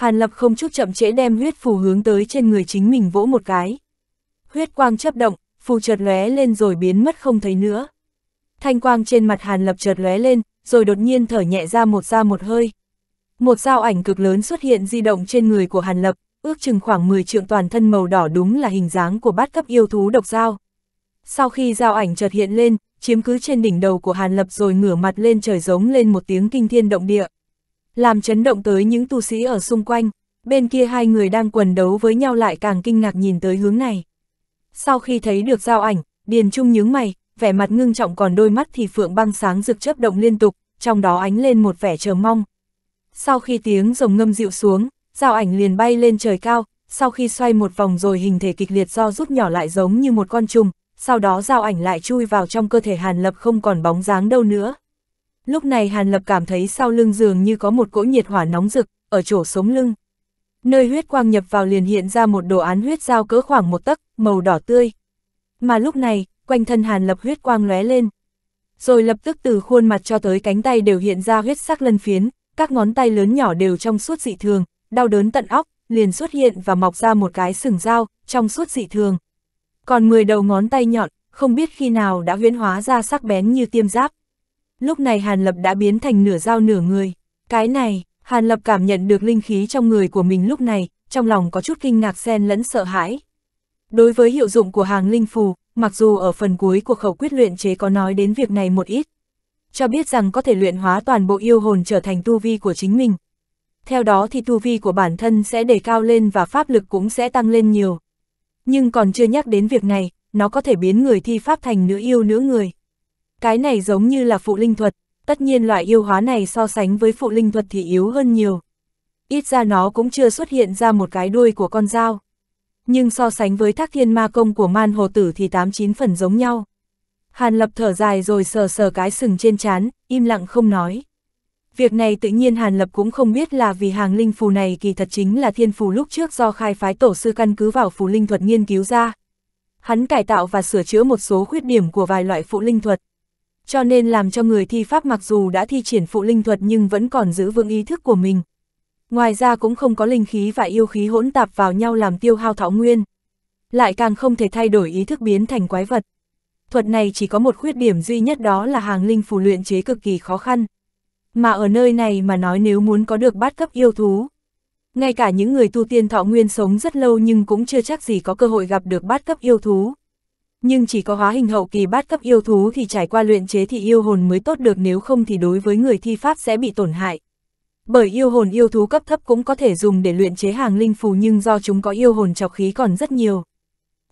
Hàn Lập không chút chậm trễ đem huyết phù hướng tới trên người chính mình vỗ một cái. Huyết quang chấp động, phù chợt lóe lên rồi biến mất không thấy nữa. Thanh quang trên mặt Hàn Lập chợt lóe lên, rồi đột nhiên thở nhẹ ra một ra một hơi. Một dao ảnh cực lớn xuất hiện di động trên người của Hàn Lập, ước chừng khoảng 10 trượng toàn thân màu đỏ đúng là hình dáng của bát cấp yêu thú độc dao. Sau khi dao ảnh chợt hiện lên, chiếm cứ trên đỉnh đầu của Hàn Lập rồi ngửa mặt lên trời giống lên một tiếng kinh thiên động địa. Làm chấn động tới những tu sĩ ở xung quanh, bên kia hai người đang quần đấu với nhau lại càng kinh ngạc nhìn tới hướng này. Sau khi thấy được dao ảnh, Điền Trung nhướng mày, vẻ mặt ngưng trọng còn đôi mắt thì phượng băng sáng rực chớp động liên tục, trong đó ánh lên một vẻ chờ mong. Sau khi tiếng rồng ngâm dịu xuống, dao ảnh liền bay lên trời cao, sau khi xoay một vòng rồi hình thể kịch liệt do rút nhỏ lại giống như một con trùng, sau đó dao ảnh lại chui vào trong cơ thể Hàn Lập không còn bóng dáng đâu nữa. Lúc này Hàn Lập cảm thấy sau lưng giường như có một cỗ nhiệt hỏa nóng rực, ở chỗ sống lưng. Nơi huyết quang nhập vào liền hiện ra một đồ án huyết dao cỡ khoảng một tấc, màu đỏ tươi. Mà lúc này, quanh thân Hàn Lập huyết quang lóe lên. Rồi lập tức từ khuôn mặt cho tới cánh tay đều hiện ra huyết sắc lân phiến, các ngón tay lớn nhỏ đều trong suốt dị thường, đau đớn tận óc, liền xuất hiện và mọc ra một cái sừng dao, trong suốt dị thường. Còn 10 đầu ngón tay nhọn, không biết khi nào đã huyễn hóa ra sắc bén như tiêm giáp. Lúc này Hàn Lập đã biến thành nửa dao nửa người. Cái này, Hàn Lập cảm nhận được linh khí trong người của mình lúc này, trong lòng có chút kinh ngạc xen lẫn sợ hãi. Đối với hiệu dụng của hàng linh phù, mặc dù ở phần cuối của khẩu quyết luyện chế có nói đến việc này một ít, cho biết rằng có thể luyện hóa toàn bộ yêu hồn trở thành tu vi của chính mình. Theo đó thì tu vi của bản thân sẽ đề cao lên và pháp lực cũng sẽ tăng lên nhiều. Nhưng còn chưa nhắc đến việc này, nó có thể biến người thi pháp thành nữ yêu nữ người. Cái này giống như là phụ linh thuật, tất nhiên loại yêu hóa này so sánh với phụ linh thuật thì yếu hơn nhiều. Ít ra nó cũng chưa xuất hiện ra một cái đuôi của con dao. Nhưng so sánh với thác thiên ma công của man hồ tử thì 89 phần giống nhau. Hàn lập thở dài rồi sờ sờ cái sừng trên chán, im lặng không nói. Việc này tự nhiên Hàn Lập cũng không biết là vì hàng linh phù này kỳ thật chính là thiên phù lúc trước do khai phái tổ sư căn cứ vào phù linh thuật nghiên cứu ra. Hắn cải tạo và sửa chữa một số khuyết điểm của vài loại phụ linh thuật. Cho nên làm cho người thi pháp mặc dù đã thi triển phụ linh thuật nhưng vẫn còn giữ vững ý thức của mình. Ngoài ra cũng không có linh khí và yêu khí hỗn tạp vào nhau làm tiêu hao thảo nguyên. Lại càng không thể thay đổi ý thức biến thành quái vật. Thuật này chỉ có một khuyết điểm duy nhất đó là hàng linh phù luyện chế cực kỳ khó khăn. Mà ở nơi này mà nói nếu muốn có được bát cấp yêu thú. Ngay cả những người tu tiên thọ nguyên sống rất lâu nhưng cũng chưa chắc gì có cơ hội gặp được bát cấp yêu thú. Nhưng chỉ có hóa hình hậu kỳ bát cấp yêu thú thì trải qua luyện chế thì yêu hồn mới tốt được nếu không thì đối với người thi pháp sẽ bị tổn hại. Bởi yêu hồn yêu thú cấp thấp cũng có thể dùng để luyện chế hàng linh phù nhưng do chúng có yêu hồn chọc khí còn rất nhiều.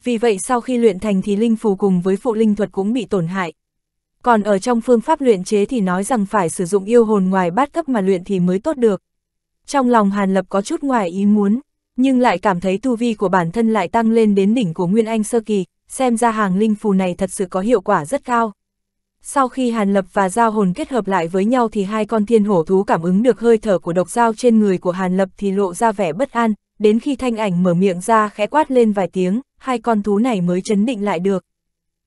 Vì vậy sau khi luyện thành thì linh phù cùng với phụ linh thuật cũng bị tổn hại. Còn ở trong phương pháp luyện chế thì nói rằng phải sử dụng yêu hồn ngoài bát cấp mà luyện thì mới tốt được. Trong lòng Hàn Lập có chút ngoài ý muốn, nhưng lại cảm thấy tu vi của bản thân lại tăng lên đến đỉnh của Nguyên Anh Sơ Kỳ, xem ra hàng linh phù này thật sự có hiệu quả rất cao. Sau khi Hàn Lập và Giao hồn kết hợp lại với nhau thì hai con thiên hổ thú cảm ứng được hơi thở của độc dao trên người của Hàn Lập thì lộ ra vẻ bất an, đến khi thanh ảnh mở miệng ra khẽ quát lên vài tiếng, hai con thú này mới chấn định lại được.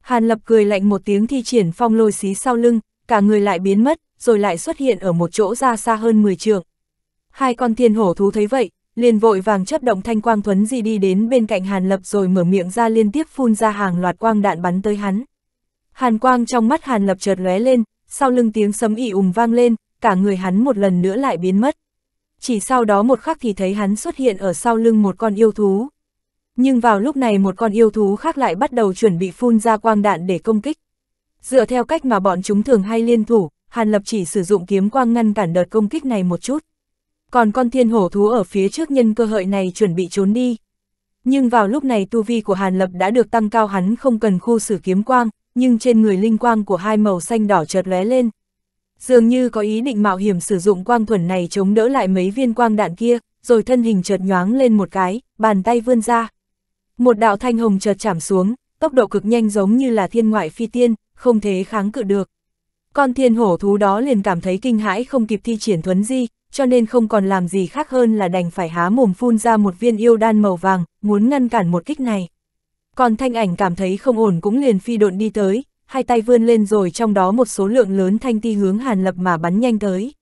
Hàn Lập cười lạnh một tiếng thi triển phong lôi xí sau lưng, cả người lại biến mất, rồi lại xuất hiện ở một chỗ ra xa hơn 10 trượng. Hai con thiên hổ thú thấy vậy, liền vội vàng chấp động thanh quang thuấn di đi đến bên cạnh Hàn Lập rồi mở miệng ra liên tiếp phun ra hàng loạt quang đạn bắn tới hắn. Hàn quang trong mắt Hàn Lập chợt lóe lên, sau lưng tiếng sấm ỉ ùng vang lên, cả người hắn một lần nữa lại biến mất. Chỉ sau đó một khắc thì thấy hắn xuất hiện ở sau lưng một con yêu thú. Nhưng vào lúc này một con yêu thú khác lại bắt đầu chuẩn bị phun ra quang đạn để công kích. Dựa theo cách mà bọn chúng thường hay liên thủ, Hàn Lập chỉ sử dụng kiếm quang ngăn cản đợt công kích này một chút. Còn con thiên hổ thú ở phía trước nhân cơ hội này chuẩn bị trốn đi. Nhưng vào lúc này tu vi của Hàn Lập đã được tăng cao hắn không cần khu sử kiếm quang, nhưng trên người linh quang của hai màu xanh đỏ chợt lóe lên. Dường như có ý định mạo hiểm sử dụng quang thuần này chống đỡ lại mấy viên quang đạn kia, rồi thân hình chợt nhoáng lên một cái, bàn tay vươn ra. Một đạo thanh hồng chợt chạm xuống, tốc độ cực nhanh giống như là thiên ngoại phi tiên, không thể kháng cự được. Con thiên hổ thú đó liền cảm thấy kinh hãi không kịp thi triển thuấn di, cho nên không còn làm gì khác hơn là đành phải há mồm phun ra một viên yêu đan màu vàng, muốn ngăn cản một kích này. Còn thanh ảnh cảm thấy không ổn cũng liền phi độn đi tới, hai tay vươn lên rồi trong đó một số lượng lớn thanh ti hướng hàn lập mà bắn nhanh tới.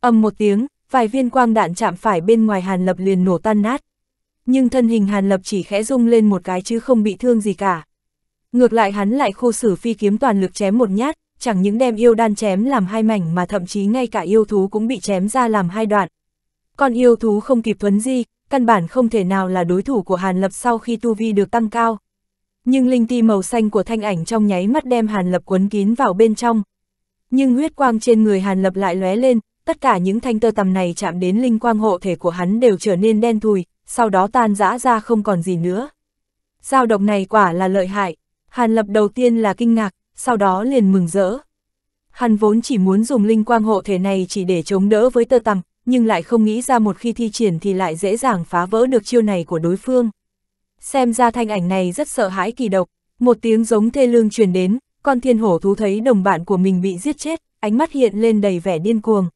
Âm một tiếng, vài viên quang đạn chạm phải bên ngoài Hàn Lập liền nổ tan nát. Nhưng thân hình Hàn Lập chỉ khẽ rung lên một cái chứ không bị thương gì cả. Ngược lại hắn lại khô sử phi kiếm toàn lực chém một nhát, chẳng những đem yêu đan chém làm hai mảnh mà thậm chí ngay cả yêu thú cũng bị chém ra làm hai đoạn. Còn yêu thú không kịp thuấn di, căn bản không thể nào là đối thủ của Hàn Lập sau khi tu vi được tăng cao. Nhưng linh ti màu xanh của thanh ảnh trong nháy mắt đem Hàn Lập cuốn kín vào bên trong. Nhưng huyết quang trên người Hàn Lập lại lóe lên, tất cả những thanh tơ tầm này chạm đến linh quang hộ thể của hắn đều trở nên đen thùi, sau đó tan rã ra không còn gì nữa. Giao độc này quả là lợi hại, Hàn Lập đầu tiên là kinh ngạc, sau đó liền mừng rỡ. Hắn vốn chỉ muốn dùng linh quang hộ thể này chỉ để chống đỡ với tơ tầm, nhưng lại không nghĩ ra một khi thi triển thì lại dễ dàng phá vỡ được chiêu này của đối phương. Xem ra thanh ảnh này rất sợ hãi kỳ độc, một tiếng giống thê lương truyền đến, con thiên hổ thú thấy đồng bạn của mình bị giết chết, ánh mắt hiện lên đầy vẻ điên cuồng.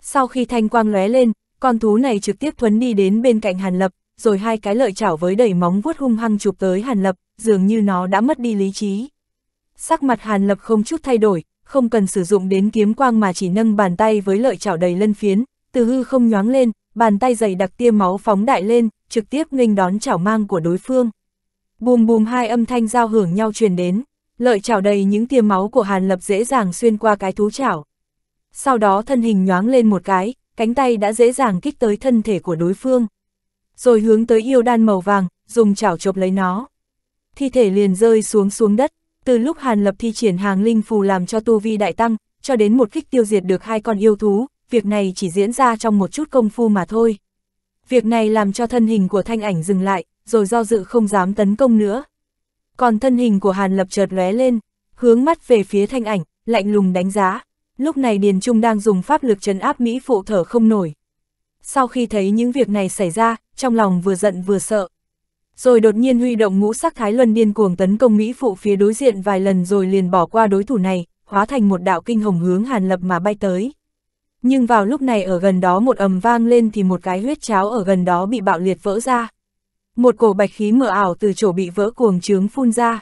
Sau khi thanh quang lóe lên, con thú này trực tiếp thuấn đi đến bên cạnh Hàn Lập, rồi hai cái lợi chảo với đầy móng vuốt hung hăng chụp tới Hàn Lập, dường như nó đã mất đi lý trí. Sắc mặt Hàn Lập không chút thay đổi, không cần sử dụng đến kiếm quang mà chỉ nâng bàn tay với lợi chảo đầy lân phiến, từ hư không nhoáng lên, bàn tay dày đặc tia máu phóng đại lên, trực tiếp nghênh đón chảo mang của đối phương. Bùm bùm hai âm thanh giao hưởng nhau truyền đến, lợi chảo đầy những tia máu của Hàn Lập dễ dàng xuyên qua cái thú chảo. Sau đó thân hình nhoáng lên một cái, cánh tay đã dễ dàng kích tới thân thể của đối phương. Rồi hướng tới yêu đan màu vàng, dùng chảo chộp lấy nó. Thi thể liền rơi xuống xuống đất, từ lúc Hàn Lập thi triển hàng linh phù làm cho tu vi đại tăng, cho đến một kích tiêu diệt được hai con yêu thú, việc này chỉ diễn ra trong một chút công phu mà thôi. Việc này làm cho thân hình của thanh ảnh dừng lại, rồi do dự không dám tấn công nữa. Còn thân hình của Hàn Lập chợt lóe lên, hướng mắt về phía thanh ảnh, lạnh lùng đánh giá. Lúc này Điền Trung đang dùng pháp lực trấn áp Mỹ phụ thở không nổi. Sau khi thấy những việc này xảy ra, trong lòng vừa giận vừa sợ. Rồi đột nhiên huy động ngũ sắc thái luân điên cuồng tấn công Mỹ phụ phía đối diện vài lần rồi liền bỏ qua đối thủ này, hóa thành một đạo kinh hồng hướng Hàn Lập mà bay tới. Nhưng vào lúc này ở gần đó một ầm vang lên thì một cái huyết cháo ở gần đó bị bạo liệt vỡ ra. Một cổ bạch khí mờ ảo từ chỗ bị vỡ cuồng trướng phun ra.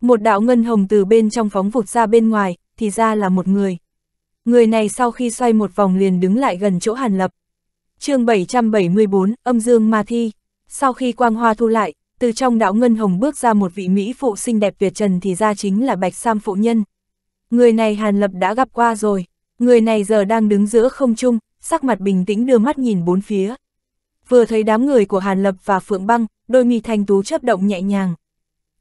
Một đạo ngân hồng từ bên trong phóng vụt ra bên ngoài, thì ra là một người. Người này sau khi xoay một vòng liền đứng lại gần chỗ Hàn Lập. chương 774, âm dương ma thi. Sau khi quang hoa thu lại, từ trong đạo ngân hồng bước ra một vị Mỹ phụ xinh đẹp tuyệt trần thì ra chính là Bạch Sam phụ nhân. Người này Hàn Lập đã gặp qua rồi. Người này giờ đang đứng giữa không trung, sắc mặt bình tĩnh đưa mắt nhìn bốn phía. Vừa thấy đám người của Hàn Lập và Phượng Băng, đôi mi thanh tú chấp động nhẹ nhàng.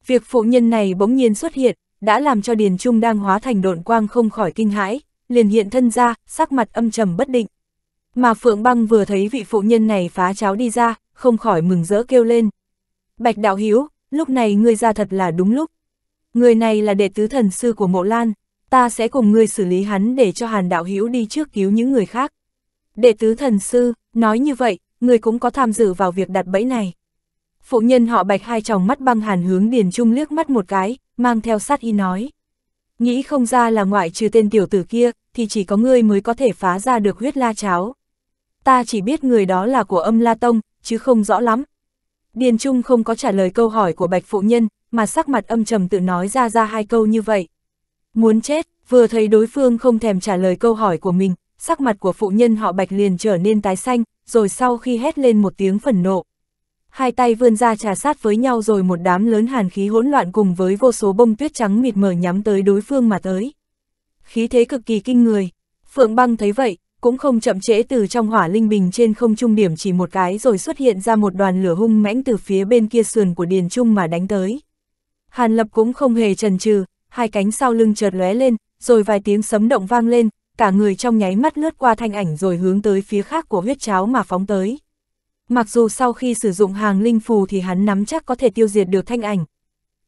Việc phụ nhân này bỗng nhiên xuất hiện, đã làm cho Điền Trung đang hóa thành độn quang không khỏi kinh hãi, liền hiện thân ra, sắc mặt âm trầm bất định. Mà Phượng Băng vừa thấy vị phụ nhân này phá cháo đi ra, không khỏi mừng rỡ kêu lên. Bạch Đạo Hiếu, lúc này ngươi ra thật là đúng lúc. Người này là đệ tứ thần sư của Mộ Lan, ta sẽ cùng ngươi xử lý hắn để cho Hàn Đạo Hiếu đi trước cứu những người khác. Đệ tứ thần sư, nói như vậy, ngươi cũng có tham dự vào việc đặt bẫy này. Phụ nhân họ Bạch hai tròng mắt băng hàn hướng Điền Trung liếc mắt một cái, mang theo sát y nói. Nghĩ không ra là ngoại trừ tên tiểu tử kia, thì chỉ có ngươi mới có thể phá ra được huyết la cháo. Ta chỉ biết người đó là của âm la tông, chứ không rõ lắm. Điền Trung không có trả lời câu hỏi của bạch phụ nhân, mà sắc mặt âm trầm tự nói ra ra hai câu như vậy. Muốn chết, vừa thấy đối phương không thèm trả lời câu hỏi của mình, sắc mặt của phụ nhân họ bạch liền trở nên tái xanh, rồi sau khi hét lên một tiếng phẫn nộ. Hai tay vươn ra trà sát với nhau rồi một đám lớn hàn khí hỗn loạn cùng với vô số bông tuyết trắng mịt mờ nhắm tới đối phương mà tới. Khí thế cực kỳ kinh người. Phượng băng thấy vậy, cũng không chậm trễ từ trong hỏa linh bình trên không trung điểm chỉ một cái rồi xuất hiện ra một đoàn lửa hung mãnh từ phía bên kia sườn của Điền Trung mà đánh tới. Hàn Lập cũng không hề chần chừ hai cánh sau lưng chợt lóe lên, rồi vài tiếng sấm động vang lên, cả người trong nháy mắt lướt qua thanh ảnh rồi hướng tới phía khác của huyết cháo mà phóng tới. Mặc dù sau khi sử dụng hàng linh phù thì hắn nắm chắc có thể tiêu diệt được thanh ảnh.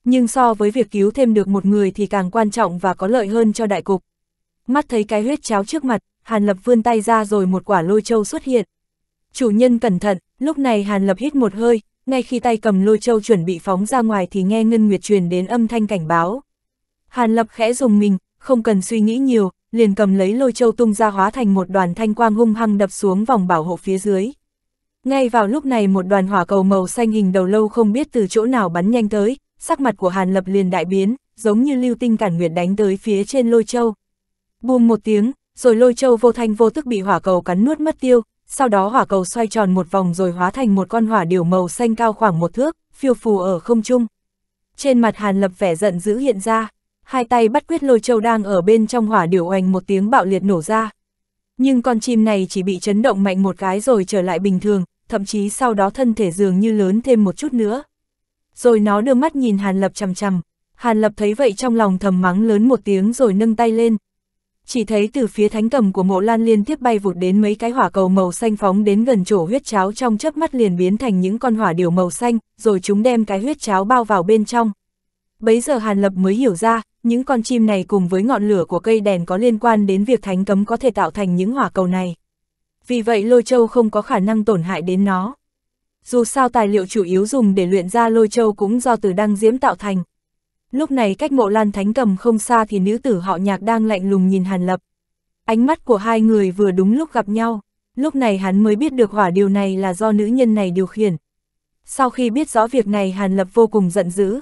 Nhưng so với việc cứu thêm được một người thì càng quan trọng và có lợi hơn cho đại cục. Mắt thấy cái huyết cháo trước mặt, Hàn Lập vươn tay ra rồi một quả lôi châu xuất hiện. Chủ nhân cẩn thận, lúc này Hàn Lập hít một hơi, ngay khi tay cầm lôi châu chuẩn bị phóng ra ngoài thì nghe Ngân Nguyệt truyền đến âm thanh cảnh báo. Hàn Lập khẽ dùng mình, không cần suy nghĩ nhiều, liền cầm lấy lôi châu tung ra hóa thành một đoàn thanh quang hung hăng đập xuống vòng bảo hộ phía dưới. Ngay vào lúc này một đoàn hỏa cầu màu xanh hình đầu lâu không biết từ chỗ nào bắn nhanh tới, sắc mặt của Hàn Lập liền đại biến, giống như lưu tinh cản nguyệt đánh tới phía trên lôi châu. Bùm một tiếng, rồi lôi châu vô thanh vô tức bị hỏa cầu cắn nuốt mất tiêu, sau đó hỏa cầu xoay tròn một vòng rồi hóa thành một con hỏa điểu màu xanh cao khoảng một thước, phiêu phù ở không trung. Trên mặt Hàn Lập vẻ giận dữ hiện ra, hai tay bắt quyết lôi châu đang ở bên trong hỏa điểu oanh một tiếng bạo liệt nổ ra. Nhưng con chim này chỉ bị chấn động mạnh một cái rồi trở lại bình thường, thậm chí sau đó thân thể dường như lớn thêm một chút nữa. Rồi nó đưa mắt nhìn Hàn Lập chằm chằm, Hàn Lập thấy vậy trong lòng thầm mắng lớn một tiếng rồi nâng tay lên. Chỉ thấy từ phía thánh cầm của mộ lan liên tiếp bay vụt đến mấy cái hỏa cầu màu xanh phóng đến gần chỗ huyết cháo trong chớp mắt liền biến thành những con hỏa điều màu xanh, rồi chúng đem cái huyết cháo bao vào bên trong. Bấy giờ Hàn Lập mới hiểu ra, những con chim này cùng với ngọn lửa của cây đèn có liên quan đến việc thánh cấm có thể tạo thành những hỏa cầu này. Vì vậy lôi châu không có khả năng tổn hại đến nó. Dù sao tài liệu chủ yếu dùng để luyện ra lôi châu cũng do từ đăng diễm tạo thành. Lúc này cách mộ lan thánh cầm không xa thì nữ tử họ nhạc đang lạnh lùng nhìn Hàn Lập. Ánh mắt của hai người vừa đúng lúc gặp nhau, lúc này hắn mới biết được hỏa điều này là do nữ nhân này điều khiển. Sau khi biết rõ việc này Hàn Lập vô cùng giận dữ.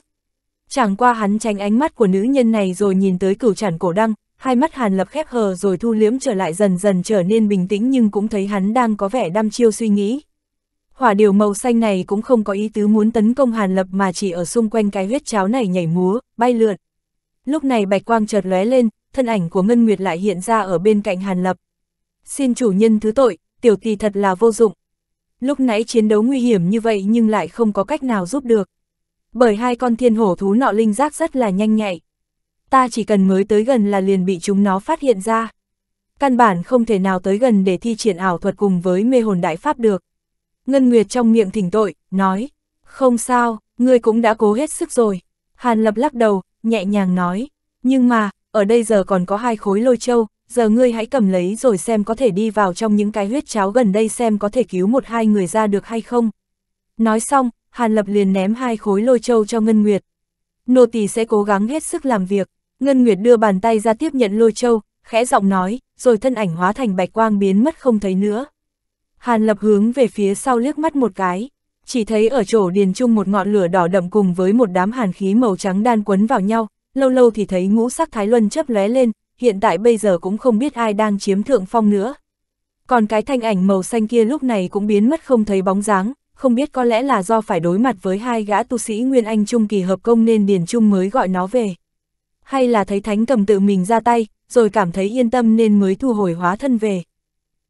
Chẳng qua hắn tránh ánh mắt của nữ nhân này rồi nhìn tới cửu chản cổ đăng, hai mắt Hàn Lập khép hờ rồi thu liếm trở lại dần dần trở nên bình tĩnh nhưng cũng thấy hắn đang có vẻ đăm chiêu suy nghĩ. Hỏa điều màu xanh này cũng không có ý tứ muốn tấn công Hàn Lập mà chỉ ở xung quanh cái huyết cháo này nhảy múa, bay lượn. Lúc này bạch quang chợt lóe lên, thân ảnh của Ngân Nguyệt lại hiện ra ở bên cạnh Hàn Lập. Xin chủ nhân thứ tội, tiểu tỷ thật là vô dụng. Lúc nãy chiến đấu nguy hiểm như vậy nhưng lại không có cách nào giúp được. Bởi hai con thiên hổ thú nọ linh giác rất là nhanh nhạy. Ta chỉ cần mới tới gần là liền bị chúng nó phát hiện ra. Căn bản không thể nào tới gần để thi triển ảo thuật cùng với mê hồn đại pháp được. Ngân Nguyệt trong miệng thỉnh tội, nói, không sao, ngươi cũng đã cố hết sức rồi. Hàn Lập lắc đầu, nhẹ nhàng nói, nhưng mà, ở đây giờ còn có hai khối lôi châu, giờ ngươi hãy cầm lấy rồi xem có thể đi vào trong những cái huyết cháo gần đây xem có thể cứu một hai người ra được hay không. Nói xong, Hàn Lập liền ném hai khối lôi châu cho Ngân Nguyệt. Nô tỳ sẽ cố gắng hết sức làm việc. Ngân Nguyệt đưa bàn tay ra tiếp nhận lôi châu, khẽ giọng nói, rồi thân ảnh hóa thành bạch quang biến mất không thấy nữa. Hàn Lập hướng về phía sau liếc mắt một cái, chỉ thấy ở chỗ điền trung một ngọn lửa đỏ đậm cùng với một đám hàn khí màu trắng đan quấn vào nhau, lâu lâu thì thấy ngũ sắc thái luân chấp lóe lên, hiện tại bây giờ cũng không biết ai đang chiếm thượng phong nữa. Còn cái thanh ảnh màu xanh kia lúc này cũng biến mất không thấy bóng dáng, không biết có lẽ là do phải đối mặt với hai gã tu sĩ Nguyên Anh Trung kỳ hợp công nên Điền Trung mới gọi nó về. Hay là thấy Thánh cầm tự mình ra tay, rồi cảm thấy yên tâm nên mới thu hồi hóa thân về.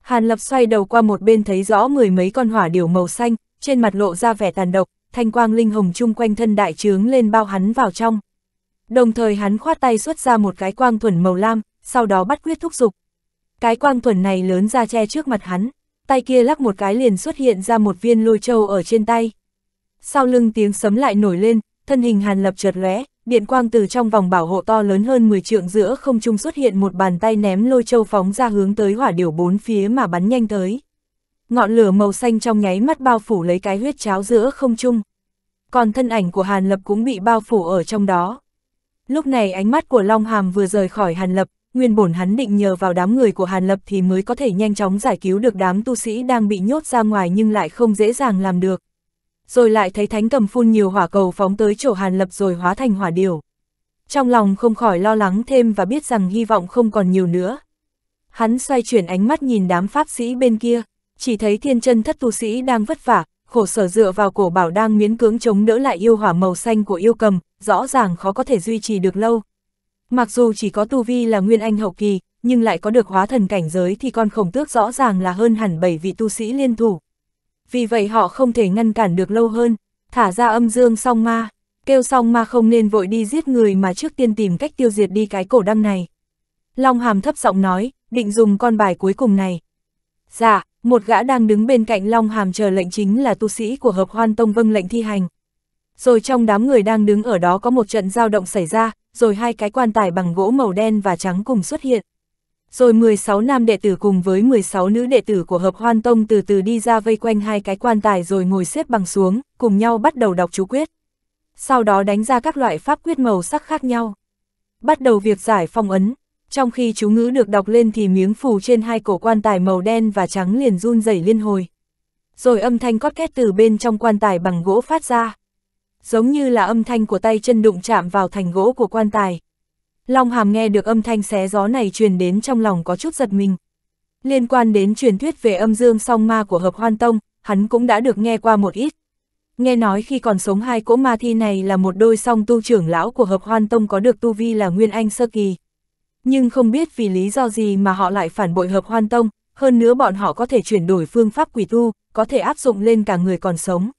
Hàn Lập xoay đầu qua một bên thấy rõ mười mấy con hỏa điểu màu xanh, trên mặt lộ ra vẻ tàn độc, thanh quang linh hồng chung quanh thân đại trướng lên bao hắn vào trong. Đồng thời hắn khoát tay xuất ra một cái quang thuần màu lam, sau đó bắt quyết thúc dục. Cái quang thuần này lớn ra che trước mặt hắn, tay kia lắc một cái liền xuất hiện ra một viên lôi châu ở trên tay. Sau lưng tiếng sấm lại nổi lên, thân hình Hàn Lập chợt lóe, điện quang từ trong vòng bảo hộ to lớn hơn 10 trượng giữa không trung xuất hiện một bàn tay ném lôi châu phóng ra hướng tới hỏa điểu bốn phía mà bắn nhanh tới. Ngọn lửa màu xanh trong nháy mắt bao phủ lấy cái huyết cháo giữa không trung. Còn thân ảnh của Hàn Lập cũng bị bao phủ ở trong đó. Lúc này ánh mắt của Long Hàm vừa rời khỏi Hàn Lập, nguyên bổn hắn định nhờ vào đám người của Hàn Lập thì mới có thể nhanh chóng giải cứu được đám tu sĩ đang bị nhốt ra ngoài nhưng lại không dễ dàng làm được rồi lại thấy thánh cầm phun nhiều hỏa cầu phóng tới chỗ Hàn Lập rồi hóa thành hỏa điều. Trong lòng không khỏi lo lắng thêm và biết rằng hy vọng không còn nhiều nữa. Hắn xoay chuyển ánh mắt nhìn đám pháp sĩ bên kia, chỉ thấy thiên chân thất tu sĩ đang vất vả, khổ sở dựa vào cổ bảo đang miễn cưỡng chống đỡ lại yêu hỏa màu xanh của yêu cầm, rõ ràng khó có thể duy trì được lâu. Mặc dù chỉ có tu vi là nguyên anh hậu kỳ, nhưng lại có được hóa thần cảnh giới thì con khổng tước rõ ràng là hơn hẳn 7 vị tu sĩ liên thủ vì vậy họ không thể ngăn cản được lâu hơn, thả ra âm dương song ma, kêu song ma không nên vội đi giết người mà trước tiên tìm cách tiêu diệt đi cái cổ đăng này. Long hàm thấp giọng nói, định dùng con bài cuối cùng này. Dạ, một gã đang đứng bên cạnh Long hàm chờ lệnh chính là tu sĩ của hợp hoan tông vâng lệnh thi hành. Rồi trong đám người đang đứng ở đó có một trận giao động xảy ra, rồi hai cái quan tài bằng gỗ màu đen và trắng cùng xuất hiện. Rồi 16 nam đệ tử cùng với 16 nữ đệ tử của hợp hoan tông từ từ đi ra vây quanh hai cái quan tài rồi ngồi xếp bằng xuống, cùng nhau bắt đầu đọc chú quyết. Sau đó đánh ra các loại pháp quyết màu sắc khác nhau. Bắt đầu việc giải phong ấn, trong khi chú ngữ được đọc lên thì miếng phù trên hai cổ quan tài màu đen và trắng liền run rẩy liên hồi. Rồi âm thanh cót két từ bên trong quan tài bằng gỗ phát ra. Giống như là âm thanh của tay chân đụng chạm vào thành gỗ của quan tài. Long Hàm nghe được âm thanh xé gió này truyền đến trong lòng có chút giật mình. Liên quan đến truyền thuyết về âm dương song ma của hợp hoan tông, hắn cũng đã được nghe qua một ít. Nghe nói khi còn sống hai cỗ ma thi này là một đôi song tu trưởng lão của hợp hoan tông có được tu vi là Nguyên Anh Sơ Kỳ. Nhưng không biết vì lý do gì mà họ lại phản bội hợp hoan tông, hơn nữa bọn họ có thể chuyển đổi phương pháp quỷ tu, có thể áp dụng lên cả người còn sống.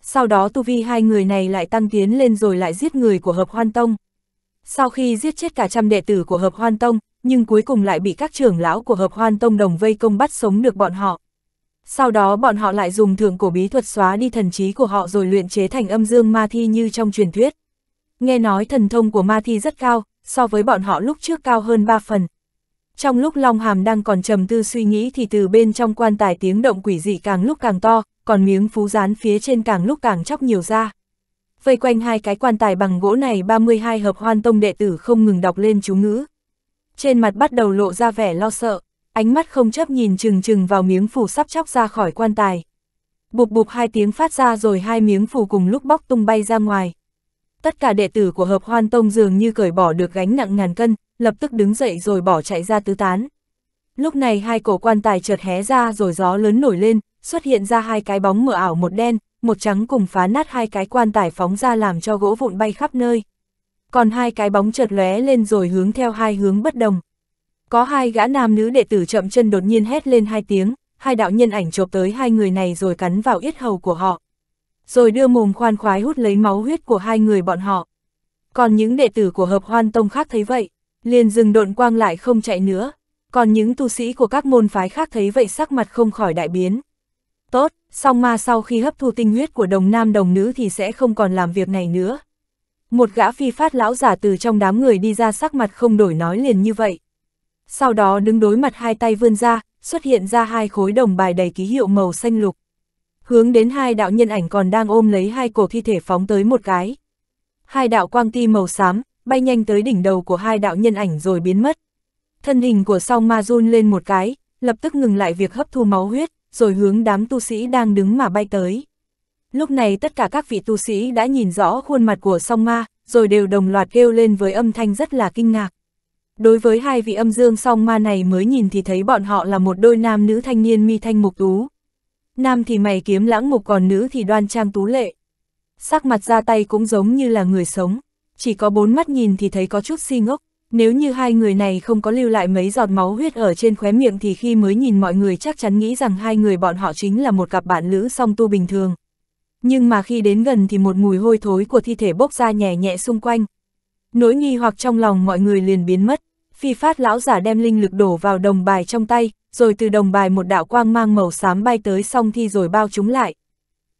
Sau đó tu vi hai người này lại tăng tiến lên rồi lại giết người của hợp hoan tông. Sau khi giết chết cả trăm đệ tử của hợp hoan tông, nhưng cuối cùng lại bị các trưởng lão của hợp hoan tông đồng vây công bắt sống được bọn họ. Sau đó bọn họ lại dùng thượng cổ bí thuật xóa đi thần trí của họ rồi luyện chế thành âm dương ma thi như trong truyền thuyết. Nghe nói thần thông của ma thi rất cao, so với bọn họ lúc trước cao hơn 3 phần. Trong lúc Long Hàm đang còn trầm tư suy nghĩ thì từ bên trong quan tài tiếng động quỷ dị càng lúc càng to, còn miếng phú rán phía trên càng lúc càng chóc nhiều ra. Vây quanh hai cái quan tài bằng gỗ này 32 hợp hoan tông đệ tử không ngừng đọc lên chú ngữ. Trên mặt bắt đầu lộ ra vẻ lo sợ, ánh mắt không chấp nhìn chừng chừng vào miếng phủ sắp chóc ra khỏi quan tài. Bụp bụp hai tiếng phát ra rồi hai miếng phủ cùng lúc bóc tung bay ra ngoài. Tất cả đệ tử của hợp hoan tông dường như cởi bỏ được gánh nặng ngàn cân, lập tức đứng dậy rồi bỏ chạy ra tứ tán. Lúc này hai cổ quan tài chợt hé ra rồi gió lớn nổi lên, xuất hiện ra hai cái bóng mờ ảo một đen, một trắng cùng phá nát hai cái quan tài phóng ra làm cho gỗ vụn bay khắp nơi. Còn hai cái bóng chợt lóe lên rồi hướng theo hai hướng bất đồng. Có hai gã nam nữ đệ tử chậm chân đột nhiên hét lên hai tiếng, hai đạo nhân ảnh chộp tới hai người này rồi cắn vào yết hầu của họ. Rồi đưa mồm khoan khoái hút lấy máu huyết của hai người bọn họ. Còn những đệ tử của hợp hoan tông khác thấy vậy, liền dừng độn quang lại không chạy nữa. Còn những tu sĩ của các môn phái khác thấy vậy sắc mặt không khỏi đại biến. Tốt, song ma sau khi hấp thu tinh huyết của đồng nam đồng nữ thì sẽ không còn làm việc này nữa. Một gã phi phát lão giả từ trong đám người đi ra sắc mặt không đổi nói liền như vậy. Sau đó đứng đối mặt hai tay vươn ra, xuất hiện ra hai khối đồng bài đầy ký hiệu màu xanh lục. Hướng đến hai đạo nhân ảnh còn đang ôm lấy hai cổ thi thể phóng tới một cái. Hai đạo quang ti màu xám, bay nhanh tới đỉnh đầu của hai đạo nhân ảnh rồi biến mất. Thân hình của song ma run lên một cái, lập tức ngừng lại việc hấp thu máu huyết, rồi hướng đám tu sĩ đang đứng mà bay tới. Lúc này tất cả các vị tu sĩ đã nhìn rõ khuôn mặt của song ma, rồi đều đồng loạt kêu lên với âm thanh rất là kinh ngạc. Đối với hai vị âm dương song ma này mới nhìn thì thấy bọn họ là một đôi nam nữ thanh niên mi thanh mục tú. Nam thì mày kiếm lãng mục còn nữ thì đoan trang tú lệ. Sắc mặt ra tay cũng giống như là người sống, chỉ có bốn mắt nhìn thì thấy có chút si ngốc. Nếu như hai người này không có lưu lại mấy giọt máu huyết ở trên khóe miệng thì khi mới nhìn mọi người chắc chắn nghĩ rằng hai người bọn họ chính là một cặp bạn lữ song tu bình thường. Nhưng mà khi đến gần thì một mùi hôi thối của thi thể bốc ra nhẹ nhẹ xung quanh. Nỗi nghi hoặc trong lòng mọi người liền biến mất, phi phát lão giả đem linh lực đổ vào đồng bài trong tay, rồi từ đồng bài một đạo quang mang màu xám bay tới song thi rồi bao chúng lại.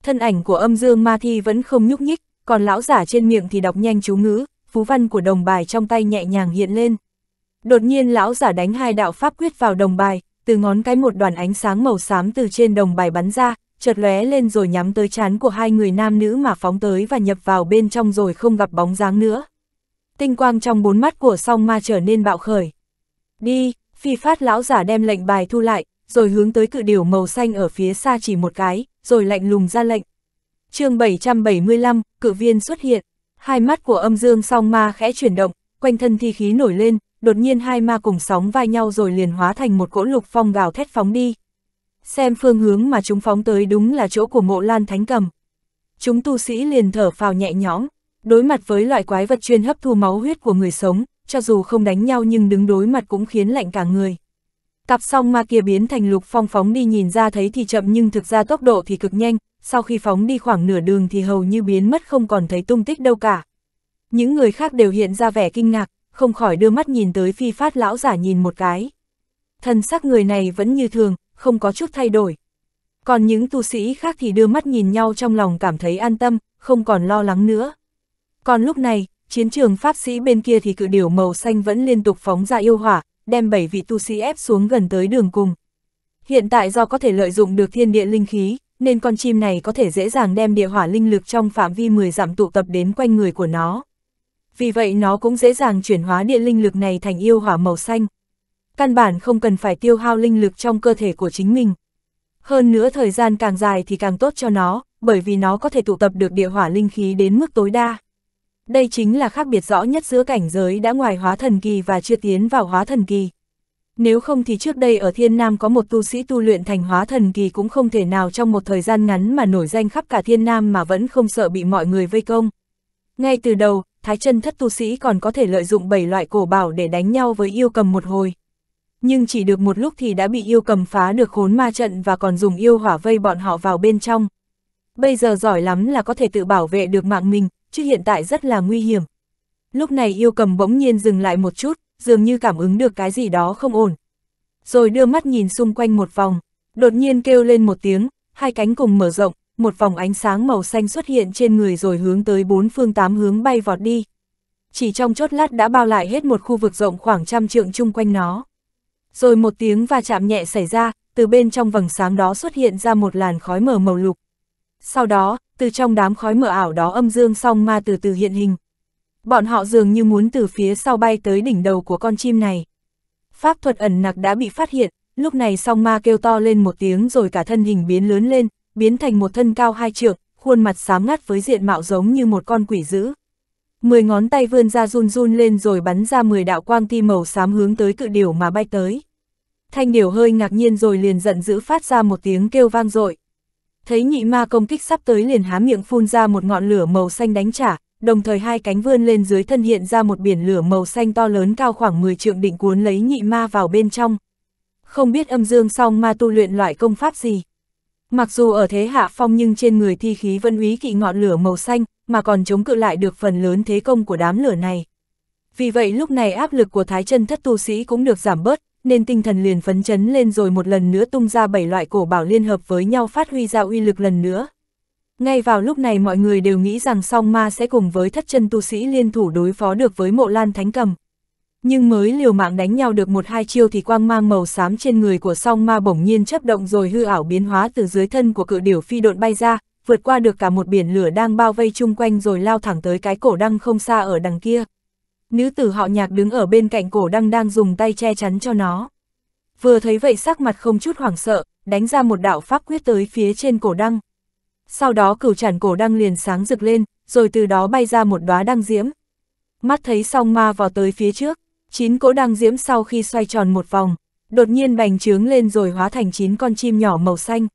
Thân ảnh của âm dương ma thi vẫn không nhúc nhích, còn lão giả trên miệng thì đọc nhanh chú ngữ, phú văn của đồng bài trong tay nhẹ nhàng hiện lên. Đột nhiên lão giả đánh hai đạo pháp quyết vào đồng bài, từ ngón cái một đoàn ánh sáng màu xám từ trên đồng bài bắn ra, chợt lóe lên rồi nhắm tới chán của hai người nam nữ mà phóng tới và nhập vào bên trong rồi không gặp bóng dáng nữa. Tinh quang trong bốn mắt của song ma trở nên bạo khởi. Đi, phi phát lão giả đem lệnh bài thu lại, rồi hướng tới cự điểu màu xanh ở phía xa chỉ một cái, rồi lạnh lùng ra lệnh. chương 775, cự viên xuất hiện. Hai mắt của âm dương song ma khẽ chuyển động, quanh thân thi khí nổi lên, đột nhiên hai ma cùng sóng vai nhau rồi liền hóa thành một cỗ lục phong gào thét phóng đi. Xem phương hướng mà chúng phóng tới đúng là chỗ của mộ lan thánh cầm. Chúng tu sĩ liền thở phào nhẹ nhõm, đối mặt với loại quái vật chuyên hấp thu máu huyết của người sống, cho dù không đánh nhau nhưng đứng đối mặt cũng khiến lạnh cả người. Cặp song ma kia biến thành lục phong phóng đi nhìn ra thấy thì chậm nhưng thực ra tốc độ thì cực nhanh, sau khi phóng đi khoảng nửa đường thì hầu như biến mất không còn thấy tung tích đâu cả. Những người khác đều hiện ra vẻ kinh ngạc, không khỏi đưa mắt nhìn tới phi phát lão giả nhìn một cái. thân sắc người này vẫn như thường, không có chút thay đổi. Còn những tu sĩ khác thì đưa mắt nhìn nhau trong lòng cảm thấy an tâm, không còn lo lắng nữa. Còn lúc này, chiến trường pháp sĩ bên kia thì cự điểu màu xanh vẫn liên tục phóng ra yêu hỏa, đem bảy vị tu sĩ ép xuống gần tới đường cùng. Hiện tại do có thể lợi dụng được thiên địa linh khí, nên con chim này có thể dễ dàng đem địa hỏa linh lực trong phạm vi 10 dặm tụ tập đến quanh người của nó. Vì vậy nó cũng dễ dàng chuyển hóa địa linh lực này thành yêu hỏa màu xanh. Căn bản không cần phải tiêu hao linh lực trong cơ thể của chính mình. Hơn nữa thời gian càng dài thì càng tốt cho nó, bởi vì nó có thể tụ tập được địa hỏa linh khí đến mức tối đa. Đây chính là khác biệt rõ nhất giữa cảnh giới đã ngoài hóa thần kỳ và chưa tiến vào hóa thần kỳ. Nếu không thì trước đây ở Thiên Nam có một tu sĩ tu luyện thành hóa thần kỳ cũng không thể nào trong một thời gian ngắn mà nổi danh khắp cả Thiên Nam mà vẫn không sợ bị mọi người vây công. Ngay từ đầu, Thái chân thất tu sĩ còn có thể lợi dụng bảy loại cổ bảo để đánh nhau với yêu cầm một hồi. Nhưng chỉ được một lúc thì đã bị yêu cầm phá được khốn ma trận và còn dùng yêu hỏa vây bọn họ vào bên trong. Bây giờ giỏi lắm là có thể tự bảo vệ được mạng mình, chứ hiện tại rất là nguy hiểm. Lúc này yêu cầm bỗng nhiên dừng lại một chút, dường như cảm ứng được cái gì đó không ổn. Rồi đưa mắt nhìn xung quanh một vòng, đột nhiên kêu lên một tiếng, hai cánh cùng mở rộng, một vòng ánh sáng màu xanh xuất hiện trên người rồi hướng tới bốn phương tám hướng bay vọt đi. Chỉ trong chốt lát đã bao lại hết một khu vực rộng khoảng trăm trượng chung quanh nó. Rồi một tiếng va chạm nhẹ xảy ra, từ bên trong vầng sáng đó xuất hiện ra một làn khói mờ màu lục. Sau đó, từ trong đám khói mờ ảo đó âm dương song ma từ từ hiện hình. Bọn họ dường như muốn từ phía sau bay tới đỉnh đầu của con chim này. Pháp thuật ẩn nặc đã bị phát hiện, lúc này song ma kêu to lên một tiếng rồi cả thân hình biến lớn lên, biến thành một thân cao hai trượng, khuôn mặt xám ngắt với diện mạo giống như một con quỷ dữ. Mười ngón tay vươn ra run run lên rồi bắn ra mười đạo quang ti màu xám hướng tới cự điểu mà bay tới. Thanh điểu hơi ngạc nhiên rồi liền giận dữ phát ra một tiếng kêu vang dội. Thấy nhị ma công kích sắp tới liền há miệng phun ra một ngọn lửa màu xanh đánh trả, đồng thời hai cánh vươn lên dưới thân hiện ra một biển lửa màu xanh to lớn cao khoảng 10 trượng định cuốn lấy nhị ma vào bên trong. Không biết âm dương song ma tu luyện loại công pháp gì. Mặc dù ở thế hạ phong nhưng trên người thi khí vẫn úy kỵ ngọn lửa màu xanh, mà còn chống cự lại được phần lớn thế công của đám lửa này. Vì vậy lúc này áp lực của thái chân thất tu sĩ cũng được giảm bớt, nên tinh thần liền phấn chấn lên rồi một lần nữa tung ra bảy loại cổ bảo liên hợp với nhau phát huy ra uy lực lần nữa. Ngay vào lúc này mọi người đều nghĩ rằng song ma sẽ cùng với thất chân tu sĩ liên thủ đối phó được với mộ lan thánh cầm. Nhưng mới liều mạng đánh nhau được một hai chiêu thì quang mang màu xám trên người của song ma bỗng nhiên chấp động rồi hư ảo biến hóa từ dưới thân của cự điểu phi độn bay ra, vượt qua được cả một biển lửa đang bao vây chung quanh rồi lao thẳng tới cái cổ đăng không xa ở đằng kia. Nữ tử họ nhạc đứng ở bên cạnh cổ đăng đang dùng tay che chắn cho nó. Vừa thấy vậy sắc mặt không chút hoảng sợ, đánh ra một đạo pháp quyết tới phía trên cổ đăng. Sau đó cửu chản cổ đăng liền sáng rực lên, rồi từ đó bay ra một đóa đăng diễm. Mắt thấy song ma vào tới phía trước, chín cỗ đăng diễm sau khi xoay tròn một vòng, đột nhiên bành trướng lên rồi hóa thành chín con chim nhỏ màu xanh.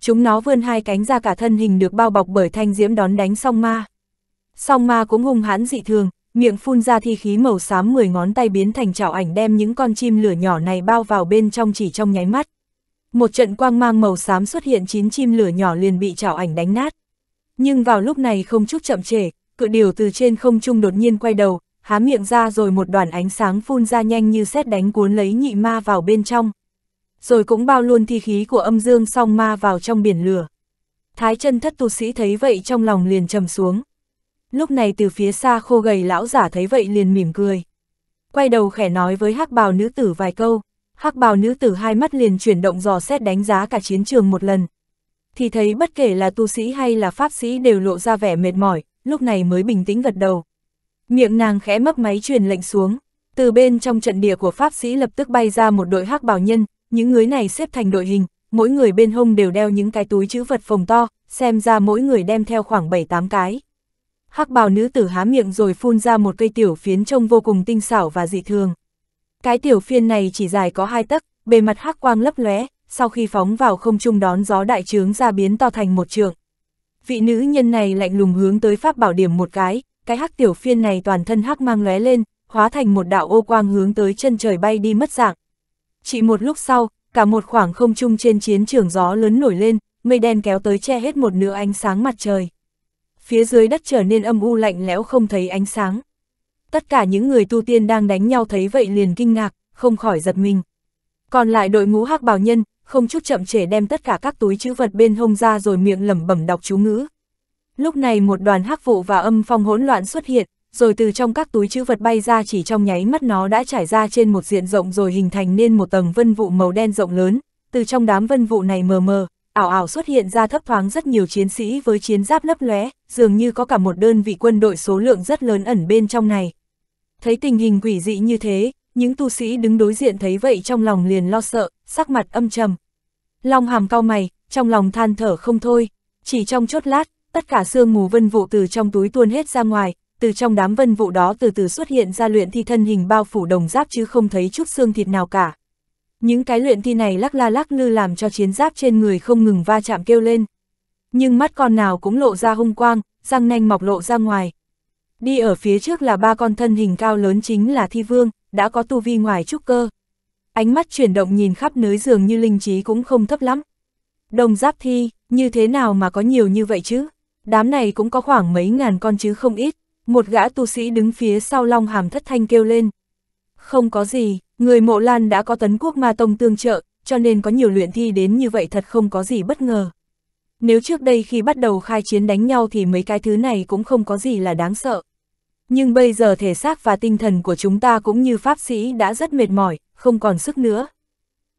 Chúng nó vươn hai cánh ra cả thân hình được bao bọc bởi thanh diễm đón đánh song ma. Song ma cũng hung hãn dị thường, miệng phun ra thi khí màu xám 10 ngón tay biến thành chảo ảnh đem những con chim lửa nhỏ này bao vào bên trong chỉ trong nháy mắt. Một trận quang mang màu xám xuất hiện chín chim lửa nhỏ liền bị chảo ảnh đánh nát. Nhưng vào lúc này không chút chậm trễ, cự điều từ trên không trung đột nhiên quay đầu, há miệng ra rồi một đoàn ánh sáng phun ra nhanh như xét đánh cuốn lấy nhị ma vào bên trong. Rồi cũng bao luôn thi khí của âm dương song ma vào trong biển lửa. Thái chân thất tu sĩ thấy vậy trong lòng liền trầm xuống. Lúc này từ phía xa khô gầy lão giả thấy vậy liền mỉm cười. Quay đầu khẽ nói với hắc bào nữ tử vài câu, hắc bào nữ tử hai mắt liền chuyển động dò xét đánh giá cả chiến trường một lần. Thì thấy bất kể là tu sĩ hay là pháp sĩ đều lộ ra vẻ mệt mỏi, lúc này mới bình tĩnh gật đầu. Miệng nàng khẽ mấp máy truyền lệnh xuống, từ bên trong trận địa của pháp sĩ lập tức bay ra một đội hắc bào nhân, những người này xếp thành đội hình, mỗi người bên hông đều đeo những cái túi chữ vật phồng to, xem ra mỗi người đem theo khoảng 7-8 cái. Hắc bào nữ tử há miệng rồi phun ra một cây tiểu phiến trông vô cùng tinh xảo và dị thường. Cái tiểu phiên này chỉ dài có hai tấc, bề mặt hắc quang lấp lóe, sau khi phóng vào không trung đón gió đại trướng ra biến to thành một trường. Vị nữ nhân này lạnh lùng hướng tới pháp bảo điểm một cái, cái hắc tiểu phiên này toàn thân hắc mang lóe lên, hóa thành một đạo ô quang hướng tới chân trời bay đi mất dạng. Chỉ một lúc sau, cả một khoảng không trung trên chiến trường gió lớn nổi lên, mây đen kéo tới che hết một nửa ánh sáng mặt trời. Phía dưới đất trở nên âm u lạnh lẽo không thấy ánh sáng. Tất cả những người tu tiên đang đánh nhau thấy vậy liền kinh ngạc, không khỏi giật mình. Còn lại đội ngũ hắc bào nhân, không chút chậm trễ đem tất cả các túi chữ vật bên hông ra rồi miệng lẩm bẩm đọc chú ngữ. Lúc này một đoàn hắc vụ và âm phong hỗn loạn xuất hiện, rồi từ trong các túi chữ vật bay ra chỉ trong nháy mắt nó đã trải ra trên một diện rộng rồi hình thành nên một tầng vân vụ màu đen rộng lớn, từ trong đám vân vụ này mờ mờ, ảo ảo xuất hiện ra thấp thoáng rất nhiều chiến sĩ với chiến giáp lấp lóe, dường như có cả một đơn vị quân đội số lượng rất lớn ẩn bên trong này. Thấy tình hình quỷ dị như thế, những tu sĩ đứng đối diện thấy vậy trong lòng liền lo sợ, sắc mặt âm trầm. Long hàm cao mày, trong lòng than thở không thôi, chỉ trong chốt lát, tất cả sương mù vân vụ từ trong túi tuôn hết ra ngoài, từ trong đám vân vụ đó từ từ xuất hiện ra luyện thi thân hình bao phủ đồng giáp chứ không thấy chút xương thịt nào cả. Những cái luyện thi này lắc la lắc lư làm cho chiến giáp trên người không ngừng va chạm kêu lên. Nhưng mắt con nào cũng lộ ra hung quang, răng nanh mọc lộ ra ngoài. Đi ở phía trước là ba con thân hình cao lớn chính là thi vương, đã có tu vi ngoài trúc cơ. Ánh mắt chuyển động nhìn khắp nơi dường như linh trí cũng không thấp lắm. Đồng giáp thi, như thế nào mà có nhiều như vậy chứ? Đám này cũng có khoảng mấy ngàn con chứ không ít. Một gã tu sĩ đứng phía sau long hàm thất thanh kêu lên. Không có gì, người mộ lan đã có tấn quốc ma tông tương trợ, cho nên có nhiều luyện thi đến như vậy thật không có gì bất ngờ. Nếu trước đây khi bắt đầu khai chiến đánh nhau thì mấy cái thứ này cũng không có gì là đáng sợ. Nhưng bây giờ thể xác và tinh thần của chúng ta cũng như pháp sĩ đã rất mệt mỏi, không còn sức nữa.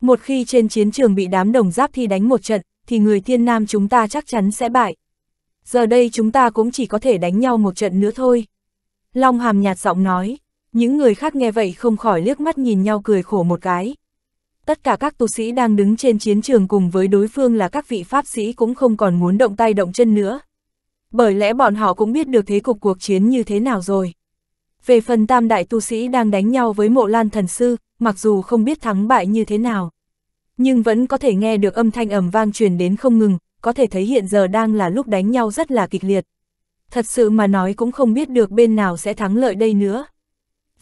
Một khi trên chiến trường bị đám đồng giáp thi đánh một trận, thì người thiên nam chúng ta chắc chắn sẽ bại. Giờ đây chúng ta cũng chỉ có thể đánh nhau một trận nữa thôi. Long hàm nhạt giọng nói, những người khác nghe vậy không khỏi liếc mắt nhìn nhau cười khổ một cái. Tất cả các tu sĩ đang đứng trên chiến trường cùng với đối phương là các vị pháp sĩ cũng không còn muốn động tay động chân nữa. Bởi lẽ bọn họ cũng biết được thế cục cuộc chiến như thế nào rồi. Về phần tam đại tu sĩ đang đánh nhau với mộ lan thần sư, mặc dù không biết thắng bại như thế nào. Nhưng vẫn có thể nghe được âm thanh ầm vang truyền đến không ngừng, có thể thấy hiện giờ đang là lúc đánh nhau rất là kịch liệt. Thật sự mà nói cũng không biết được bên nào sẽ thắng lợi đây nữa.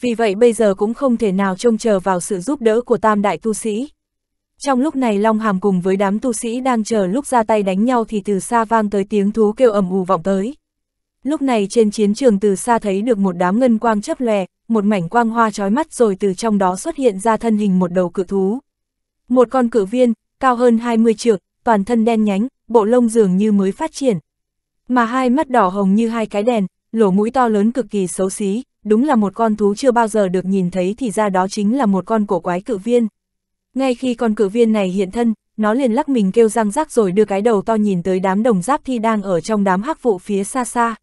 Vì vậy bây giờ cũng không thể nào trông chờ vào sự giúp đỡ của tam đại tu sĩ. Trong lúc này Long Hàm cùng với đám tu sĩ đang chờ lúc ra tay đánh nhau thì từ xa vang tới tiếng thú kêu ầm ù vọng tới. Lúc này trên chiến trường từ xa thấy được một đám ngân quang chấp lè, một mảnh quang hoa trói mắt rồi từ trong đó xuất hiện ra thân hình một đầu cự thú. Một con cự viên, cao hơn 20 trượng, toàn thân đen nhánh, bộ lông dường như mới phát triển. Mà hai mắt đỏ hồng như hai cái đèn, lỗ mũi to lớn cực kỳ xấu xí, đúng là một con thú chưa bao giờ được nhìn thấy thì ra đó chính là một con cổ quái cự viên. Ngay khi con cử viên này hiện thân, nó liền lắc mình kêu răng rắc rồi đưa cái đầu to nhìn tới đám đồng giáp thi đang ở trong đám hắc vụ phía xa xa.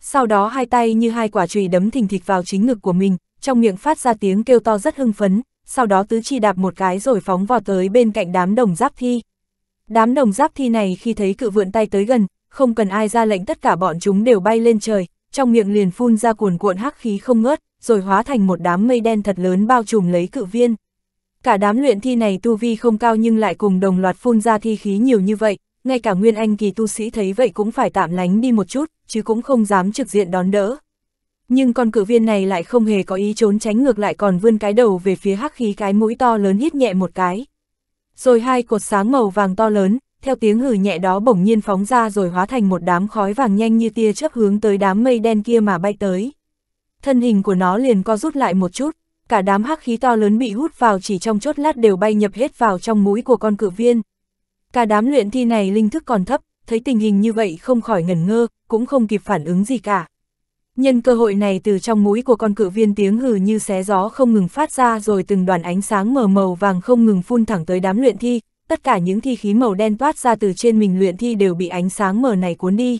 Sau đó hai tay như hai quả chùy đấm thình thịch vào chính ngực của mình, trong miệng phát ra tiếng kêu to rất hưng phấn, sau đó tứ chi đạp một cái rồi phóng vào tới bên cạnh đám đồng giáp thi. Đám đồng giáp thi này khi thấy cự vượn tay tới gần, không cần ai ra lệnh tất cả bọn chúng đều bay lên trời, trong miệng liền phun ra cuồn cuộn hắc khí không ngớt, rồi hóa thành một đám mây đen thật lớn bao trùm lấy cự viên. Cả đám luyện thi này tu vi không cao nhưng lại cùng đồng loạt phun ra thi khí nhiều như vậy, ngay cả nguyên anh kỳ tu sĩ thấy vậy cũng phải tạm lánh đi một chút, chứ cũng không dám trực diện đón đỡ. Nhưng con cử viên này lại không hề có ý trốn tránh ngược lại còn vươn cái đầu về phía hắc khí cái mũi to lớn hít nhẹ một cái. Rồi hai cột sáng màu vàng to lớn, theo tiếng hử nhẹ đó bỗng nhiên phóng ra rồi hóa thành một đám khói vàng nhanh như tia chớp hướng tới đám mây đen kia mà bay tới. Thân hình của nó liền co rút lại một chút, cả đám hắc khí to lớn bị hút vào chỉ trong chốt lát đều bay nhập hết vào trong mũi của con cự viên. Cả đám luyện thi này linh thức còn thấp, thấy tình hình như vậy không khỏi ngẩn ngơ, cũng không kịp phản ứng gì cả. Nhân cơ hội này từ trong mũi của con cự viên tiếng hừ như xé gió không ngừng phát ra rồi từng đoàn ánh sáng mờ màu vàng không ngừng phun thẳng tới đám luyện thi, tất cả những thi khí màu đen toát ra từ trên mình luyện thi đều bị ánh sáng mờ này cuốn đi.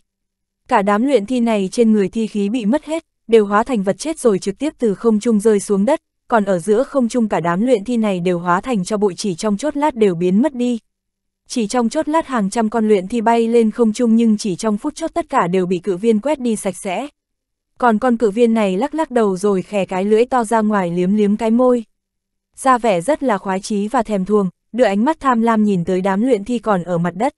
Cả đám luyện thi này trên người thi khí bị mất hết, đều hóa thành vật chết rồi trực tiếp từ không trung rơi xuống đất, còn ở giữa không trung cả đám luyện thi này đều hóa thành cho bụi chỉ trong chốt lát đều biến mất đi. Chỉ trong chốt lát hàng trăm con luyện thi bay lên không trung nhưng chỉ trong phút chốt tất cả đều bị cự viên quét đi sạch sẽ. Còn con cự viên này lắc lắc đầu rồi khè cái lưỡi to ra ngoài liếm liếm cái môi. Ra vẻ rất là khoái chí và thèm thuồng, đưa ánh mắt tham lam nhìn tới đám luyện thi còn ở mặt đất.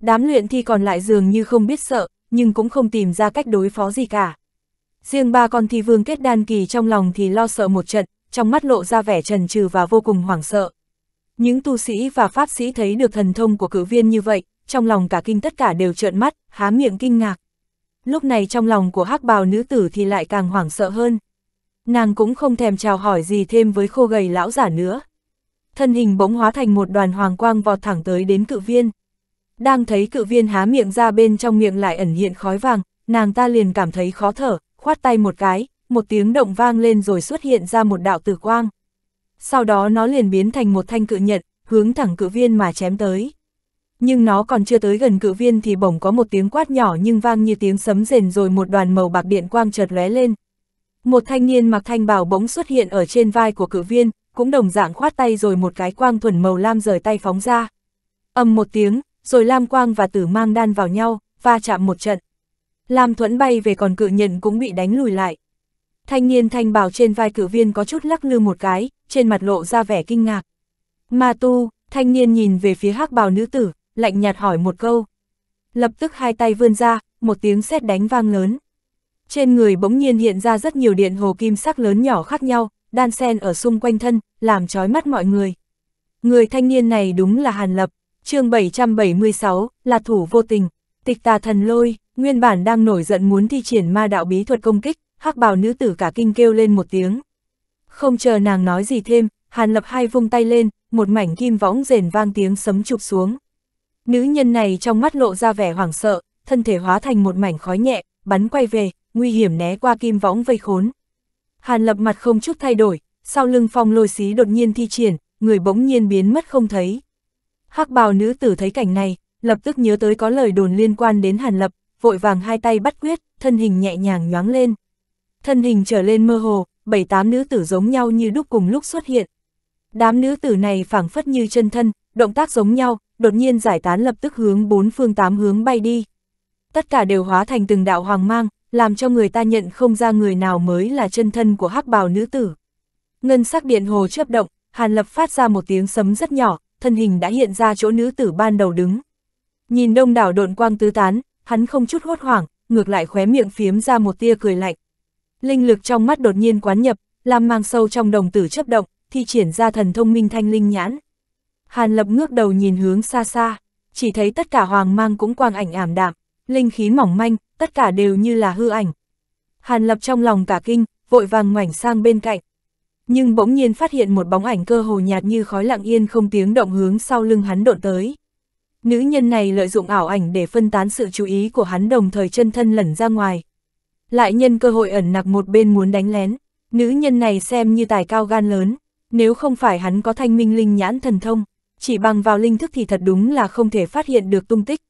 Đám luyện thi còn lại dường như không biết sợ, nhưng cũng không tìm ra cách đối phó gì cả. Riêng ba con thi vương kết đan kỳ trong lòng thì lo sợ một trận, trong mắt lộ ra vẻ trần trừ và vô cùng hoảng sợ. Những tu sĩ và pháp sĩ thấy được thần thông của cử viên như vậy, trong lòng cả kinh tất cả đều trợn mắt, há miệng kinh ngạc. Lúc này trong lòng của hắc bào nữ tử thì lại càng hoảng sợ hơn. Nàng cũng không thèm chào hỏi gì thêm với khô gầy lão giả nữa. Thân hình bỗng hóa thành một đoàn hoàng quang vọt thẳng tới đến cự viên. Đang thấy cự viên há miệng ra bên trong miệng lại ẩn hiện khói vàng, nàng ta liền cảm thấy khó thở, khoát tay một cái, một tiếng động vang lên rồi xuất hiện ra một đạo tử quang. Sau đó nó liền biến thành một thanh cự nhật hướng thẳng cự viên mà chém tới. Nhưng nó còn chưa tới gần cự viên thì bỗng có một tiếng quát nhỏ nhưng vang như tiếng sấm rền rồi một đoàn màu bạc điện quang chợt lóe lên. Một thanh niên mặc thanh bào bỗng xuất hiện ở trên vai của cự viên, cũng đồng dạng khoát tay rồi một cái quang thuần màu lam rời tay phóng ra. ầm một tiếng, rồi lam quang và tử mang đan vào nhau, va chạm một trận. Lam Thuẫn bay về còn cự nhận cũng bị đánh lùi lại. Thanh niên thanh bảo trên vai cử viên có chút lắc lư một cái, trên mặt lộ ra vẻ kinh ngạc. Ma tu, thanh niên nhìn về phía hắc bào nữ tử, lạnh nhạt hỏi một câu. Lập tức hai tay vươn ra, một tiếng sét đánh vang lớn. Trên người bỗng nhiên hiện ra rất nhiều điện hồ kim sắc lớn nhỏ khác nhau, đan sen ở xung quanh thân, làm chói mắt mọi người. Người thanh niên này đúng là Hàn Lập, chương 776, là thủ vô tình, tịch tà thần lôi, nguyên bản đang nổi giận muốn thi triển ma đạo bí thuật công kích, hắc bào nữ tử cả kinh kêu lên một tiếng. Không chờ nàng nói gì thêm, Hàn Lập hai vung tay lên, một mảnh kim võng rền vang tiếng sấm chụp xuống. Nữ nhân này trong mắt lộ ra vẻ hoảng sợ, thân thể hóa thành một mảnh khói nhẹ, bắn quay về, nguy hiểm né qua kim võng vây khốn. Hàn Lập mặt không chút thay đổi, sau lưng phong lôi xí đột nhiên thi triển, người bỗng nhiên biến mất không thấy. hắc bào nữ tử thấy cảnh này, lập tức nhớ tới có lời đồn liên quan đến Hàn Lập, vội vàng hai tay bắt quyết, thân hình nhẹ nhàng nhoáng lên. Thân hình trở lên mơ hồ, bảy tám nữ tử giống nhau như đúc cùng lúc xuất hiện. Đám nữ tử này phảng phất như chân thân, động tác giống nhau, đột nhiên giải tán lập tức hướng bốn phương tám hướng bay đi. Tất cả đều hóa thành từng đạo hoàng mang, làm cho người ta nhận không ra người nào mới là chân thân của hắc bào nữ tử. Ngân sắc điện hồ chớp động, Hàn Lập phát ra một tiếng sấm rất nhỏ, thân hình đã hiện ra chỗ nữ tử ban đầu đứng. Nhìn đông đảo độn quang tứ tán, hắn không chút hốt hoảng, ngược lại khóe miệng phiếm ra một tia cười lạnh. Linh lực trong mắt đột nhiên quán nhập, làm mang sâu trong đồng tử chấp động, thi triển ra thần thông minh thanh linh nhãn. Hàn Lập ngước đầu nhìn hướng xa xa, chỉ thấy tất cả hoàng mang cũng quang ảnh ảm đạm, linh khí mỏng manh, tất cả đều như là hư ảnh. Hàn Lập trong lòng cả kinh, vội vàng ngoảnh sang bên cạnh. Nhưng bỗng nhiên phát hiện một bóng ảnh cơ hồ nhạt như khói lặng yên không tiếng động hướng sau lưng hắn độn tới. Nữ nhân này lợi dụng ảo ảnh để phân tán sự chú ý của hắn đồng thời chân thân lẩn ra ngoài. Lại nhân cơ hội ẩn nặc một bên muốn đánh lén, nữ nhân này xem như tài cao gan lớn, nếu không phải hắn có thanh minh linh nhãn thần thông, chỉ bằng vào linh thức thì thật đúng là không thể phát hiện được tung tích.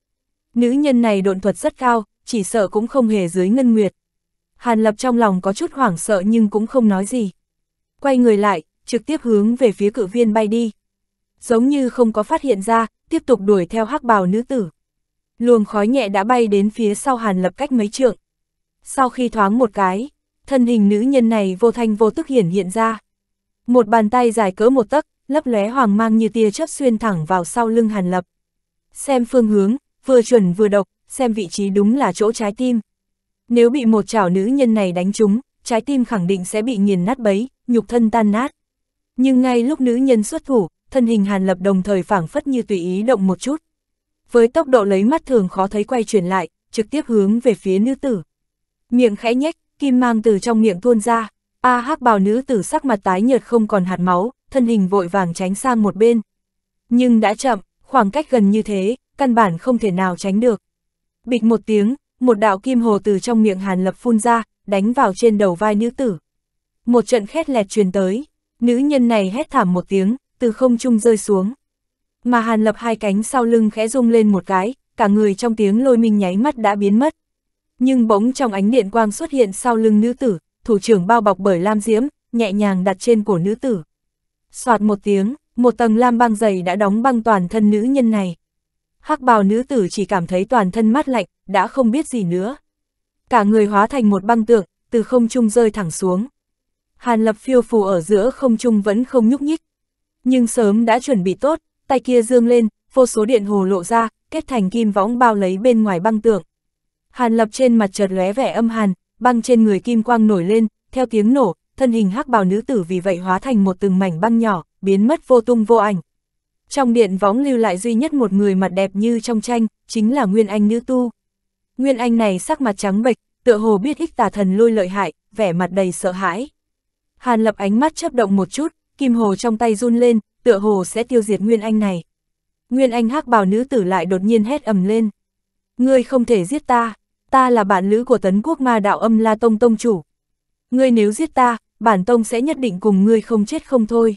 Nữ nhân này độn thuật rất cao, chỉ sợ cũng không hề dưới ngân nguyệt. Hàn Lập trong lòng có chút hoảng sợ nhưng cũng không nói gì. Quay người lại, trực tiếp hướng về phía cự viên bay đi. Giống như không có phát hiện ra, tiếp tục đuổi theo hắc bào nữ tử. Luồng khói nhẹ đã bay đến phía sau Hàn Lập cách mấy trượng. Sau khi thoáng một cái, thân hình nữ nhân này vô thanh vô tức hiển hiện ra. Một bàn tay dài cỡ một tấc, lấp lóe hoàng mang như tia chớp xuyên thẳng vào sau lưng Hàn Lập. Xem phương hướng, vừa chuẩn vừa độc, xem vị trí đúng là chỗ trái tim. Nếu bị một chảo nữ nhân này đánh trúng, trái tim khẳng định sẽ bị nghiền nát bấy, nhục thân tan nát. Nhưng ngay lúc nữ nhân xuất thủ, thân hình Hàn Lập đồng thời phảng phất như tùy ý động một chút. Với tốc độ lấy mắt thường khó thấy quay chuyển lại, trực tiếp hướng về phía nữ tử. Miệng khẽ nhếch, kim mang từ trong miệng tuôn ra, A hắc bào nữ tử sắc mặt tái nhợt không còn hạt máu, thân hình vội vàng tránh sang một bên. Nhưng đã chậm, khoảng cách gần như thế, căn bản không thể nào tránh được. Bịch một tiếng, một đạo kim hồ từ trong miệng Hàn Lập phun ra, đánh vào trên đầu vai nữ tử. Một trận khét lẹt truyền tới, nữ nhân này hét thảm một tiếng, từ không trung rơi xuống. Mà Hàn Lập hai cánh sau lưng khẽ rung lên một cái, cả người trong tiếng lôi minh nháy mắt đã biến mất. Nhưng bỗng trong ánh điện quang xuất hiện sau lưng nữ tử, thủ trưởng bao bọc bởi lam diễm, nhẹ nhàng đặt trên cổ nữ tử. Soạt một tiếng, một tầng lam băng dày đã đóng băng toàn thân nữ nhân này. hắc bào nữ tử chỉ cảm thấy toàn thân mát lạnh, đã không biết gì nữa. Cả người hóa thành một băng tượng, từ không trung rơi thẳng xuống. Hàn lập phiêu phù ở giữa không trung vẫn không nhúc nhích. Nhưng sớm đã chuẩn bị tốt, tay kia dương lên, vô số điện hồ lộ ra, kết thành kim võng bao lấy bên ngoài băng tượng. Hàn lập trên mặt chợt lóe vẻ âm hàn, băng trên người kim quang nổi lên, theo tiếng nổ, thân hình hắc bào nữ tử vì vậy hóa thành một từng mảnh băng nhỏ, biến mất vô tung vô ảnh. Trong điện võng lưu lại duy nhất một người mặt đẹp như trong tranh, chính là Nguyên Anh nữ tu. Nguyên Anh này sắc mặt trắng bệch, tựa hồ biết ích tà thần lôi lợi hại, vẻ mặt đầy sợ hãi. Hàn lập ánh mắt chấp động một chút, kim hồ trong tay run lên, tựa hồ sẽ tiêu diệt Nguyên Anh này. Nguyên Anh hắc bào nữ tử lại đột nhiên hét ầm lên. Ngươi không thể giết ta, ta là bạn lữ của tấn quốc ma đạo âm La Tông Tông chủ. Ngươi nếu giết ta, bản tông sẽ nhất định cùng ngươi không chết không thôi.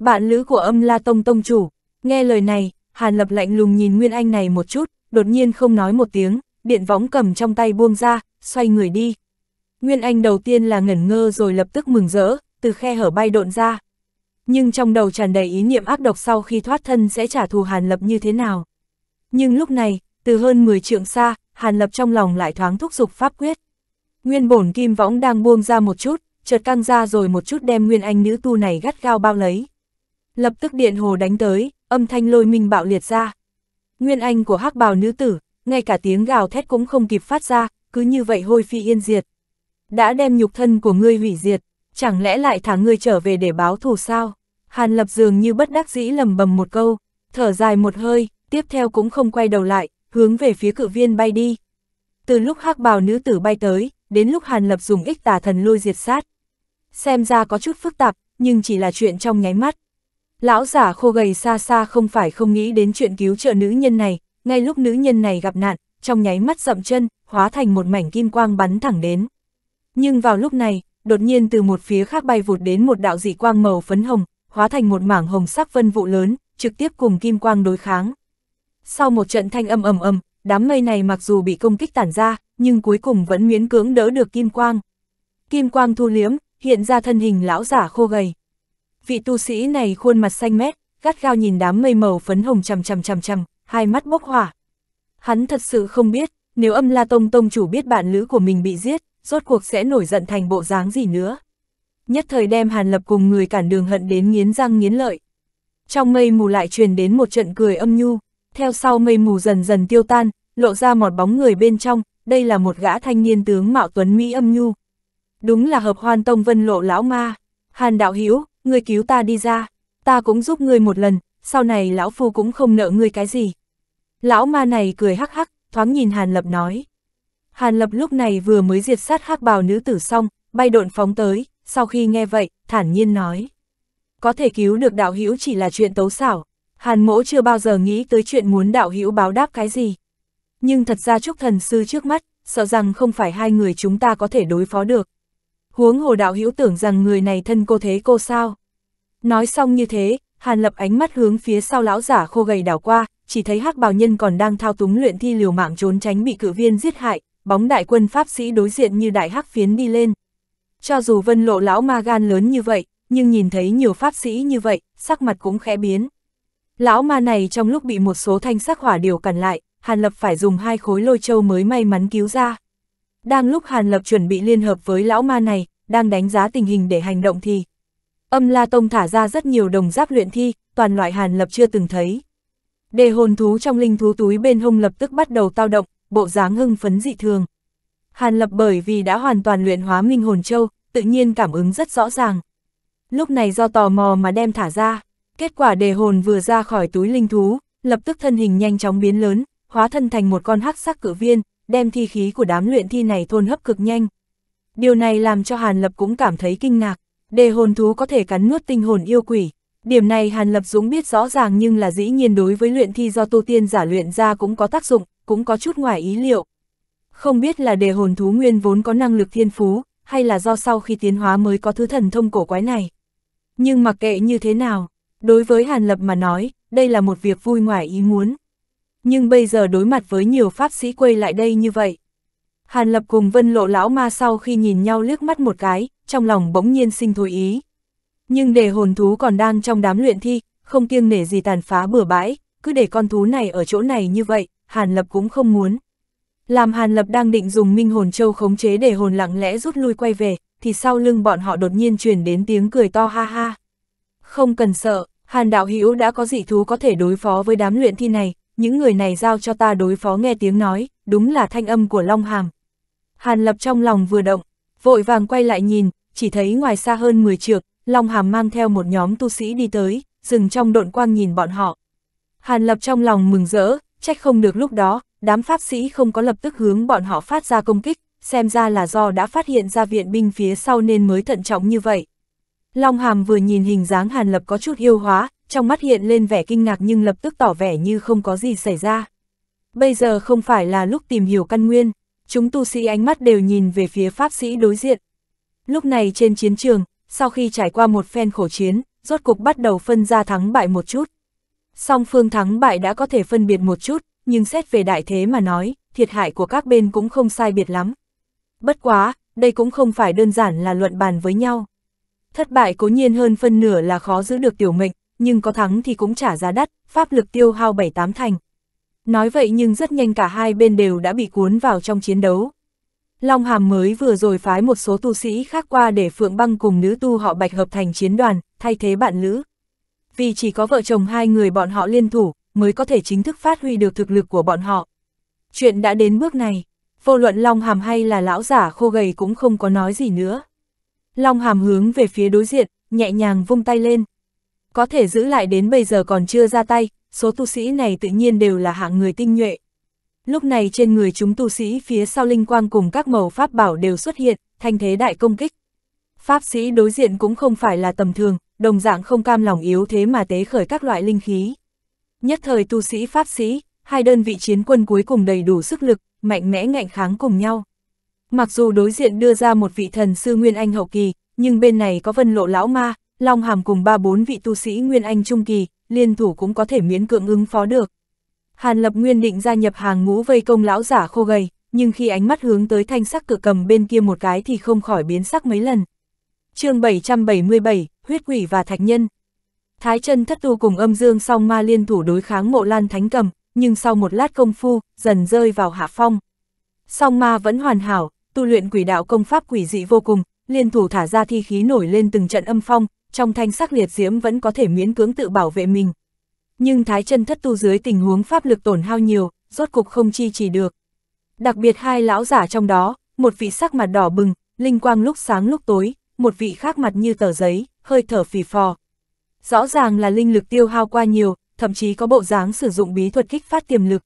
Bạn lữ của âm La Tông Tông chủ, nghe lời này, Hàn Lập lạnh lùng nhìn Nguyên Anh này một chút, đột nhiên không nói một tiếng, điện võng cầm trong tay buông ra, xoay người đi. Nguyên Anh đầu tiên là ngẩn ngơ rồi lập tức mừng rỡ, từ khe hở bay độn ra. Nhưng trong đầu tràn đầy ý niệm ác độc sau khi thoát thân sẽ trả thù Hàn Lập như thế nào. Nhưng lúc này, từ hơn 10 trượng xa, Hàn Lập trong lòng lại thoáng thúc giục pháp quyết. Nguyên bổn kim võng đang buông ra một chút, chợt căng ra rồi một chút đem nguyên anh nữ tu này gắt gao bao lấy. Lập tức điện hồ đánh tới, âm thanh lôi minh bạo liệt ra. Nguyên anh của hắc bào nữ tử, ngay cả tiếng gào thét cũng không kịp phát ra, cứ như vậy hôi phi yên diệt. Đã đem nhục thân của ngươi hủy diệt, chẳng lẽ lại thả ngươi trở về để báo thù sao? Hàn lập dường như bất đắc dĩ lầm bầm một câu, thở dài một hơi, tiếp theo cũng không quay đầu lại, hướng về phía cự viên bay đi. Từ lúc hắc bào nữ tử bay tới, đến lúc Hàn Lập dùng ích tà thần lôi diệt sát. Xem ra có chút phức tạp, nhưng chỉ là chuyện trong nháy mắt. Lão giả khô gầy xa xa không phải không nghĩ đến chuyện cứu trợ nữ nhân này, ngay lúc nữ nhân này gặp nạn, trong nháy mắt dậm chân, hóa thành một mảnh kim quang bắn thẳng đến. Nhưng vào lúc này, đột nhiên từ một phía khác bay vụt đến một đạo dị quang màu phấn hồng, hóa thành một mảng hồng sắc vân vụ lớn, trực tiếp cùng kim quang đối kháng. Sau một trận thanh âm ầm ầm, đám mây này mặc dù bị công kích tản ra, nhưng cuối cùng vẫn miễn cưỡng đỡ được kim quang. Kim quang thu liếm, hiện ra thân hình lão giả khô gầy. Vị tu sĩ này khuôn mặt xanh mét, gắt gao nhìn đám mây màu phấn hồng chằm chằm chằm chằm, hai mắt bốc hỏa. Hắn thật sự không biết, nếu âm la tông tông chủ biết bạn lữ của mình bị giết, rốt cuộc sẽ nổi giận thành bộ dáng gì nữa. Nhất thời đem Hàn Lập cùng người cản đường hận đến nghiến răng nghiến lợi. Trong mây mù lại truyền đến một trận cười âm nhu, theo sau mây mù dần dần tiêu tan, lộ ra một bóng người bên trong, đây là một gã thanh niên tướng mạo tuấn Mỹ âm nhu. Đúng là hợp hoan tông vân lộ lão ma. Hàn đạo Hiếu, ngươi cứu ta đi ra, ta cũng giúp ngươi một lần, sau này lão phu cũng không nợ ngươi cái gì. Lão ma này cười hắc hắc, thoáng nhìn Hàn Lập nói. Hàn Lập lúc này vừa mới diệt sát hắc bào nữ tử xong, bay độn phóng tới, sau khi nghe vậy, thản nhiên nói. Có thể cứu được đạo hữu chỉ là chuyện tấu xảo, Hàn mỗ chưa bao giờ nghĩ tới chuyện muốn đạo hữu báo đáp cái gì. Nhưng thật ra Trúc Thần Sư trước mắt, sợ rằng không phải hai người chúng ta có thể đối phó được. Huống hồ đạo hữu tưởng rằng người này thân cô thế cô sao. Nói xong như thế, Hàn lập ánh mắt hướng phía sau lão giả khô gầy đảo qua, chỉ thấy hắc bào nhân còn đang thao túng luyện thi liều mạng trốn tránh bị cử viên giết hại, bóng đại quân pháp sĩ đối diện như đại hắc phiến đi lên. Cho dù vân lộ lão ma gan lớn như vậy, nhưng nhìn thấy nhiều pháp sĩ như vậy, sắc mặt cũng khẽ biến. Lão ma này trong lúc bị một số thanh sắc hỏa điều cản lại, Hàn Lập phải dùng hai khối lôi châu mới may mắn cứu ra. Đang lúc Hàn Lập chuẩn bị liên hợp với lão ma này, đang đánh giá tình hình để hành động thì âm La Tông thả ra rất nhiều đồng giáp luyện thi, toàn loại Hàn Lập chưa từng thấy. Đề hồn thú trong linh thú túi bên hông lập tức bắt đầu tao động, bộ dáng hưng phấn dị thường. Hàn Lập bởi vì đã hoàn toàn luyện hóa minh hồn châu, tự nhiên cảm ứng rất rõ ràng. Lúc này do tò mò mà đem thả ra, kết quả đề hồn vừa ra khỏi túi linh thú, lập tức thân hình nhanh chóng biến lớn, hóa thân thành một con hắc sắc cử viên, đem thi khí của đám luyện thi này thôn hấp cực nhanh. Điều này làm cho Hàn Lập cũng cảm thấy kinh ngạc, đề hồn thú có thể cắn nuốt tinh hồn yêu quỷ. Điểm này Hàn Lập Dũng biết rõ ràng nhưng là dĩ nhiên đối với luyện thi do tu tiên giả luyện ra cũng có tác dụng, cũng có chút ngoài ý liệu. Không biết là đề hồn thú nguyên vốn có năng lực thiên phú, hay là do sau khi tiến hóa mới có thứ thần thông cổ quái này. Nhưng mặc kệ như thế nào, đối với Hàn Lập mà nói, đây là một việc vui ngoài ý muốn. Nhưng bây giờ đối mặt với nhiều pháp sĩ quay lại đây như vậy. Hàn Lập cùng vân lộ lão ma sau khi nhìn nhau liếc mắt một cái, trong lòng bỗng nhiên sinh thôi ý. Nhưng để hồn thú còn đang trong đám luyện thi, không kiêng nể gì tàn phá bừa bãi, cứ để con thú này ở chỗ này như vậy, Hàn Lập cũng không muốn. Làm Hàn Lập đang định dùng minh hồn châu khống chế để hồn lặng lẽ rút lui quay về, thì sau lưng bọn họ đột nhiên truyền đến tiếng cười to ha ha. Không cần sợ, Hàn Đạo Hữu đã có dị thú có thể đối phó với đám luyện thi này, những người này giao cho ta đối phó nghe tiếng nói, đúng là thanh âm của Long Hàm. Hàn Lập trong lòng vừa động, vội vàng quay lại nhìn, chỉ thấy ngoài xa hơn 10 trượng, Long Hàm mang theo một nhóm tu sĩ đi tới, dừng trong độn quang nhìn bọn họ. Hàn Lập trong lòng mừng rỡ, trách không được lúc đó, đám pháp sĩ không có lập tức hướng bọn họ phát ra công kích, xem ra là do đã phát hiện ra viện binh phía sau nên mới thận trọng như vậy. Long Hàm vừa nhìn hình dáng Hàn Lập có chút yêu hóa, trong mắt hiện lên vẻ kinh ngạc nhưng lập tức tỏ vẻ như không có gì xảy ra. Bây giờ không phải là lúc tìm hiểu căn nguyên, chúng tu sĩ ánh mắt đều nhìn về phía pháp sĩ đối diện. Lúc này trên chiến trường, sau khi trải qua một phen khổ chiến, rốt cục bắt đầu phân ra thắng bại một chút. Song phương thắng bại đã có thể phân biệt một chút, nhưng xét về đại thế mà nói, thiệt hại của các bên cũng không sai biệt lắm. Bất quá, đây cũng không phải đơn giản là luận bàn với nhau. Thất bại cố nhiên hơn phân nửa là khó giữ được tiểu mệnh, nhưng có thắng thì cũng trả giá đắt, pháp lực tiêu hao bảy tám thành. Nói vậy nhưng rất nhanh cả hai bên đều đã bị cuốn vào trong chiến đấu. Long Hàm mới vừa rồi phái một số tu sĩ khác qua để Phượng Băng cùng nữ tu họ Bạch hợp thành chiến đoàn, thay thế bạn nữ. Vì chỉ có vợ chồng hai người bọn họ liên thủ, mới có thể chính thức phát huy được thực lực của bọn họ. Chuyện đã đến bước này, vô luận Long Hàm hay là lão giả khô gầy cũng không có nói gì nữa. Long Hàm hướng về phía đối diện, nhẹ nhàng vung tay lên. Có thể giữ lại đến bây giờ còn chưa ra tay, số tu sĩ này tự nhiên đều là hạng người tinh nhuệ. Lúc này trên người chúng tu sĩ phía sau linh quang cùng các màu pháp bảo đều xuất hiện, thanh thế đại công kích. Pháp sĩ đối diện cũng không phải là tầm thường, đồng dạng không cam lòng yếu thế mà tế khởi các loại linh khí. Nhất thời tu sĩ pháp sĩ, hai đơn vị chiến quân cuối cùng đầy đủ sức lực, mạnh mẽ ngạnh kháng cùng nhau. Mặc dù đối diện đưa ra một vị thần sư Nguyên Anh hậu kỳ, nhưng bên này có vân lộ lão ma, Long Hàm cùng ba bốn vị tu sĩ Nguyên Anh trung kỳ, liên thủ cũng có thể miễn cưỡng ứng phó được. Hàn Lập Nguyên định gia nhập hàng ngũ vây công lão giả khô gầy, nhưng khi ánh mắt hướng tới thanh sắc cự cầm bên kia một cái thì không khỏi biến sắc mấy lần. chương 777, huyết quỷ và thạch nhân. Thái chân thất tu cùng âm dương song ma liên thủ đối kháng mộ lan thánh cầm, nhưng sau một lát công phu, dần rơi vào hạ phong. Song ma vẫn hoàn hảo, tu luyện quỷ đạo công pháp quỷ dị vô cùng, liên thủ thả ra thi khí nổi lên từng trận âm phong, trong thanh sắc liệt diễm vẫn có thể miễn cưỡng tự bảo vệ mình. Nhưng thái chân thất tu dưới tình huống pháp lực tổn hao nhiều, rốt cục không chi chỉ được. Đặc biệt hai lão giả trong đó, một vị sắc mặt đỏ bừng, linh quang lúc sáng lúc tối, một vị khác mặt như tờ giấy, hơi thở phì phò. Rõ ràng là linh lực tiêu hao qua nhiều, thậm chí có bộ dáng sử dụng bí thuật kích phát tiềm lực.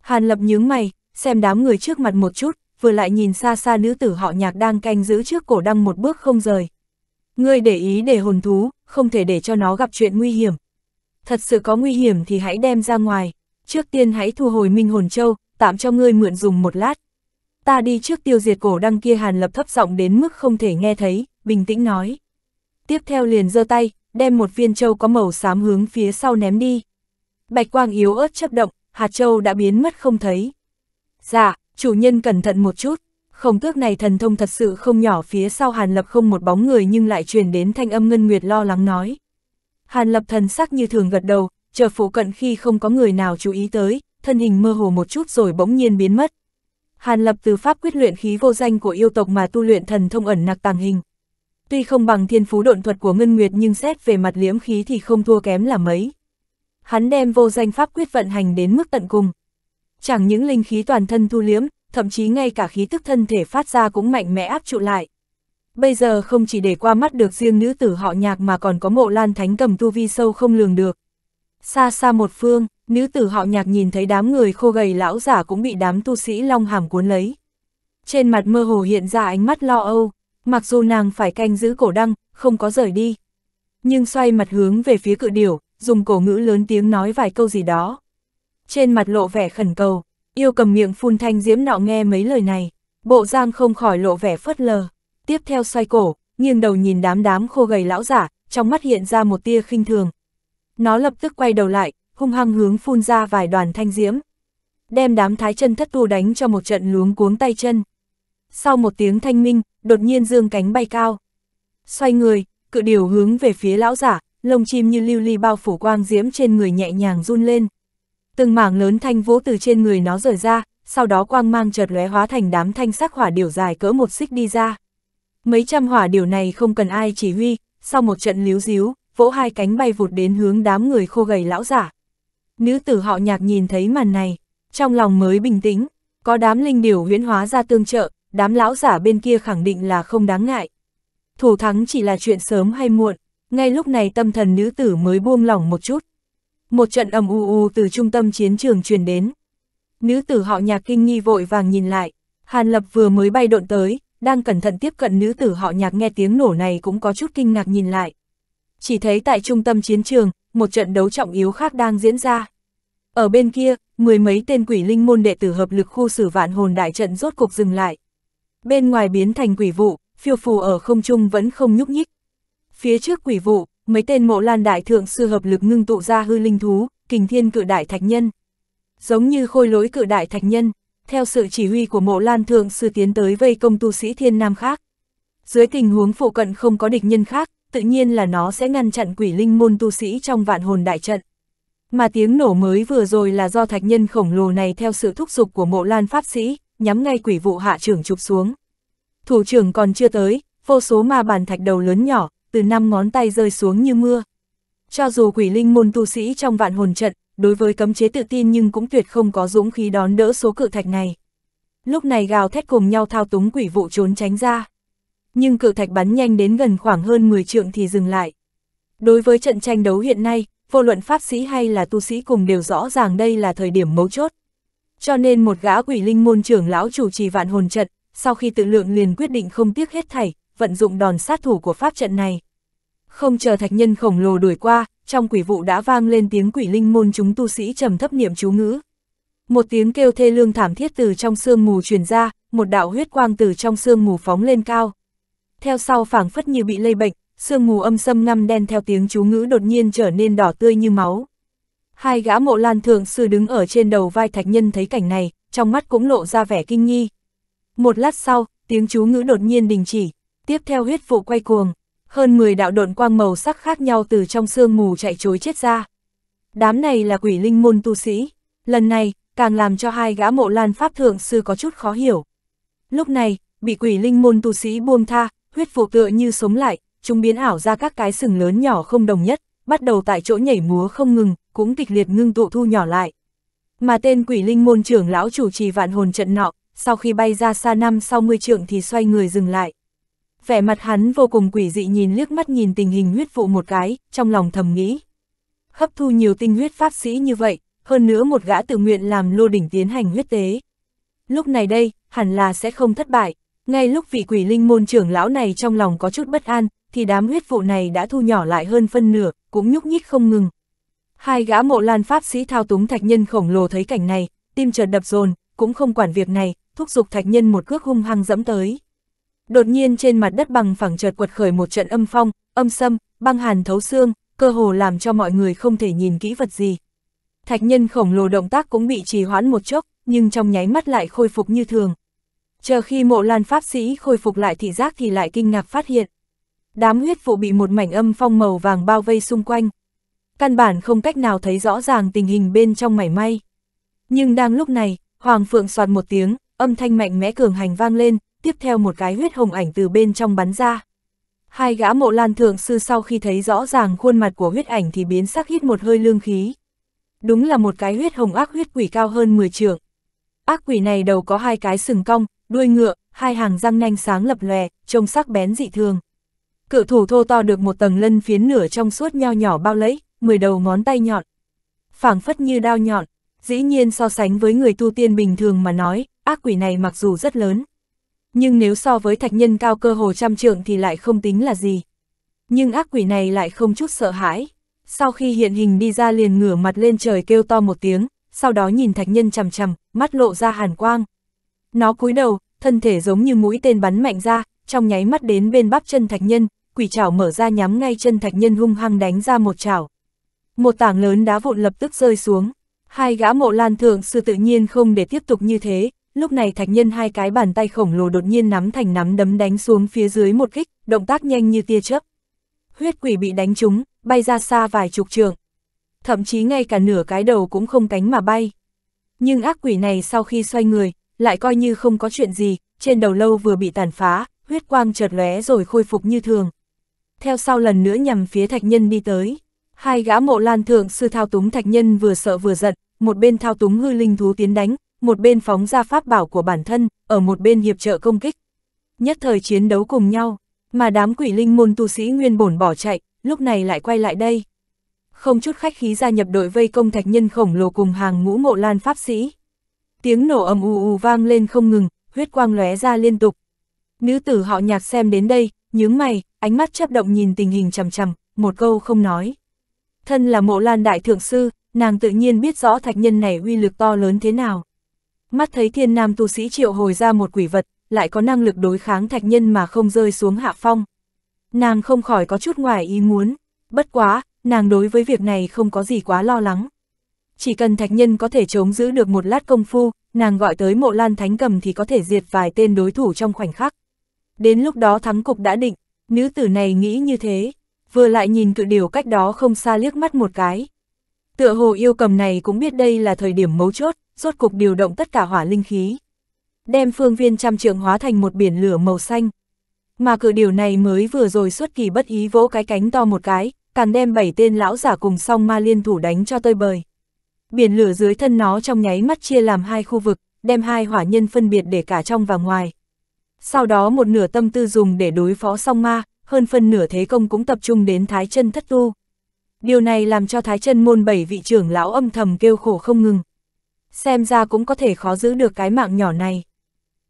Hàn lập nhướng mày, xem đám người trước mặt một chút, vừa lại nhìn xa xa nữ tử họ nhạc đang canh giữ trước cổ đăng một bước không rời. Ngươi để ý để hồn thú, không thể để cho nó gặp chuyện nguy hiểm. Thật sự có nguy hiểm thì hãy đem ra ngoài, trước tiên hãy thu hồi minh hồn châu, tạm cho ngươi mượn dùng một lát. Ta đi trước tiêu diệt cổ đăng kia hàn lập thấp giọng đến mức không thể nghe thấy, bình tĩnh nói. Tiếp theo liền giơ tay, đem một viên châu có màu xám hướng phía sau ném đi. Bạch quang yếu ớt chấp động, hạt châu đã biến mất không thấy. Dạ, chủ nhân cẩn thận một chút, khổng tước này thần thông thật sự không nhỏ phía sau Hàn Lập không một bóng người nhưng lại truyền đến thanh âm ngân nguyệt lo lắng nói. Hàn Lập thần sắc như thường gật đầu, chờ phụ cận khi không có người nào chú ý tới, thân hình mơ hồ một chút rồi bỗng nhiên biến mất. Hàn Lập từ pháp quyết luyện khí vô danh của yêu tộc mà tu luyện thần thông ẩn nặc tàng hình. Tuy không bằng thiên phú độn thuật của Ngân Nguyệt nhưng xét về mặt liễm khí thì không thua kém là mấy. Hắn đem vô danh pháp quyết vận hành đến mức tận cùng. Chẳng những linh khí toàn thân thu liếm, thậm chí ngay cả khí tức thân thể phát ra cũng mạnh mẽ áp trụ lại. Bây giờ không chỉ để qua mắt được riêng nữ tử họ nhạc mà còn có mộ lan thánh cầm tu vi sâu không lường được. Xa xa một phương, nữ tử họ nhạc nhìn thấy đám người khô gầy lão giả cũng bị đám tu sĩ long hàm cuốn lấy. Trên mặt mơ hồ hiện ra ánh mắt lo âu, mặc dù nàng phải canh giữ cổ đăng, không có rời đi. Nhưng xoay mặt hướng về phía cự điểu, dùng cổ ngữ lớn tiếng nói vài câu gì đó. Trên mặt lộ vẻ khẩn cầu, yêu cầm miệng phun thanh diễm nọ nghe mấy lời này, bộ giang không khỏi lộ vẻ phớt lờ. Tiếp theo xoay cổ, nghiêng đầu nhìn đám đám khô gầy lão giả, trong mắt hiện ra một tia khinh thường. Nó lập tức quay đầu lại, hung hăng hướng phun ra vài đoàn thanh diễm. Đem đám thái chân thất tu đánh cho một trận luống cuống tay chân. Sau một tiếng thanh minh, đột nhiên dương cánh bay cao. Xoay người, cự điều hướng về phía lão giả, lông chim như lưu ly bao phủ quang diễm trên người nhẹ nhàng run lên. Từng mảng lớn thanh vũ từ trên người nó rời ra, sau đó quang mang chợt lóe hóa thành đám thanh sắc hỏa điểu dài cỡ một xích đi ra. Mấy trăm hỏa điểu này không cần ai chỉ huy, sau một trận líu díu, vỗ hai cánh bay vụt đến hướng đám người khô gầy lão giả. Nữ tử họ nhạc nhìn thấy màn này, trong lòng mới bình tĩnh, có đám linh điểu huyễn hóa ra tương trợ, đám lão giả bên kia khẳng định là không đáng ngại. Thủ thắng chỉ là chuyện sớm hay muộn, ngay lúc này tâm thần nữ tử mới buông lỏng một chút. Một trận ầm u u từ trung tâm chiến trường truyền đến. Nữ tử họ nhạc kinh nghi vội vàng nhìn lại, Hàn Lập vừa mới bay độn tới, đang cẩn thận tiếp cận nữ tử họ nhạc nghe tiếng nổ này cũng có chút kinh ngạc nhìn lại. Chỉ thấy tại trung tâm chiến trường, một trận đấu trọng yếu khác đang diễn ra. Ở bên kia, mười mấy tên quỷ linh môn đệ tử hợp lực khu xử vạn hồn đại trận rốt cục dừng lại. Bên ngoài biến thành quỷ vụ, phiêu phù ở không trung vẫn không nhúc nhích. Phía trước quỷ vụ, mấy tên mộ lan đại thượng sư hợp lực ngưng tụ ra hư linh thú, kình thiên cự đại thạch nhân. Giống như khôi lối cự đại thạch nhân, theo sự chỉ huy của mộ lan thượng sư tiến tới vây công tu sĩ thiên nam khác. Dưới tình huống phụ cận không có địch nhân khác, tự nhiên là nó sẽ ngăn chặn quỷ linh môn tu sĩ trong vạn hồn đại trận. Mà tiếng nổ mới vừa rồi là do thạch nhân khổng lồ này theo sự thúc giục của mộ lan pháp sĩ, nhắm ngay quỷ vụ hạ trưởng chụp xuống. Thủ trưởng còn chưa tới, vô số ma bàn thạch đầu lớn nhỏ, từ năm ngón tay rơi xuống như mưa. Cho dù quỷ linh môn tu sĩ trong vạn hồn trận, đối với cấm chế tự tin nhưng cũng tuyệt không có dũng khí đón đỡ số cự thạch này. Lúc này gào thét cùng nhau thao túng quỷ vụ trốn tránh ra. Nhưng cự thạch bắn nhanh đến gần khoảng hơn 10 trượng thì dừng lại. Đối với trận tranh đấu hiện nay, vô luận pháp sĩ hay là tu sĩ cùng đều rõ ràng đây là thời điểm mấu chốt. Cho nên một gã quỷ linh môn trưởng lão chủ trì vạn hồn trận, sau khi tự lượng liền quyết định không tiếc hết thảy, vận dụng đòn sát thủ của pháp trận này. Không chờ thạch nhân khổng lồ đuổi qua, trong quỷ vụ đã vang lên tiếng quỷ linh môn chúng tu sĩ trầm thấp niệm chú ngữ. Một tiếng kêu thê lương thảm thiết từ trong sương mù truyền ra, một đạo huyết quang từ trong sương mù phóng lên cao. Theo sau phảng phất như bị lây bệnh, sương mù âm sâm ngăm đen theo tiếng chú ngữ đột nhiên trở nên đỏ tươi như máu. Hai gã mộ lan thượng sư đứng ở trên đầu vai thạch nhân thấy cảnh này, trong mắt cũng lộ ra vẻ kinh nghi. Một lát sau, tiếng chú ngữ đột nhiên đình chỉ, tiếp theo huyết vụ quay cuồng, hơn 10 đạo độn quang màu sắc khác nhau từ trong sương mù chạy trối chết ra. Đám này là quỷ linh môn tu sĩ, lần này, càng làm cho hai gã mộ lan pháp thượng sư có chút khó hiểu. Lúc này, bị quỷ linh môn tu sĩ buông tha, huyết vụ tựa như sống lại, chúng biến ảo ra các cái sừng lớn nhỏ không đồng nhất, bắt đầu tại chỗ nhảy múa không ngừng, cũng kịch liệt ngưng tụ thu nhỏ lại. Mà tên quỷ linh môn trưởng lão chủ trì vạn hồn trận nọ, sau khi bay ra xa năm sau 10 trượng thì xoay người dừng lại. Vẻ mặt hắn vô cùng quỷ dị nhìn liếc mắt nhìn tình hình huyết vụ một cái, trong lòng thầm nghĩ. Hấp thu nhiều tinh huyết pháp sĩ như vậy, hơn nữa một gã tự nguyện làm lô đỉnh tiến hành huyết tế. Lúc này đây, hẳn là sẽ không thất bại. Ngay lúc vị quỷ linh môn trưởng lão này trong lòng có chút bất an, thì đám huyết vụ này đã thu nhỏ lại hơn phân nửa, cũng nhúc nhích không ngừng. Hai gã mộ lan pháp sĩ thao túng thạch nhân khổng lồ thấy cảnh này, tim chợt đập dồn cũng không quản việc này, thúc giục thạch nhân một cước hung hăng dẫm tới. Đột nhiên trên mặt đất bằng phẳng chợt quật khởi một trận âm phong, âm sâm, băng hàn thấu xương, cơ hồ làm cho mọi người không thể nhìn kỹ vật gì. Thạch nhân khổng lồ động tác cũng bị trì hoãn một chốc, nhưng trong nháy mắt lại khôi phục như thường. Chờ khi mộ lan pháp sĩ khôi phục lại thị giác thì lại kinh ngạc phát hiện. Đám huyết vụ bị một mảnh âm phong màu vàng bao vây xung quanh. Căn bản không cách nào thấy rõ ràng tình hình bên trong mảy may. Nhưng đang lúc này, Hoàng Phượng soạt một tiếng, âm thanh mạnh mẽ cường hành vang lên, tiếp theo một cái huyết hồng ảnh từ bên trong bắn ra. Hai gã mộ lan thượng sư sau khi thấy rõ ràng khuôn mặt của huyết ảnh thì biến sắc hít một hơi lương khí. Đúng là một cái huyết hồng ác huyết quỷ cao hơn 10 trượng. Ác quỷ này đầu có hai cái sừng cong, đuôi ngựa, hai hàng răng nanh sáng lập lòe, trông sắc bén dị thường. Cự thủ thô to được một tầng lân phiến nửa trong suốt nho nhỏ bao lấy, 10 đầu ngón tay nhọn. phảng phất như đao nhọn, dĩ nhiên so sánh với người tu tiên bình thường mà nói, ác quỷ này mặc dù rất lớn. Nhưng nếu so với thạch nhân cao cơ hồ trăm trượng thì lại không tính là gì. Nhưng ác quỷ này lại không chút sợ hãi. Sau khi hiện hình đi ra liền ngửa mặt lên trời kêu to một tiếng, sau đó nhìn thạch nhân chằm chằm, mắt lộ ra hàn quang. Nó cúi đầu, thân thể giống như mũi tên bắn mạnh ra, trong nháy mắt đến bên bắp chân thạch nhân, quỷ chảo mở ra nhắm ngay chân thạch nhân hung hăng đánh ra một chảo. Một tảng lớn đá vụn lập tức rơi xuống. Hai gã mộ lan thượng sư tự nhiên không để tiếp tục như thế, lúc này thạch nhân hai cái bàn tay khổng lồ đột nhiên nắm thành nắm đấm đánh xuống phía dưới một kích, động tác nhanh như tia chớp. Huyết quỷ bị đánh trúng, bay ra xa vài chục trường. Thậm chí ngay cả nửa cái đầu cũng không cánh mà bay. Nhưng ác quỷ này sau khi xoay người, lại coi như không có chuyện gì, trên đầu lâu vừa bị tàn phá, huyết quang chợt lóe rồi khôi phục như thường. Theo sau lần nữa nhằm phía thạch nhân đi tới. Hai gã mộ lan thượng sư thao túng thạch nhân vừa sợ vừa giận, một bên thao túng hư linh thú tiến đánh, một bên phóng ra pháp bảo của bản thân, ở một bên hiệp trợ công kích. Nhất thời chiến đấu cùng nhau, mà đám quỷ linh môn tu sĩ nguyên bổn bỏ chạy, lúc này lại quay lại đây. Không chút khách khí gia nhập đội vây công thạch nhân khổng lồ cùng hàng ngũ mộ lan pháp sĩ. Tiếng nổ ầm ù ù vang lên không ngừng, huyết quang lóe ra liên tục. Nữ tử họ nhạc xem đến đây, nhướng mày, ánh mắt chấp động nhìn tình hình chằm chằm, một câu không nói. Thân là mộ lan đại thượng sư, nàng tự nhiên biết rõ thạch nhân này uy lực to lớn thế nào. Mắt thấy thiên nam tu sĩ triệu hồi ra một quỷ vật, lại có năng lực đối kháng thạch nhân mà không rơi xuống hạ phong. Nàng không khỏi có chút ngoài ý muốn, bất quá, nàng đối với việc này không có gì quá lo lắng. Chỉ cần thạch nhân có thể chống giữ được một lát công phu, nàng gọi tới mộ lan thánh cầm thì có thể diệt vài tên đối thủ trong khoảnh khắc. Đến lúc đó thắng cục đã định, nữ tử này nghĩ như thế, vừa lại nhìn cự điều cách đó không xa liếc mắt một cái. Tựa hồ yêu cầm này cũng biết đây là thời điểm mấu chốt, rốt cục điều động tất cả hỏa linh khí. Đem phương viên trăm trượng hóa thành một biển lửa màu xanh. Mà cự điều này mới vừa rồi xuất kỳ bất ý vỗ cái cánh to một cái, càng đem bảy tên lão giả cùng song ma liên thủ đánh cho tơi bời. Biển lửa dưới thân nó trong nháy mắt chia làm hai khu vực, đem hai hỏa nhân phân biệt để cả trong và ngoài. Sau đó một nửa tâm tư dùng để đối phó song ma, hơn phân nửa thế công cũng tập trung đến thái chân thất tu. Điều này làm cho thái chân môn bảy vị trưởng lão âm thầm kêu khổ không ngừng. Xem ra cũng có thể khó giữ được cái mạng nhỏ này.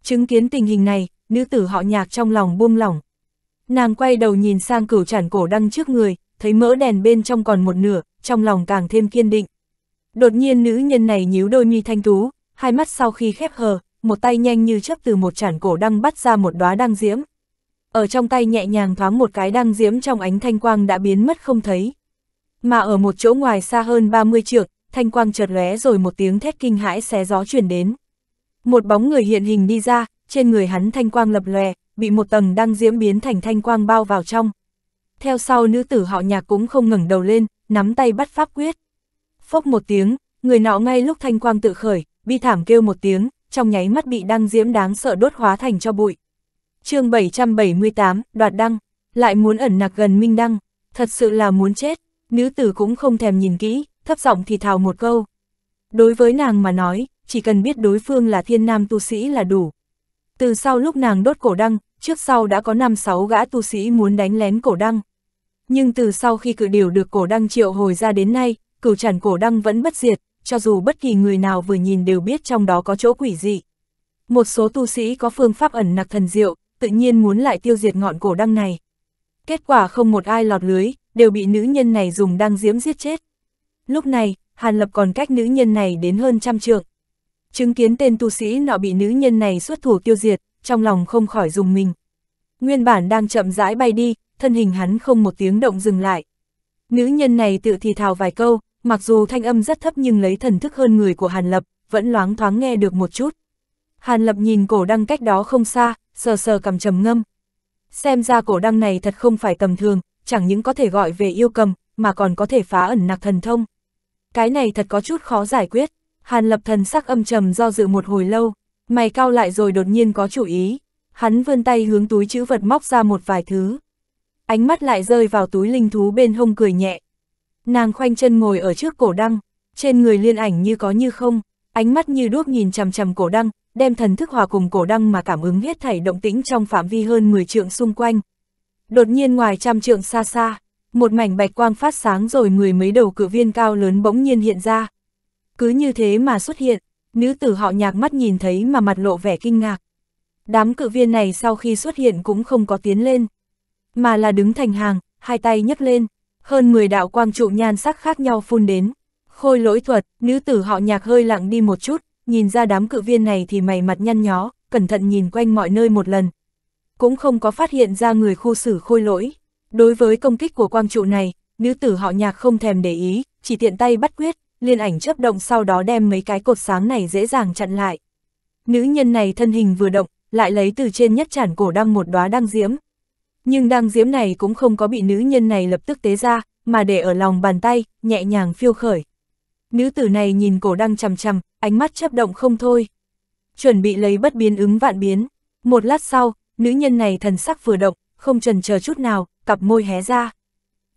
Chứng kiến tình hình này, nữ tử họ nhạc trong lòng buông lỏng. Nàng quay đầu nhìn sang cửu chản cổ đăng trước người, thấy mỡ đèn bên trong còn một nửa, trong lòng càng thêm kiên định. Đột nhiên nữ nhân này nhíu đôi mi thanh tú, hai mắt sau khi khép hờ, một tay nhanh như chấp từ một chản cổ đăng bắt ra một đóa đăng diễm. Ở trong tay nhẹ nhàng thoáng một cái đăng diễm trong ánh thanh quang đã biến mất không thấy. Mà ở một chỗ ngoài xa hơn 30 trượng, thanh quang chợt lóe rồi một tiếng thét kinh hãi xé gió truyền đến. Một bóng người hiện hình đi ra, trên người hắn thanh quang lập lòe, bị một tầng đăng diễm biến thành thanh quang bao vào trong. Theo sau nữ tử họ nhạc cũng không ngẩng đầu lên, nắm tay bắt pháp quyết. Phốc một tiếng, người nọ ngay lúc thanh quang tự khởi, bi thảm kêu một tiếng, trong nháy mắt bị đăng diễm đáng sợ đốt hóa thành cho bụi. chương 778, đoạt đăng, lại muốn ẩn nặc gần minh đăng, thật sự là muốn chết, nữ tử cũng không thèm nhìn kỹ, thấp giọng thì thào một câu. Đối với nàng mà nói, chỉ cần biết đối phương là thiên nam tu sĩ là đủ. Từ sau lúc nàng đốt cổ đăng, trước sau đã có 5-6 gã tu sĩ muốn đánh lén cổ đăng. Nhưng từ sau khi cự điều được cổ đăng triệu hồi ra đến nay, cửu tràn cổ đăng vẫn bất diệt, cho dù bất kỳ người nào vừa nhìn đều biết trong đó có chỗ quỷ dị. Một số tu sĩ có phương pháp ẩn nặc thần diệu, tự nhiên muốn lại tiêu diệt ngọn cổ đăng này. Kết quả không một ai lọt lưới, đều bị nữ nhân này dùng đăng diễm giết chết. Lúc này, Hàn Lập còn cách nữ nhân này đến hơn trăm trượng. Chứng kiến tên tu sĩ nọ bị nữ nhân này xuất thủ tiêu diệt, trong lòng không khỏi dùng mình. Nguyên bản đang chậm rãi bay đi, thân hình hắn không một tiếng động dừng lại. Nữ nhân này tự thì thào vài câu, mặc dù thanh âm rất thấp nhưng lấy thần thức hơn người của Hàn Lập, vẫn loáng thoáng nghe được một chút. Hàn Lập nhìn cổ đăng cách đó không xa, sờ sờ cầm trầm ngâm. Xem ra cổ đăng này thật không phải tầm thường, chẳng những có thể gọi về yêu cầm, mà còn có thể phá ẩn nặc thần thông. Cái này thật có chút khó giải quyết. Hàn Lập thần sắc âm trầm do dự một hồi lâu, mày cao lại rồi đột nhiên có chủ ý. Hắn vươn tay hướng túi chữ vật móc ra một vài thứ. Ánh mắt lại rơi vào túi linh thú bên hông cười nhẹ, Nàng khoanh chân ngồi ở trước cổ đăng, trên người liên ảnh như có như không, ánh mắt như đuốc nhìn chằm chằm cổ đăng, đem thần thức hòa cùng cổ đăng mà cảm ứng hết thảy động tĩnh trong phạm vi hơn 10 trượng xung quanh. Đột nhiên ngoài trăm trượng xa xa, một mảnh bạch quang phát sáng rồi mười mấy đầu cự viên cao lớn bỗng nhiên hiện ra. Cứ như thế mà xuất hiện, nữ tử họ nhạc mắt nhìn thấy mà mặt lộ vẻ kinh ngạc. Đám cự viên này sau khi xuất hiện cũng không có tiến lên, mà là đứng thành hàng, hai tay nhấc lên, hơn 10 đạo quang trụ nhan sắc khác nhau phun đến. Khôi lỗi thuật, nữ tử họ nhạc hơi lặng đi một chút, nhìn ra đám cự viên này thì mày mặt nhăn nhó, cẩn thận nhìn quanh mọi nơi một lần. Cũng không có phát hiện ra người khu xử khôi lỗi. Đối với công kích của quang trụ này, nữ tử họ nhạc không thèm để ý, chỉ tiện tay bắt quyết, liên ảnh chấp động sau đó đem mấy cái cột sáng này dễ dàng chặn lại. Nữ nhân này thân hình vừa động, lại lấy từ trên nhất chản cổ đăng một đóa đăng diễm, nhưng đăng diễm này cũng không có bị nữ nhân này lập tức tế ra, mà để ở lòng bàn tay, nhẹ nhàng phiêu khởi. Nữ tử này nhìn cổ đăng chằm chằm, ánh mắt chấp động không thôi. Chuẩn bị lấy bất biến ứng vạn biến. Một lát sau, nữ nhân này thần sắc vừa động, không trần chờ chút nào, cặp môi hé ra.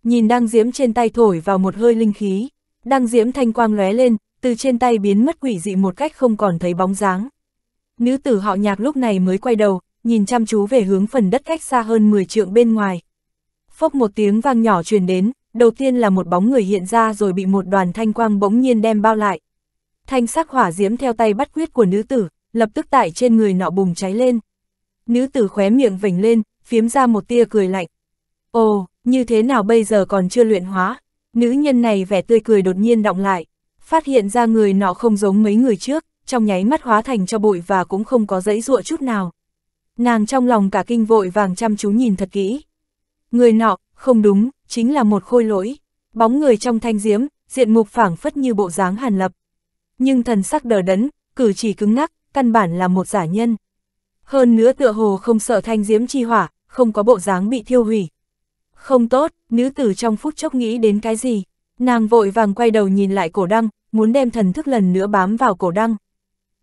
Nhìn đăng diễm trên tay thổi vào một hơi linh khí, đăng diễm thanh quang lóe lên, từ trên tay biến mất quỷ dị một cách không còn thấy bóng dáng. Nữ tử họ nhạc lúc này mới quay đầu, nhìn chăm chú về hướng phần đất cách xa hơn 10 trượng bên ngoài. Phốc một tiếng vang nhỏ truyền đến, đầu tiên là một bóng người hiện ra rồi bị một đoàn thanh quang bỗng nhiên đem bao lại. Thanh sắc hỏa diễm theo tay bắt quyết của nữ tử, lập tức tại trên người nọ bùng cháy lên. Nữ tử khóe miệng vểnh lên, phiếm ra một tia cười lạnh. Ồ, như thế nào bây giờ còn chưa luyện hóa? Nữ nhân này vẻ tươi cười đột nhiên động lại, phát hiện ra người nọ không giống mấy người trước, trong nháy mắt hóa thành cho bụi và cũng không có dãy ruộng chút nào. Nàng trong lòng cả kinh vội vàng chăm chú nhìn thật kỹ. Người nọ, không đúng, chính là một khôi lỗi. Bóng người trong thanh diếm, diện mục phảng phất như bộ dáng hàn lập. Nhưng thần sắc đờ đẫn, cử chỉ cứng nắc, căn bản là một giả nhân. Hơn nữa tựa hồ không sợ thanh diếm chi hỏa, không có bộ dáng bị thiêu hủy. Không tốt, nữ tử trong phút chốc nghĩ đến cái gì? Nàng vội vàng quay đầu nhìn lại cổ đăng, muốn đem thần thức lần nữa bám vào cổ đăng.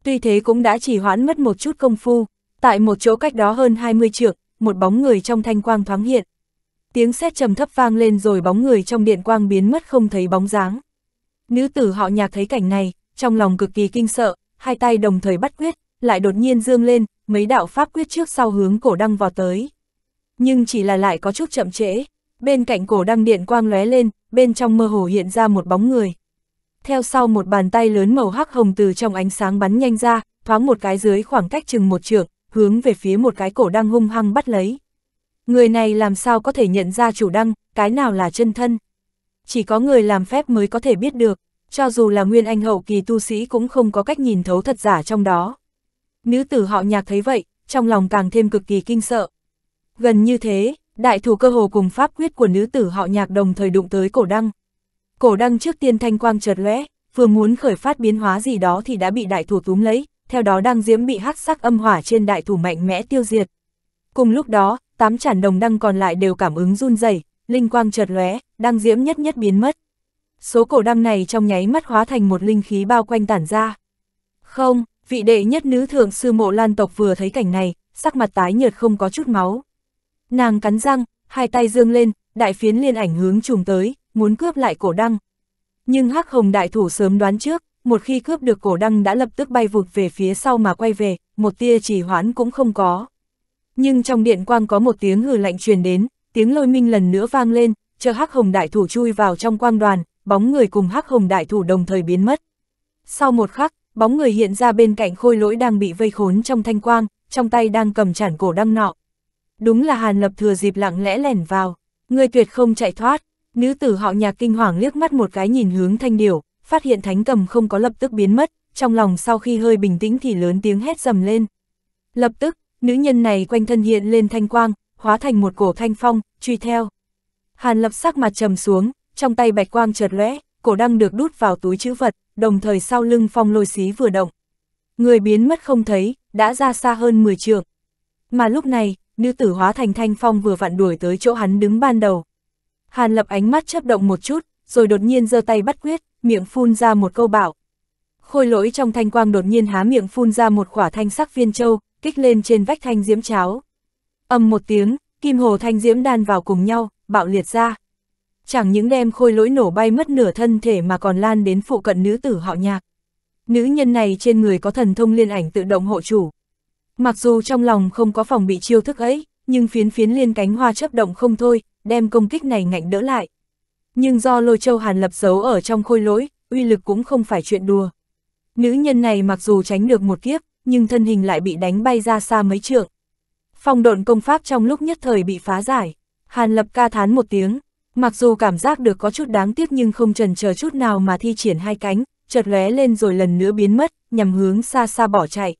Tuy thế cũng đã chỉ hoãn mất một chút công phu, tại một chỗ cách đó hơn 20 trượng, một bóng người trong thanh quang thoáng hiện. Tiếng sét trầm thấp vang lên rồi bóng người trong điện quang biến mất không thấy bóng dáng. Nữ tử họ nhạc thấy cảnh này, trong lòng cực kỳ kinh sợ, hai tay đồng thời bắt quyết, lại đột nhiên dương lên, mấy đạo pháp quyết trước sau hướng cổ đăng vào tới. Nhưng chỉ là lại có chút chậm trễ, bên cạnh cổ đăng điện quang lóe lên, bên trong mơ hồ hiện ra một bóng người. Theo sau một bàn tay lớn màu hắc hồng từ trong ánh sáng bắn nhanh ra, thoáng một cái dưới khoảng cách chừng một trượng, hướng về phía một cái cổ đăng hung hăng bắt lấy. Người này làm sao có thể nhận ra chủ đăng, cái nào là chân thân. Chỉ có người làm phép mới có thể biết được, cho dù là nguyên anh hậu kỳ tu sĩ cũng không có cách nhìn thấu thật giả trong đó. Nữ tử họ nhạc thấy vậy, trong lòng càng thêm cực kỳ kinh sợ. Gần như thế, đại thủ cơ hồ cùng pháp quyết của nữ tử họ nhạc đồng thời đụng tới cổ đăng. Cổ đăng trước tiên thanh quang chợt lóe, vừa muốn khởi phát biến hóa gì đó thì đã bị đại thủ túm lấy, theo đó đăng diễm bị hắc sắc âm hỏa trên đại thủ mạnh mẽ tiêu diệt. Cùng lúc đó, tám chản đồng đăng còn lại đều cảm ứng run rẩy, linh quang chợt lóe, đăng diễm nhất nhất biến mất. Số cổ đăng này trong nháy mắt hóa thành một linh khí bao quanh tản ra. Không, vị đệ nhất nữ thượng sư mộ lan tộc vừa thấy cảnh này, sắc mặt tái nhợt không có chút máu. Nàng cắn răng, hai tay dương lên, đại phiến liên ảnh hướng trùng tới, muốn cướp lại cổ đăng. Nhưng hắc hồng đại thủ sớm đoán trước, một khi cướp được cổ đăng đã lập tức bay vụt về phía sau mà quay về, một tia trì hoãn cũng không có. Nhưng trong điện quang có một tiếng hừ lạnh truyền đến, tiếng lôi minh lần nữa vang lên, chờ hắc hồng đại thủ chui vào trong quang đoàn, bóng người cùng hắc hồng đại thủ đồng thời biến mất. Sau một khắc, bóng người hiện ra bên cạnh khôi lỗi đang bị vây khốn trong thanh quang, trong tay đang cầm chản cổ đăng nọ. Đúng là Hàn Lập thừa dịp lặng lẽ lẻn vào, người tuyệt không chạy thoát, nữ tử họ nhạc kinh hoàng liếc mắt một cái nhìn hướng thanh điểu, phát hiện thánh cầm không có lập tức biến mất, trong lòng sau khi hơi bình tĩnh thì lớn tiếng hét dầm lên. Lập tức, nữ nhân này quanh thân hiện lên thanh quang, hóa thành một cổ thanh phong, truy theo. Hàn lập sắc mặt trầm xuống, trong tay bạch quang chợt lóe, cổ đăng được đút vào túi chữ vật, đồng thời sau lưng phong lôi xí vừa động. Người biến mất không thấy, đã ra xa hơn 10 trượng. Mà lúc này, nữ tử hóa thành thanh phong vừa vặn đuổi tới chỗ hắn đứng ban đầu. Hàn lập ánh mắt chấp động một chút, rồi đột nhiên giơ tay bắt quyết, miệng phun ra một câu bảo. Khôi lỗi trong thanh quang đột nhiên há miệng phun ra một quả thanh sắc viên châu, kích lên trên vách thanh diễm cháo. Âm một tiếng, kim hồ thanh diễm đan vào cùng nhau, bạo liệt ra. Chẳng những đem khôi lỗi nổ bay mất nửa thân thể mà còn lan đến phụ cận nữ tử họ nhạc. Nữ nhân này trên người có thần thông liên ảnh tự động hộ chủ. Mặc dù trong lòng không có phòng bị chiêu thức ấy, nhưng phiến phiến liên cánh hoa chấp động không thôi, đem công kích này ngạnh đỡ lại. Nhưng do lôi châu hàn lập giấu ở trong khôi lỗi, uy lực cũng không phải chuyện đùa. Nữ nhân này mặc dù tránh được một kiếp, nhưng thân hình lại bị đánh bay ra xa mấy trượng. Phong độn công pháp trong lúc nhất thời bị phá giải, hàn lập ca thán một tiếng, mặc dù cảm giác được có chút đáng tiếc nhưng không trần chờ chút nào mà thi triển hai cánh, chợt lóe lên rồi lần nữa biến mất, nhằm hướng xa xa bỏ chạy.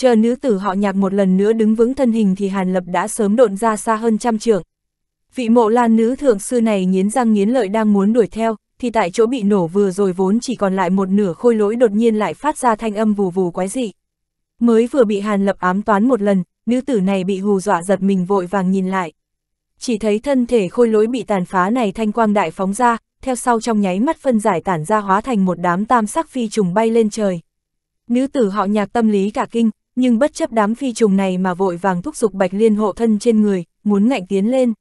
Chờ nữ tử họ nhạc một lần nữa đứng vững thân hình thì Hàn Lập đã sớm độn ra xa hơn trăm trượng. Vị mộ lan nữ thượng sư này nghiến răng nghiến lợi đang muốn đuổi theo, thì tại chỗ bị nổ vừa rồi vốn chỉ còn lại một nửa khôi lỗi đột nhiên lại phát ra thanh âm vù vù quái dị. Mới vừa bị Hàn Lập ám toán một lần, nữ tử này bị hù dọa giật mình vội vàng nhìn lại. Chỉ thấy thân thể khôi lỗi bị tàn phá này thanh quang đại phóng ra, theo sau trong nháy mắt phân giải tản ra hóa thành một đám tam sắc phi trùng bay lên trời. Nữ tử họ nhạc tâm lý cả kinh, nhưng bất chấp đám phi trùng này mà vội vàng thúc giục bạch liên hộ thân trên người, muốn ngạnh tiến lên.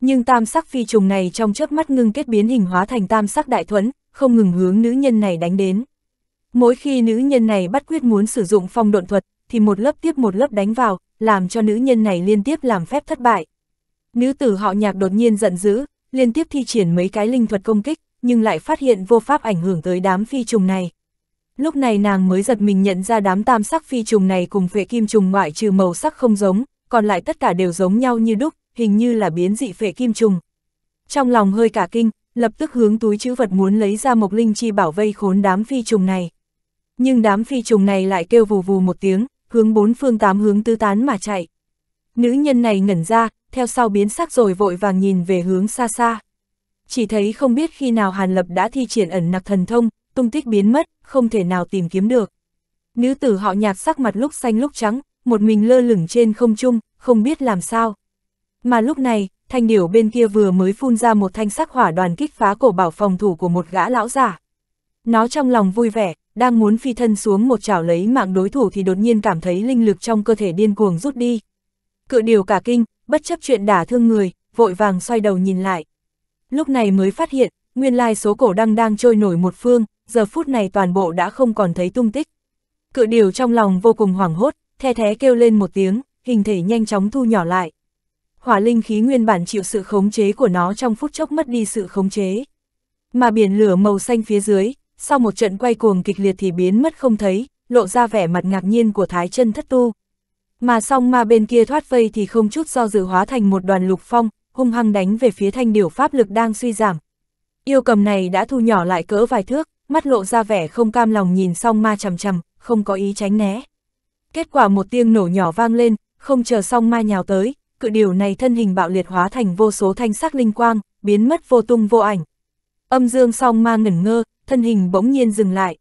Nhưng tam sắc phi trùng này trong chớp mắt ngưng kết biến hình hóa thành tam sắc đại thuẫn, không ngừng hướng nữ nhân này đánh đến. Mỗi khi nữ nhân này bắt quyết muốn sử dụng phong độn thuật, thì một lớp tiếp một lớp đánh vào, làm cho nữ nhân này liên tiếp làm phép thất bại. Nữ tử họ nhạc đột nhiên giận dữ, liên tiếp thi triển mấy cái linh thuật công kích, nhưng lại phát hiện vô pháp ảnh hưởng tới đám phi trùng này. Lúc này nàng mới giật mình nhận ra đám tam sắc phi trùng này cùng phệ kim trùng ngoại trừ màu sắc không giống, còn lại tất cả đều giống nhau như đúc, hình như là biến dị phệ kim trùng. Trong lòng hơi cả kinh, lập tức hướng túi chữ vật muốn lấy ra mộc linh chi bảo vây khốn đám phi trùng này. Nhưng đám phi trùng này lại kêu vù vù một tiếng, hướng bốn phương tám hướng tứ tán mà chạy. Nữ nhân này ngẩn ra, theo sau biến sắc rồi vội vàng nhìn về hướng xa xa. Chỉ thấy không biết khi nào Hàn Lập đã thi triển ẩn nặc thần thông, tung tích biến mất, không thể nào tìm kiếm được. Nữ tử họ nhạc sắc mặt lúc xanh lúc trắng, một mình lơ lửng trên không trung, không biết làm sao. Mà lúc này, thanh điểu bên kia vừa mới phun ra một thanh sắc hỏa đoàn kích phá cổ bảo phòng thủ của một gã lão giả. Nó trong lòng vui vẻ, đang muốn phi thân xuống một chảo lấy mạng đối thủ thì đột nhiên cảm thấy linh lực trong cơ thể điên cuồng rút đi. Cự điều cả kinh, bất chấp chuyện đả thương người, vội vàng xoay đầu nhìn lại. Lúc này mới phát hiện, nguyên lai số cổ đăng đang trôi nổi một phương, giờ phút này toàn bộ đã không còn thấy tung tích. Cự điều trong lòng vô cùng hoảng hốt, the thé kêu lên một tiếng, hình thể nhanh chóng thu nhỏ lại. Hỏa linh khí nguyên bản chịu sự khống chế của nó trong phút chốc mất đi sự khống chế. Mà biển lửa màu xanh phía dưới, sau một trận quay cuồng kịch liệt thì biến mất không thấy, lộ ra vẻ mặt ngạc nhiên của thái chân thất tu. Mà song ma bên kia thoát vây thì không chút do dự hóa thành một đoàn lục phong, hung hăng đánh về phía thanh điểu pháp lực đang suy giảm. Yêu cầm này đã thu nhỏ lại cỡ vài thước, mắt lộ ra vẻ không cam lòng nhìn song ma chầm chầm, không có ý tránh né. Kết quả một tiếng nổ nhỏ vang lên, không chờ song ma nhào tới, cự điều này thân hình bạo liệt hóa thành vô số thanh sắc linh quang, biến mất vô tung vô ảnh. Âm dương song ma ngẩn ngơ, thân hình bỗng nhiên dừng lại.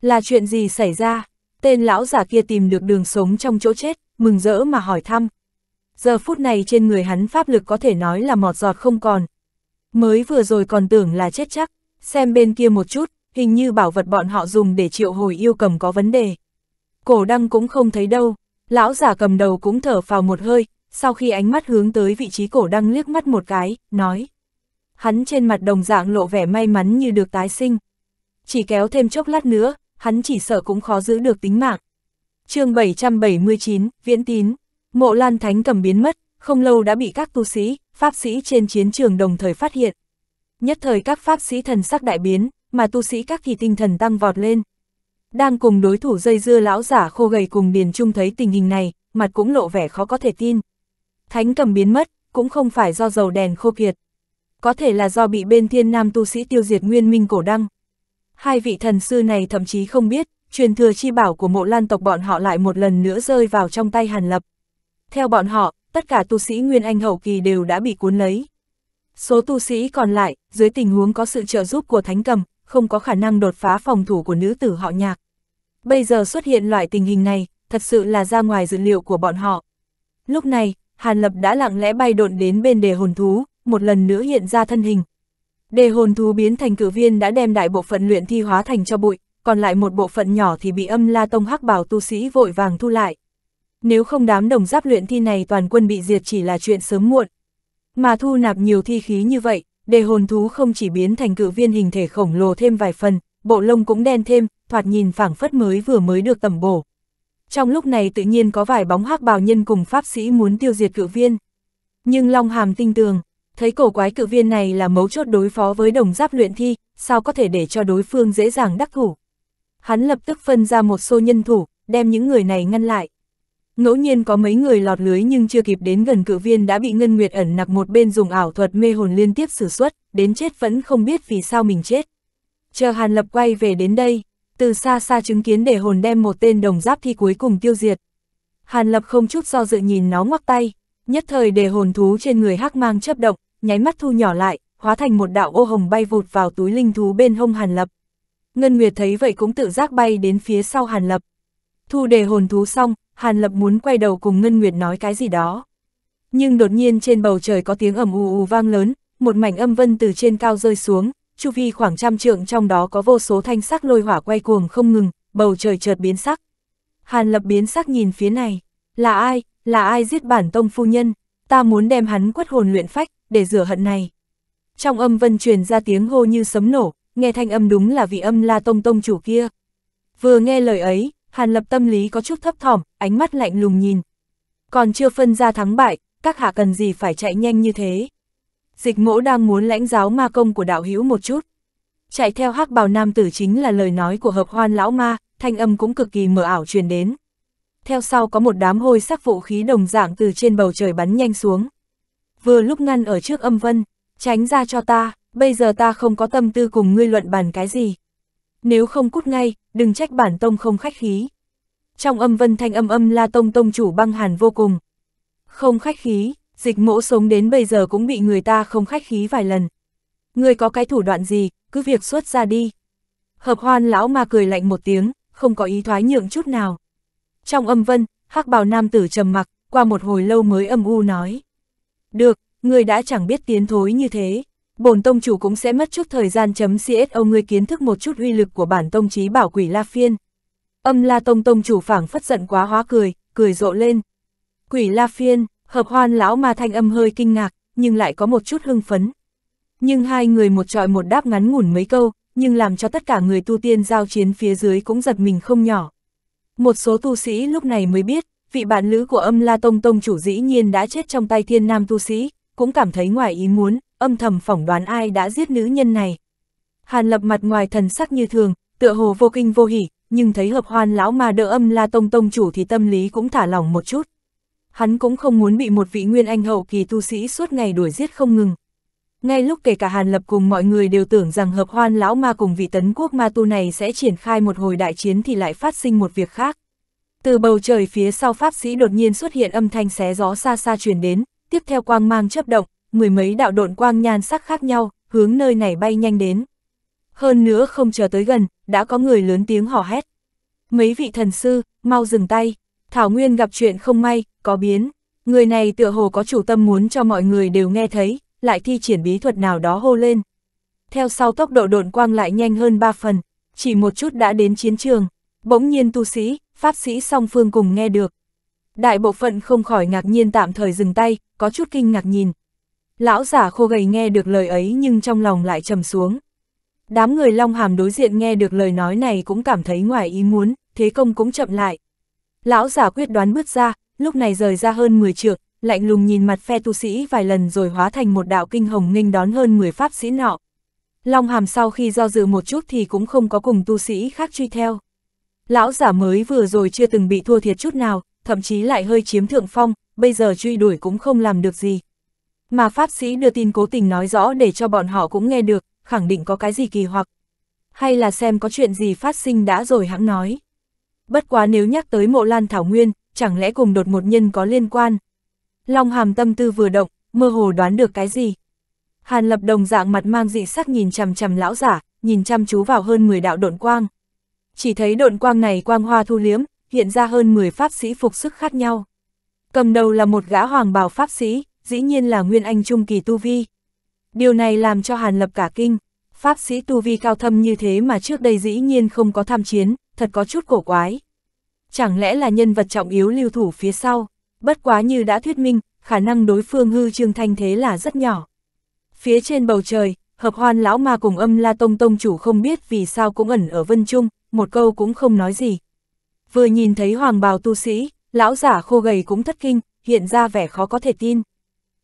Là chuyện gì xảy ra? Tên lão giả kia tìm được đường sống trong chỗ chết, mừng rỡ mà hỏi thăm. Giờ phút này trên người hắn pháp lực có thể nói là mọt giọt không còn. Mới vừa rồi còn tưởng là chết chắc, xem bên kia một chút, hình như bảo vật bọn họ dùng để triệu hồi yêu cầm có vấn đề. Cổ đăng cũng không thấy đâu, lão giả cầm đầu cũng thở vào một hơi, sau khi ánh mắt hướng tới vị trí cổ đăng liếc mắt một cái, nói. Hắn trên mặt đồng dạng lộ vẻ may mắn như được tái sinh. Chỉ kéo thêm chốc lát nữa, hắn chỉ sợ cũng khó giữ được tính mạng. chương 779, Viễn Tín, mộ lan thánh cầm biến mất, không lâu đã bị các tu sĩ, pháp sĩ trên chiến trường đồng thời phát hiện. Nhất thời các pháp sĩ thần sắc đại biến, mà tu sĩ các thì tinh thần tăng vọt lên. Đang cùng đối thủ dây dưa lão giả khô gầy cùng Điền Trung thấy tình hình này, mặt cũng lộ vẻ khó có thể tin. Thánh cầm biến mất, cũng không phải do dầu đèn khô kiệt. Có thể là do bị bên thiên nam tu sĩ tiêu diệt nguyên minh cổ đăng. Hai vị thần sư này thậm chí không biết, truyền thừa chi bảo của mộ lan tộc bọn họ lại một lần nữa rơi vào trong tay Hàn Lập. Theo bọn họ, tất cả tu sĩ Nguyên Anh hậu kỳ đều đã bị cuốn lấy. Số tu sĩ còn lại, dưới tình huống có sự trợ giúp của Thánh Cầm, không có khả năng đột phá phòng thủ của nữ tử họ nhạc. Bây giờ xuất hiện loại tình hình này, thật sự là ra ngoài dự liệu của bọn họ. Lúc này, Hàn Lập đã lặng lẽ bay độn đến bên đề hồn thú, một lần nữa hiện ra thân hình. Đề hồn thú biến thành cử viên đã đem đại bộ phận luyện thi hóa thành cho bụi, còn lại một bộ phận nhỏ thì bị âm la tông hắc bảo tu sĩ vội vàng thu lại. Nếu không đám đồng giáp luyện thi này toàn quân bị diệt chỉ là chuyện sớm muộn. Mà thu nạp nhiều thi khí như vậy, đề hồn thú không chỉ biến thành cự viên hình thể khổng lồ thêm vài phần, bộ lông cũng đen thêm, thoạt nhìn phảng phất mới vừa mới được tẩm bổ. Trong lúc này tự nhiên có vài bóng hắc bào nhân cùng pháp sĩ muốn tiêu diệt cự viên. Nhưng Long Hàm tinh tường, thấy cổ quái cự viên này là mấu chốt đối phó với đồng giáp luyện thi, sao có thể để cho đối phương dễ dàng đắc thủ. Hắn lập tức phân ra một số nhân thủ, đem những người này ngăn lại. Ngẫu nhiên có mấy người lọt lưới nhưng chưa kịp đến gần cự viên đã bị Ngân Nguyệt ẩn nặc một bên dùng ảo thuật mê hồn liên tiếp sử xuất, đến chết vẫn không biết vì sao mình chết. Chờ Hàn Lập quay về đến đây, từ xa xa chứng kiến để hồn đem một tên đồng giáp thi cuối cùng tiêu diệt. Hàn Lập không chút do dự nhìn nó ngoắc tay, nhất thời để hồn thú trên người hắc mang chấp động, nháy mắt thu nhỏ lại, hóa thành một đạo ô hồng bay vụt vào túi linh thú bên hông Hàn Lập. Ngân Nguyệt thấy vậy cũng tự giác bay đến phía sau Hàn Lập. Thu đề hồn thú xong, Hàn Lập muốn quay đầu cùng Ngân Nguyệt nói cái gì đó. Nhưng đột nhiên trên bầu trời có tiếng ầm ù ù vang lớn, một mảnh âm vân từ trên cao rơi xuống, chu vi khoảng trăm trượng trong đó có vô số thanh sắc lôi hỏa quay cuồng không ngừng, bầu trời chợt biến sắc. Hàn Lập biến sắc nhìn phía này, là ai, là ai giết bản tông phu nhân, ta muốn đem hắn quất hồn luyện phách, để rửa hận này. Trong âm vân truyền ra tiếng hô như sấm nổ, nghe thanh âm đúng là vị âm la tông tông chủ kia. Vừa nghe lời ấy, Hàn Lập tâm lý có chút thấp thỏm, ánh mắt lạnh lùng nhìn. Còn chưa phân ra thắng bại, các hạ cần gì phải chạy nhanh như thế. Dịch mỗ đang muốn lãnh giáo ma công của đạo hữu một chút. Chạy theo hắc bào nam tử chính là lời nói của hợp hoan lão ma, thanh âm cũng cực kỳ mờ ảo truyền đến. Theo sau có một đám hôi sắc vũ khí đồng dạng từ trên bầu trời bắn nhanh xuống. Vừa lúc ngăn ở trước âm vân, tránh ra cho ta, bây giờ ta không có tâm tư cùng ngươi luận bàn cái gì. Nếu không cút ngay, đừng trách bản tông không khách khí. Trong âm vân thanh âm âm la tông tông chủ băng hàn vô cùng. Không khách khí, dịch mỗ sống đến bây giờ cũng bị người ta không khách khí vài lần. Người có cái thủ đoạn gì, cứ việc xuất ra đi. Hợp hoan lão ma cười lạnh một tiếng, không có ý thoái nhượng chút nào. Trong âm vân, hắc bào nam tử trầm mặc, qua một hồi lâu mới âm u nói. Được, người đã chẳng biết tiến thối như thế. Bổn tông chủ cũng sẽ mất chút thời gian chấm CSO ngươi kiến thức một chút uy lực của bản tông trí bảo quỷ La Phiên. Âm La Tông tông chủ phảng phất giận quá hóa cười, cười rộ lên. Quỷ La Phiên, hợp hoan lão ma thanh âm hơi kinh ngạc, nhưng lại có một chút hưng phấn. Nhưng hai người một trọi một đáp ngắn ngủn mấy câu, nhưng làm cho tất cả người tu tiên giao chiến phía dưới cũng giật mình không nhỏ. Một số tu sĩ lúc này mới biết, vị bạn lữ của âm La Tông Tông chủ dĩ nhiên đã chết trong tay thiên nam tu sĩ, cũng cảm thấy ngoài ý muốn, âm thầm phỏng đoán ai đã giết nữ nhân này. Hàn lập mặt ngoài thần sắc như thường, tựa hồ vô kinh vô hỉ, nhưng thấy hợp hoan lão mà đỡ âm La Tông Tông chủ thì tâm lý cũng thả lỏng một chút. Hắn cũng không muốn bị một vị nguyên anh hậu kỳ tu sĩ suốt ngày đuổi giết không ngừng. Ngay lúc kể cả Hàn Lập cùng mọi người đều tưởng rằng hợp hoan lão ma cùng vị tấn quốc ma tu này sẽ triển khai một hồi đại chiến thì lại phát sinh một việc khác. Từ bầu trời phía sau pháp sĩ đột nhiên xuất hiện âm thanh xé gió xa xa truyền đến, tiếp theo quang mang chấp động, mười mấy đạo độn quang nhan sắc khác nhau, hướng nơi này bay nhanh đến. Hơn nữa không chờ tới gần, đã có người lớn tiếng hò hét. Mấy vị thần sư, mau dừng tay, Thảo Nguyên gặp chuyện không may, có biến. Người này tựa hồ có chủ tâm muốn cho mọi người đều nghe thấy, lại thi triển bí thuật nào đó hô lên. Theo sau tốc độ độn quang lại nhanh hơn 3 phần, chỉ một chút đã đến chiến trường, bỗng nhiên tu sĩ, pháp sĩ song phương cùng nghe được. Đại bộ phận không khỏi ngạc nhiên tạm thời dừng tay, có chút kinh ngạc nhìn. Lão giả khô gầy nghe được lời ấy nhưng trong lòng lại trầm xuống. Đám người Long Hàm đối diện nghe được lời nói này cũng cảm thấy ngoài ý muốn, thế công cũng chậm lại. Lão giả quyết đoán bước ra, lúc này rời ra hơn 10 trượng, lạnh lùng nhìn mặt phe tu sĩ vài lần rồi hóa thành một đạo kinh hồng nghênh đón hơn 10 pháp sĩ nọ. Long hàm sau khi do dự một chút thì cũng không có cùng tu sĩ khác truy theo. Lão giả mới vừa rồi chưa từng bị thua thiệt chút nào, thậm chí lại hơi chiếm thượng phong, bây giờ truy đuổi cũng không làm được gì. Mà pháp sĩ đưa tin cố tình nói rõ để cho bọn họ cũng nghe được, khẳng định có cái gì kỳ hoặc. Hay là xem có chuyện gì phát sinh đã rồi hãng nói. Bất quá nếu nhắc tới mộ lan thảo nguyên, chẳng lẽ cùng đột một nhân có liên quan. Long hàm tâm tư vừa động, mơ hồ đoán được cái gì. Hàn lập đồng dạng mặt mang dị sắc nhìn chằm chằm lão giả, nhìn chăm chú vào hơn 10 đạo độn quang. Chỉ thấy độn quang này quang hoa thu liếm, hiện ra hơn 10 pháp sĩ phục sức khác nhau. Cầm đầu là một gã hoàng bào pháp sĩ, dĩ nhiên là Nguyên Anh Trung Kỳ Tu Vi. Điều này làm cho Hàn Lập cả kinh, pháp sĩ Tu Vi cao thâm như thế mà trước đây dĩ nhiên không có tham chiến, thật có chút cổ quái. Chẳng lẽ là nhân vật trọng yếu lưu thủ phía sau, bất quá như đã thuyết minh, khả năng đối phương hư trương thanh thế là rất nhỏ. Phía trên bầu trời, hợp hoan lão ma cùng âm la tông tông chủ không biết vì sao cũng ẩn ở vân trung, một câu cũng không nói gì. Vừa nhìn thấy hoàng bào tu sĩ, lão giả khô gầy cũng thất kinh, hiện ra vẻ khó có thể tin.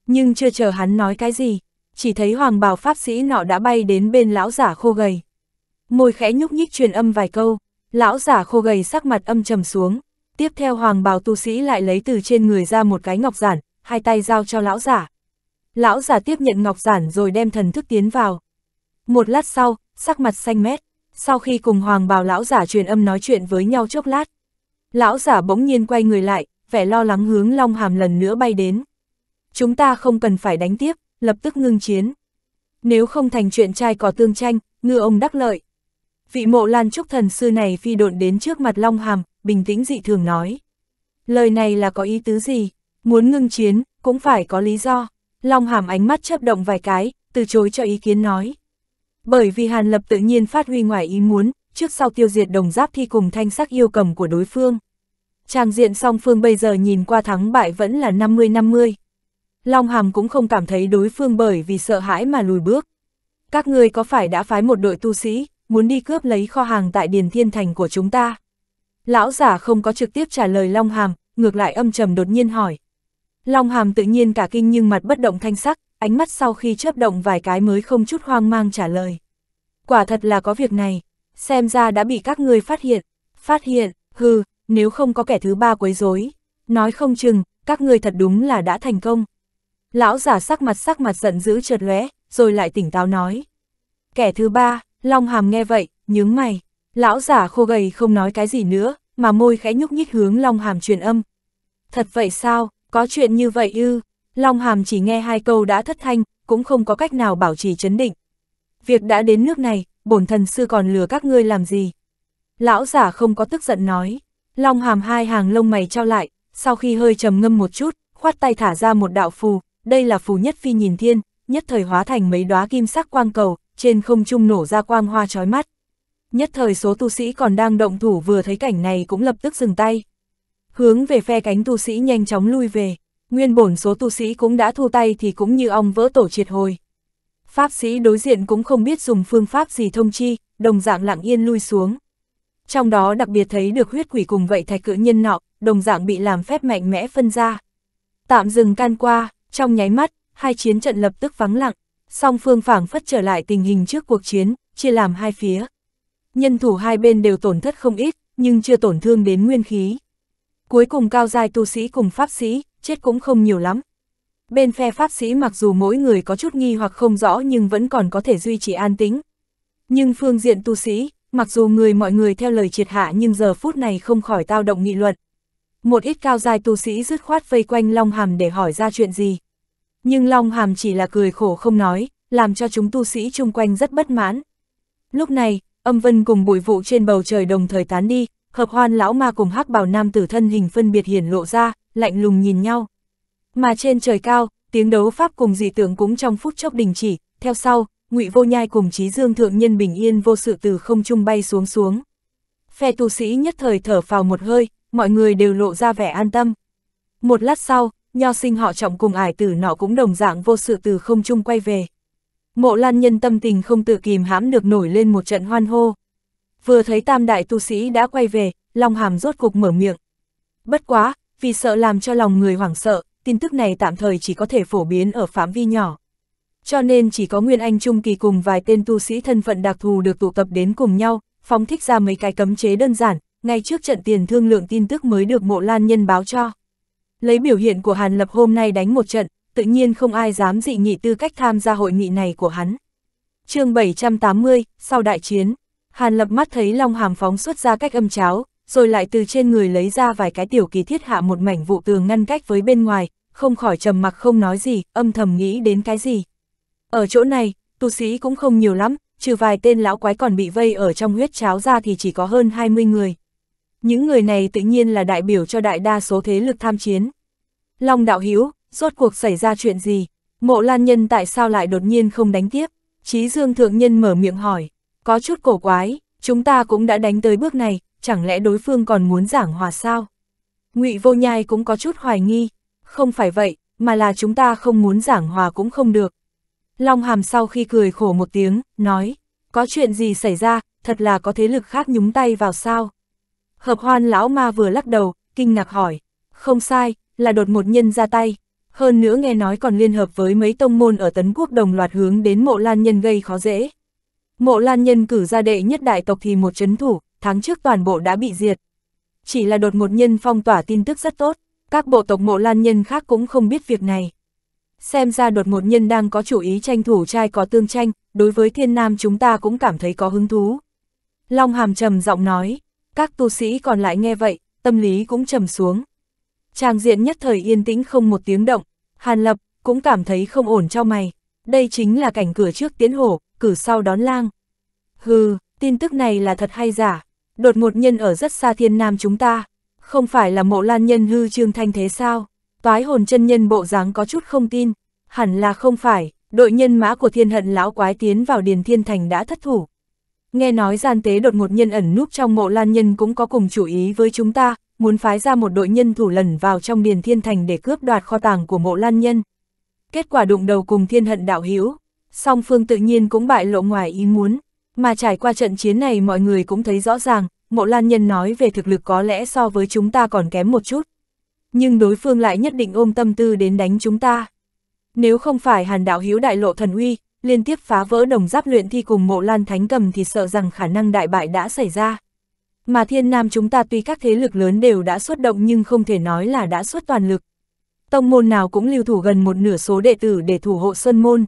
Nhưng chưa chờ hắn nói cái gì, chỉ thấy hoàng bào pháp sĩ nọ đã bay đến bên lão giả khô gầy. Môi khẽ nhúc nhích truyền âm vài câu, lão giả khô gầy sắc mặt âm trầm xuống. Tiếp theo hoàng bào tu sĩ lại lấy từ trên người ra một cái ngọc giản, hai tay giao cho lão giả. Lão giả tiếp nhận ngọc giản rồi đem thần thức tiến vào. Một lát sau, sắc mặt xanh mét, sau khi cùng hoàng bào lão giả truyền âm nói chuyện với nhau chốc lát. Lão giả bỗng nhiên quay người lại, vẻ lo lắng hướng Long Hàm lần nữa bay đến. Chúng ta không cần phải đánh tiếp, lập tức ngưng chiến. Nếu không thành chuyện trai có tương tranh, ngư ông đắc lợi. Vị mộ lan trúc thần sư này phi độn đến trước mặt Long Hàm, bình tĩnh dị thường nói. Lời này là có ý tứ gì? Muốn ngưng chiến, cũng phải có lý do. Long Hàm ánh mắt chấp động vài cái, từ chối cho ý kiến nói. Bởi vì Hàn Lập tự nhiên phát huy ngoài ý muốn, trước sau tiêu diệt đồng giáp thi cùng thanh sắc yêu cầm của đối phương. Trang diện song phương bây giờ nhìn qua thắng bại vẫn là 50-50. Long Hàm cũng không cảm thấy đối phương bởi vì sợ hãi mà lùi bước. Các ngươi có phải đã phái một đội tu sĩ, muốn đi cướp lấy kho hàng tại Điền Thiên Thành của chúng ta? Lão giả không có trực tiếp trả lời Long Hàm, ngược lại âm trầm đột nhiên hỏi. Long Hàm tự nhiên cả kinh nhưng mặt bất động thanh sắc, ánh mắt sau khi chớp động vài cái mới không chút hoang mang trả lời. Quả thật là có việc này, xem ra đã bị các ngươi phát hiện. Phát hiện, hừ, nếu không có kẻ thứ ba quấy rối, nói không chừng, các ngươi thật đúng là đã thành công. Lão giả sắc mặt sắc mặt giận dữ chợt lóe, rồi lại tỉnh táo nói. Kẻ thứ ba, Long Hàm nghe vậy, nhướng mày. Lão giả khô gầy không nói cái gì nữa, mà môi khẽ nhúc nhích hướng Long Hàm truyền âm. Thật vậy sao, có chuyện như vậy ư? Long Hàm chỉ nghe hai câu đã thất thanh, cũng không có cách nào bảo trì chấn định. Việc đã đến nước này, bổn thần sư còn lừa các ngươi làm gì? Lão giả không có tức giận nói. Long Hàm hai hàng lông mày trao lại, sau khi hơi trầm ngâm một chút, khoát tay thả ra một đạo phù, đây là phù nhất phi nhìn thiên, nhất thời hóa thành mấy đóa kim sắc quang cầu, trên không trung nổ ra quang hoa chói mắt. Nhất thời số tu sĩ còn đang động thủ vừa thấy cảnh này cũng lập tức dừng tay. Hướng về phe cánh tu sĩ nhanh chóng lui về, nguyên bổn số tu sĩ cũng đã thu tay thì cũng như ong vỡ tổ triệt hồi. Pháp sĩ đối diện cũng không biết dùng phương pháp gì thông chi, đồng dạng lặng yên lui xuống. Trong đó đặc biệt thấy được huyết quỷ cùng vậy thạch cự nhân nọ, đồng dạng bị làm phép mạnh mẽ phân ra. Tạm dừng can qua, trong nháy mắt, hai chiến trận lập tức vắng lặng, song phương phảng phất trở lại tình hình trước cuộc chiến, chia làm hai phía. Nhân thủ hai bên đều tổn thất không ít, nhưng chưa tổn thương đến nguyên khí. Cuối cùng cao giai tu sĩ cùng pháp sĩ, chết cũng không nhiều lắm. Bên phe pháp sĩ mặc dù mỗi người có chút nghi hoặc không rõ nhưng vẫn còn có thể duy trì an tĩnh. Nhưng phương diện tu sĩ, mặc dù người mọi người theo lời triệt hạ nhưng giờ phút này không khỏi tao động nghị luận. Một ít cao dài tu sĩ dứt khoát vây quanh Long Hàm để hỏi ra chuyện gì. Nhưng Long Hàm chỉ là cười khổ không nói, làm cho chúng tu sĩ chung quanh rất bất mãn. Lúc này, âm vân cùng bụi vụ trên bầu trời đồng thời tán đi, hợp hoan lão ma cùng hắc bảo nam tử thân hình phân biệt hiển lộ ra, lạnh lùng nhìn nhau. Mà trên trời cao, tiếng đấu pháp cùng dị tưởng cũng trong phút chốc đình chỉ, theo sau, ngụy vô nhai cùng trí dương thượng nhân bình yên vô sự từ không trung bay xuống xuống. Phe tu sĩ nhất thời thở phào một hơi, mọi người đều lộ ra vẻ an tâm. Một lát sau, nho sinh họ trọng cùng ải tử nọ cũng đồng dạng vô sự từ không trung quay về. Mộ lan nhân tâm tình không tự kìm hãm được nổi lên một trận hoan hô. Vừa thấy tam đại tu sĩ đã quay về, Long Hàm rốt cục mở miệng. Bất quá, vì sợ làm cho lòng người hoảng sợ, tin tức này tạm thời chỉ có thể phổ biến ở phạm vi nhỏ. Cho nên chỉ có Nguyên Anh Trung Kỳ cùng vài tên tu sĩ thân phận đặc thù được tụ tập đến cùng nhau, phóng thích ra mấy cái cấm chế đơn giản, ngay trước trận tiền thương lượng tin tức mới được mộ lan nhân báo cho. Lấy biểu hiện của Hàn Lập hôm nay đánh một trận, tự nhiên không ai dám dị nghị tư cách tham gia hội nghị này của hắn. chương 780, sau đại chiến, Hàn Lập mắt thấy Long Hàm phóng xuất ra cách âm cháo, rồi lại từ trên người lấy ra vài cái tiểu kỳ thiết hạ một mảnh vụ tường ngăn cách với bên ngoài, không khỏi trầm mặc không nói gì, âm thầm nghĩ đến cái gì. Ở chỗ này, tu sĩ cũng không nhiều lắm, trừ vài tên lão quái còn bị vây ở trong huyết cháo ra thì chỉ có hơn 20 người. Những người này tự nhiên là đại biểu cho đại đa số thế lực tham chiến. Long đạo hiếu rốt cuộc xảy ra chuyện gì? Mộ lan nhân tại sao lại đột nhiên không đánh tiếp? Chí dương thượng nhân mở miệng hỏi, có chút cổ quái, chúng ta cũng đã đánh tới bước này, chẳng lẽ đối phương còn muốn giảng hòa sao? ngụy vô nhai cũng có chút hoài nghi, không phải vậy, mà là chúng ta không muốn giảng hòa cũng không được. Long hàm sau khi cười khổ một tiếng, nói, có chuyện gì xảy ra, thật là có thế lực khác nhúng tay vào sao? Hợp hoan lão ma vừa lắc đầu, kinh ngạc hỏi, không sai, là đột một nhân ra tay, hơn nữa nghe nói còn liên hợp với mấy tông môn ở Tấn Quốc đồng loạt hướng đến mộ lan nhân gây khó dễ. Mộ lan nhân cử ra đệ nhất đại tộc thì một chấn thủ, tháng trước toàn bộ đã bị diệt. Chỉ là đột một nhân phong tỏa tin tức rất tốt, các bộ tộc mộ lan nhân khác cũng không biết việc này. Xem ra đột một nhân đang có chủ ý tranh thủ trai có tương tranh, đối với thiên nam chúng ta cũng cảm thấy có hứng thú. Long hàm trầm giọng nói, các tu sĩ còn lại nghe vậy, tâm lý cũng trầm xuống. Trang diện nhất thời yên tĩnh không một tiếng động, Hàn Lập cũng cảm thấy không ổn cho mày. Đây chính là cảnh cửa trước tiến hổ, cử sau đón lang. Hừ, tin tức này là thật hay giả? Đột một nhân ở rất xa thiên nam chúng ta, không phải là mộ lan nhân hư trương thanh thế sao? Toái hồn chân nhân bộ dáng có chút không tin, hẳn là không phải, đội nhân mã của thiên hận lão quái tiến vào điền thiên thành đã thất thủ. Nghe nói gian tế đột ngột nhân ẩn núp trong mộ lan nhân cũng có cùng chủ ý với chúng ta, muốn phái ra một đội nhân thủ lần vào trong điền thiên thành để cướp đoạt kho tàng của mộ lan nhân. Kết quả đụng đầu cùng thiên hận đạo hữu song phương tự nhiên cũng bại lộ ngoài ý muốn, mà trải qua trận chiến này mọi người cũng thấy rõ ràng, mộ lan nhân nói về thực lực có lẽ so với chúng ta còn kém một chút. Nhưng đối phương lại nhất định ôm tâm tư đến đánh chúng ta. Nếu không phải hàn đạo hiếu đại lộ thần uy, liên tiếp phá vỡ đồng giáp luyện thi cùng mộ lan thánh cầm thì sợ rằng khả năng đại bại đã xảy ra. Mà thiên nam chúng ta tuy các thế lực lớn đều đã xuất động nhưng không thể nói là đã xuất toàn lực. Tông môn nào cũng lưu thủ gần một nửa số đệ tử để thủ hộ Sơn Môn.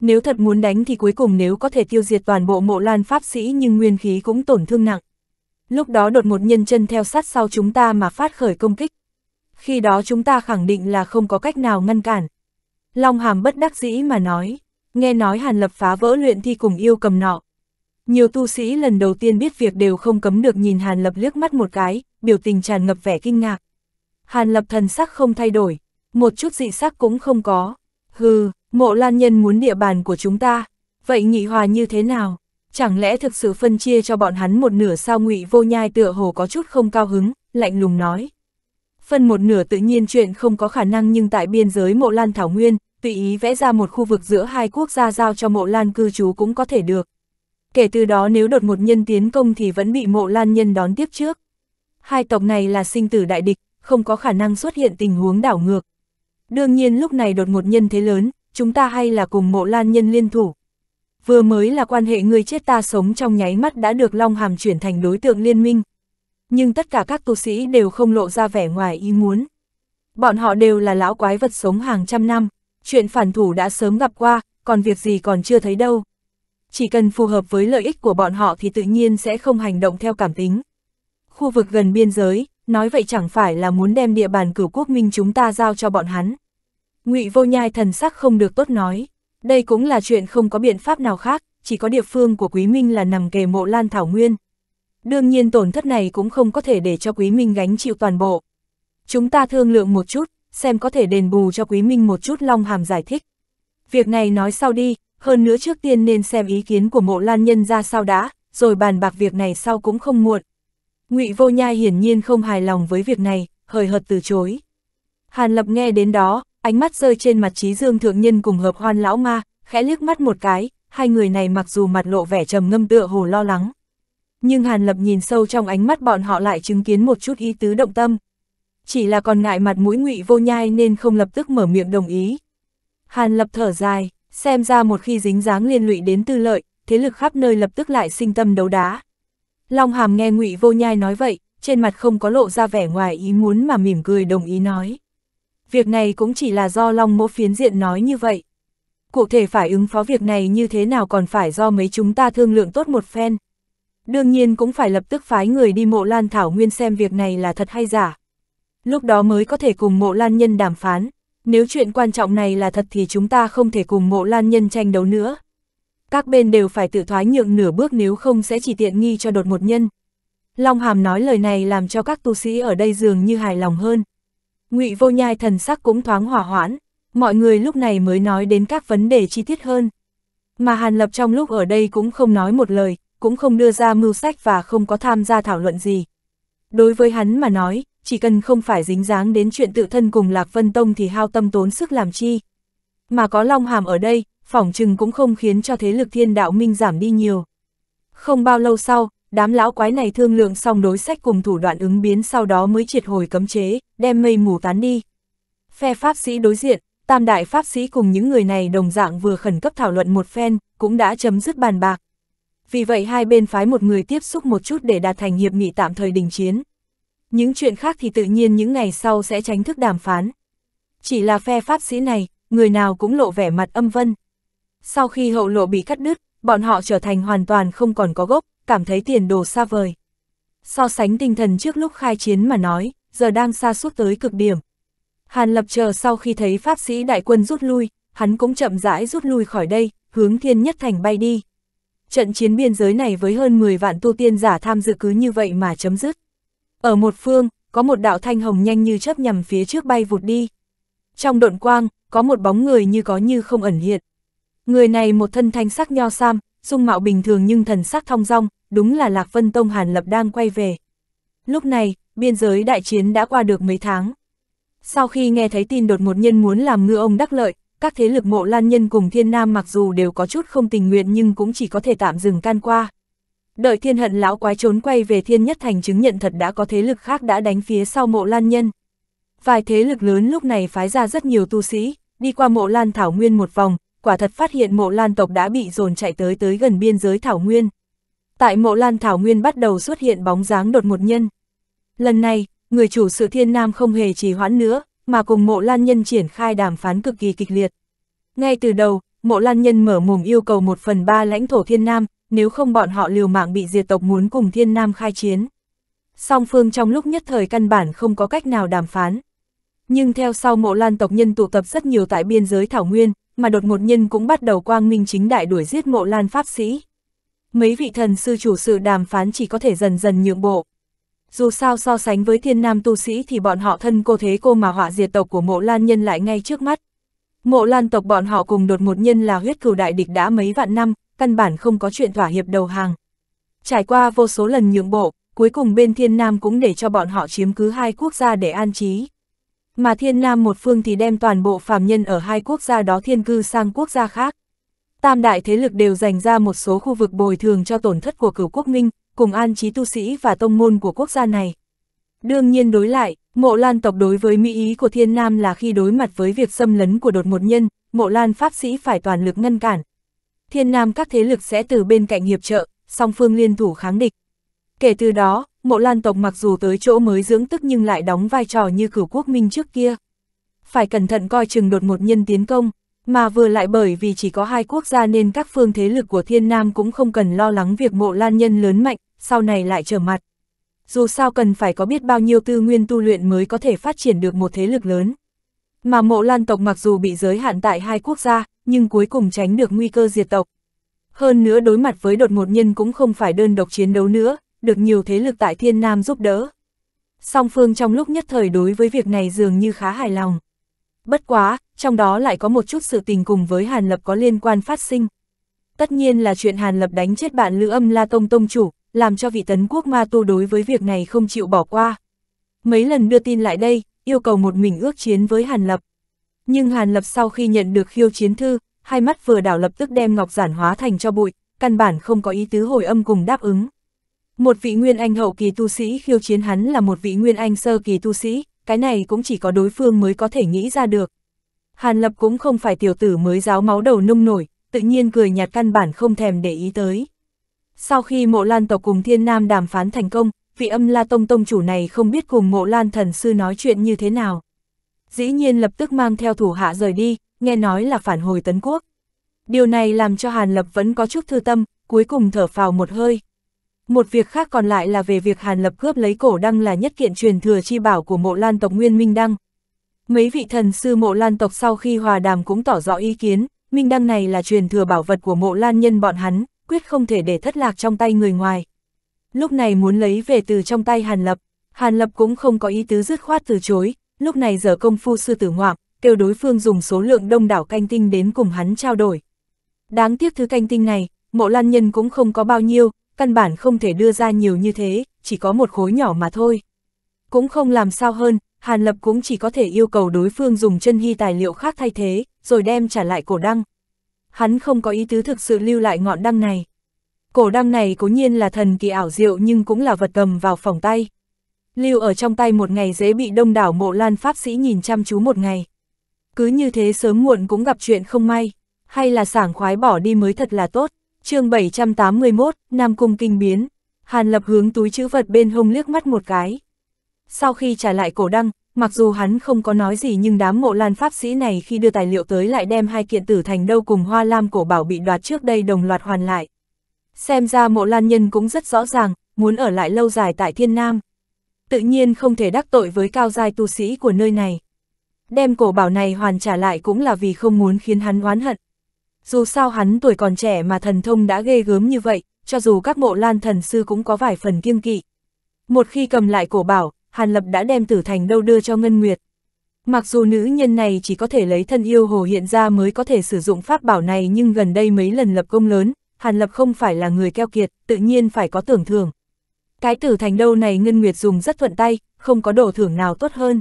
Nếu thật muốn đánh thì cuối cùng nếu có thể tiêu diệt toàn bộ mộ lan pháp sĩ nhưng nguyên khí cũng tổn thương nặng. Lúc đó đột một nhân chân theo sát sau chúng ta mà phát khởi công kích. Khi đó chúng ta khẳng định là không có cách nào ngăn cản. Long hàm bất đắc dĩ mà nói, nghe nói Hàn Lập phá vỡ luyện thi cùng yêu cầm nọ. Nhiều tu sĩ lần đầu tiên biết việc đều không cấm được nhìn Hàn Lập liếc mắt một cái, biểu tình tràn ngập vẻ kinh ngạc. Hàn Lập thần sắc không thay đổi, Một chút dị sắc cũng không có. Hừ, mộ lan nhân muốn địa bàn của chúng ta. Vậy nghị hòa như thế nào? Chẳng lẽ thực sự phân chia cho bọn hắn một nửa sao ngụy vô nhai tựa hồ có chút không cao hứng, lạnh lùng nói. Phân một nửa tự nhiên chuyện không có khả năng nhưng tại biên giới mộ lan thảo nguyên, tùy ý vẽ ra một khu vực giữa hai quốc gia giao cho mộ lan cư trú cũng có thể được. Kể từ đó nếu đột một nhân tiến công thì vẫn bị mộ lan nhân đón tiếp trước. Hai tộc này là sinh tử đại địch, không có khả năng xuất hiện tình huống đảo ngược. Đương nhiên lúc này đột một nhân thế lớn, chúng ta hay là cùng mộ lan nhân liên thủ. Vừa mới là quan hệ người chết ta sống trong nháy mắt đã được Long Hàm chuyển thành đối tượng liên minh. Nhưng tất cả các tu sĩ đều không lộ ra vẻ ngoài ý muốn. Bọn họ đều là lão quái vật sống hàng trăm năm, chuyện phản thủ đã sớm gặp qua, còn việc gì còn chưa thấy đâu. Chỉ cần phù hợp với lợi ích của bọn họ thì tự nhiên sẽ không hành động theo cảm tính. Khu vực gần biên giới, nói vậy chẳng phải là muốn đem địa bàn cửu quốc minh chúng ta giao cho bọn hắn. ngụy vô nhai thần sắc không được tốt nói. Đây cũng là chuyện không có biện pháp nào khác, chỉ có địa phương của Quý Minh là nằm kề mộ lan thảo nguyên. Đương nhiên tổn thất này cũng không có thể để cho Quý Minh gánh chịu toàn bộ. Chúng ta thương lượng một chút, xem có thể đền bù cho Quý Minh một chút Long Hàm giải thích. Việc này nói sau đi, hơn nữa trước tiên nên xem ý kiến của mộ lan nhân ra sao đã, rồi bàn bạc việc này sau cũng không muộn. ngụy Vô Nhai hiển nhiên không hài lòng với việc này, hời hợt từ chối. Hàn Lập nghe đến đó, ánh mắt rơi trên mặt trí dương thượng nhân cùng hợp hoan lão ma, khẽ liếc mắt một cái, hai người này mặc dù mặt lộ vẻ trầm ngâm tựa hồ lo lắng. Nhưng Hàn Lập nhìn sâu trong ánh mắt bọn họ lại chứng kiến một chút ý tứ động tâm. Chỉ là còn ngại mặt mũi ngụy vô nhai nên không lập tức mở miệng đồng ý. Hàn Lập thở dài, xem ra một khi dính dáng liên lụy đến tư lợi, thế lực khắp nơi lập tức lại sinh tâm đấu đá. Long Hàm nghe ngụy vô nhai nói vậy, trên mặt không có lộ ra vẻ ngoài ý muốn mà mỉm cười đồng ý nói việc này cũng chỉ là do Long mỗ phiến diện nói như vậy. Cụ thể phải ứng phó việc này như thế nào còn phải do mấy chúng ta thương lượng tốt một phen. Đương nhiên cũng phải lập tức phái người đi mộ lan thảo nguyên xem việc này là thật hay giả. Lúc đó mới có thể cùng mộ lan nhân đàm phán, nếu chuyện quan trọng này là thật thì chúng ta không thể cùng mộ lan nhân tranh đấu nữa. Các bên đều phải tự thoái nhượng nửa bước nếu không sẽ chỉ tiện nghi cho đột một nhân. Long Hàm nói lời này làm cho các tu sĩ ở đây dường như hài lòng hơn ngụy vô nhai thần sắc cũng thoáng hỏa hoãn, mọi người lúc này mới nói đến các vấn đề chi tiết hơn. Mà Hàn Lập trong lúc ở đây cũng không nói một lời, cũng không đưa ra mưu sách và không có tham gia thảo luận gì. Đối với hắn mà nói, chỉ cần không phải dính dáng đến chuyện tự thân cùng Lạc Vân Tông thì hao tâm tốn sức làm chi. Mà có Long Hàm ở đây, phỏng chừng cũng không khiến cho thế lực thiên đạo minh giảm đi nhiều. Không bao lâu sau, đám lão quái này thương lượng xong đối sách cùng thủ đoạn ứng biến sau đó mới triệt hồi cấm chế, đem mây mù tán đi. Phe pháp sĩ đối diện, tam đại pháp sĩ cùng những người này đồng dạng vừa khẩn cấp thảo luận một phen, cũng đã chấm dứt bàn bạc. Vì vậy hai bên phái một người tiếp xúc một chút để đạt thành hiệp nghị tạm thời đình chiến. Những chuyện khác thì tự nhiên những ngày sau sẽ tránh thức đàm phán. Chỉ là phe pháp sĩ này, người nào cũng lộ vẻ mặt âm vân. Sau khi hậu lộ bị cắt đứt, bọn họ trở thành hoàn toàn không còn có gốc, cảm thấy tiền đồ xa vời. So sánh tinh thần trước lúc khai chiến mà nói, giờ đang xa suốt tới cực điểm. Hàn lập chờ sau khi thấy pháp sĩ đại quân rút lui, hắn cũng chậm rãi rút lui khỏi đây, hướng thiên nhất thành bay đi. Trận chiến biên giới này với hơn 10 vạn tu tiên giả tham dự cứ như vậy mà chấm dứt. Ở một phương, có một đạo thanh hồng nhanh như chớp nhằm phía trước bay vụt đi. Trong độn quang, có một bóng người như có như không ẩn hiện. Người này một thân thanh sắc nho sam, dung mạo bình thường nhưng thần sắc thong dong, đúng là Lạc Vân Tông Hàn Lập đang quay về. Lúc này, biên giới đại chiến đã qua được mấy tháng. Sau khi nghe thấy tin đột một nhân muốn làm ngư ông đắc lợi, các thế lực mộ lan nhân cùng thiên nam mặc dù đều có chút không tình nguyện nhưng cũng chỉ có thể tạm dừng can qua. Đợi thiên hận lão quái trốn quay về thiên nhất thành chứng nhận thật đã có thế lực khác đã đánh phía sau mộ lan nhân. Vài thế lực lớn lúc này phái ra rất nhiều tu sĩ, đi qua mộ lan thảo nguyên một vòng, quả thật phát hiện mộ lan tộc đã bị dồn chạy tới tới gần biên giới thảo nguyên. Tại mộ lan thảo nguyên bắt đầu xuất hiện bóng dáng đột một nhân. Lần này, người chủ sự thiên nam không hề trì hoãn nữa, mà cùng mộ lan nhân triển khai đàm phán cực kỳ kịch liệt. Ngay từ đầu, mộ lan nhân mở mồm yêu cầu một phần ba lãnh thổ thiên nam, nếu không bọn họ liều mạng bị diệt tộc muốn cùng thiên nam khai chiến. Song phương trong lúc nhất thời căn bản không có cách nào đàm phán. Nhưng theo sau mộ lan tộc nhân tụ tập rất nhiều tại biên giới Thảo Nguyên, mà đột ngột nhân cũng bắt đầu quang minh chính đại đuổi giết mộ lan pháp sĩ. Mấy vị thần sư chủ sự đàm phán chỉ có thể dần dần nhượng bộ. Dù sao so sánh với thiên nam tu sĩ thì bọn họ thân cô thế cô mà họa diệt tộc của mộ lan nhân lại ngay trước mắt. Mộ lan tộc bọn họ cùng đột một nhân là huyết cừu đại địch đã mấy vạn năm, căn bản không có chuyện thỏa hiệp đầu hàng. Trải qua vô số lần nhượng bộ, cuối cùng bên thiên nam cũng để cho bọn họ chiếm cứ hai quốc gia để an trí. Mà thiên nam một phương thì đem toàn bộ phàm nhân ở hai quốc gia đó thiên cư sang quốc gia khác. Tam đại thế lực đều dành ra một số khu vực bồi thường cho tổn thất của cửu quốc minh, cùng an trí tu sĩ và tông môn của quốc gia này. Đương nhiên đối lại, mộ lan tộc đối với Mỹ ý của thiên nam là khi đối mặt với việc xâm lấn của đột một nhân, mộ lan pháp sĩ phải toàn lực ngăn cản. Thiên nam các thế lực sẽ từ bên cạnh hiệp trợ, song phương liên thủ kháng địch. Kể từ đó, mộ lan tộc mặc dù tới chỗ mới dưỡng tức nhưng lại đóng vai trò như cửu quốc minh trước kia. Phải cẩn thận coi chừng đột một nhân tiến công, mà vừa lại bởi vì chỉ có hai quốc gia nên các phương thế lực của thiên nam cũng không cần lo lắng việc mộ lan nhân lớn mạnh, sau này lại trở mặt. Dù sao cần phải có biết bao nhiêu tư nguyên tu luyện mới có thể phát triển được một thế lực lớn. Mà mộ lan tộc mặc dù bị giới hạn tại hai quốc gia, nhưng cuối cùng tránh được nguy cơ diệt tộc. Hơn nữa đối mặt với đột một nhân cũng không phải đơn độc chiến đấu nữa, được nhiều thế lực tại thiên nam giúp đỡ. Song phương trong lúc nhất thời đối với việc này dường như khá hài lòng. Bất quá, trong đó lại có một chút sự tình cùng với Hàn Lập có liên quan phát sinh. Tất nhiên là chuyện Hàn Lập đánh chết bạn Lữ âm La Tông Tông chủ, làm cho vị tấn quốc ma tu đối với việc này không chịu bỏ qua. Mấy lần đưa tin lại đây, yêu cầu một mình ước chiến với Hàn Lập. Nhưng Hàn Lập sau khi nhận được khiêu chiến thư, hai mắt vừa đảo lập tức đem ngọc giản hóa thành cho bụi, căn bản không có ý tứ hồi âm cùng đáp ứng. Một vị nguyên anh hậu kỳ tu sĩ khiêu chiến hắn là một vị nguyên anh sơ kỳ tu sĩ, cái này cũng chỉ có đối phương mới có thể nghĩ ra được. Hàn Lập cũng không phải tiểu tử mới giáo máu đầu nung nổi, tự nhiên cười nhạt căn bản không thèm để ý tới. Sau khi mộ lan tộc cùng thiên nam đàm phán thành công, vị âm la tông tông chủ này không biết cùng mộ lan thần sư nói chuyện như thế nào. Dĩ nhiên lập tức mang theo thủ hạ rời đi, nghe nói là phản hồi tấn quốc. Điều này làm cho Hàn Lập vẫn có chút thư tâm, cuối cùng thở phào một hơi. Một việc khác còn lại là về việc Hàn Lập cướp lấy cổ đăng là nhất kiện truyền thừa chi bảo của mộ lan tộc Nguyên Minh Đăng. Mấy vị thần sư mộ lan tộc sau khi hòa đàm cũng tỏ rõ ý kiến, Minh Đăng này là truyền thừa bảo vật của mộ lan nhân bọn hắn, quyết không thể để thất lạc trong tay người ngoài. Lúc này muốn lấy về từ trong tay Hàn Lập, Hàn Lập cũng không có ý tứ dứt khoát từ chối, lúc này giờ công phu sư tử ngoạm, kêu đối phương dùng số lượng đông đảo canh tinh đến cùng hắn trao đổi. Đáng tiếc thứ canh tinh này, mộ lan nhân cũng không có bao nhiêu, căn bản không thể đưa ra nhiều như thế, chỉ có một khối nhỏ mà thôi. Cũng không làm sao hơn, Hàn Lập cũng chỉ có thể yêu cầu đối phương dùng chân hy tài liệu khác thay thế, rồi đem trả lại cổ đăng. Hắn không có ý tứ thực sự lưu lại ngọn đăng này. Cổ đăng này cố nhiên là thần kỳ ảo diệu nhưng cũng là vật cầm vào phòng tay. Lưu ở trong tay một ngày dễ bị đông đảo mộ lan pháp sĩ nhìn chăm chú một ngày. Cứ như thế sớm muộn cũng gặp chuyện không may, hay là sảng khoái bỏ đi mới thật là tốt chương 781, Nam Cung Kinh Biến, Hàn Lập hướng túi chữ vật bên hông liếc mắt một cái. Sau khi trả lại cổ đăng, mặc dù hắn không có nói gì nhưng đám mộ lan pháp sĩ này khi đưa tài liệu tới lại đem hai kiện tử thành đâu cùng hoa lam cổ bảo bị đoạt trước đây đồng loạt hoàn lại. Xem ra mộ lan nhân cũng rất rõ ràng, muốn ở lại lâu dài tại thiên nam. Tự nhiên không thể đắc tội với cao giai tu sĩ của nơi này. Đem cổ bảo này hoàn trả lại cũng là vì không muốn khiến hắn oán hận. Dù sao hắn tuổi còn trẻ mà thần thông đã ghê gớm như vậy, cho dù các mộ lan thần sư cũng có vài phần kiêng kỵ. Một khi cầm lại cổ bảo, Hàn Lập đã đem tử thành đâu đưa cho Ngân Nguyệt. Mặc dù nữ nhân này chỉ có thể lấy thân yêu hồ hiện ra mới có thể sử dụng pháp bảo này nhưng gần đây mấy lần lập công lớn, Hàn Lập không phải là người keo kiệt, tự nhiên phải có tưởng thưởng. Cái tử thành đâu này Ngân Nguyệt dùng rất thuận tay, không có đổ thưởng nào tốt hơn.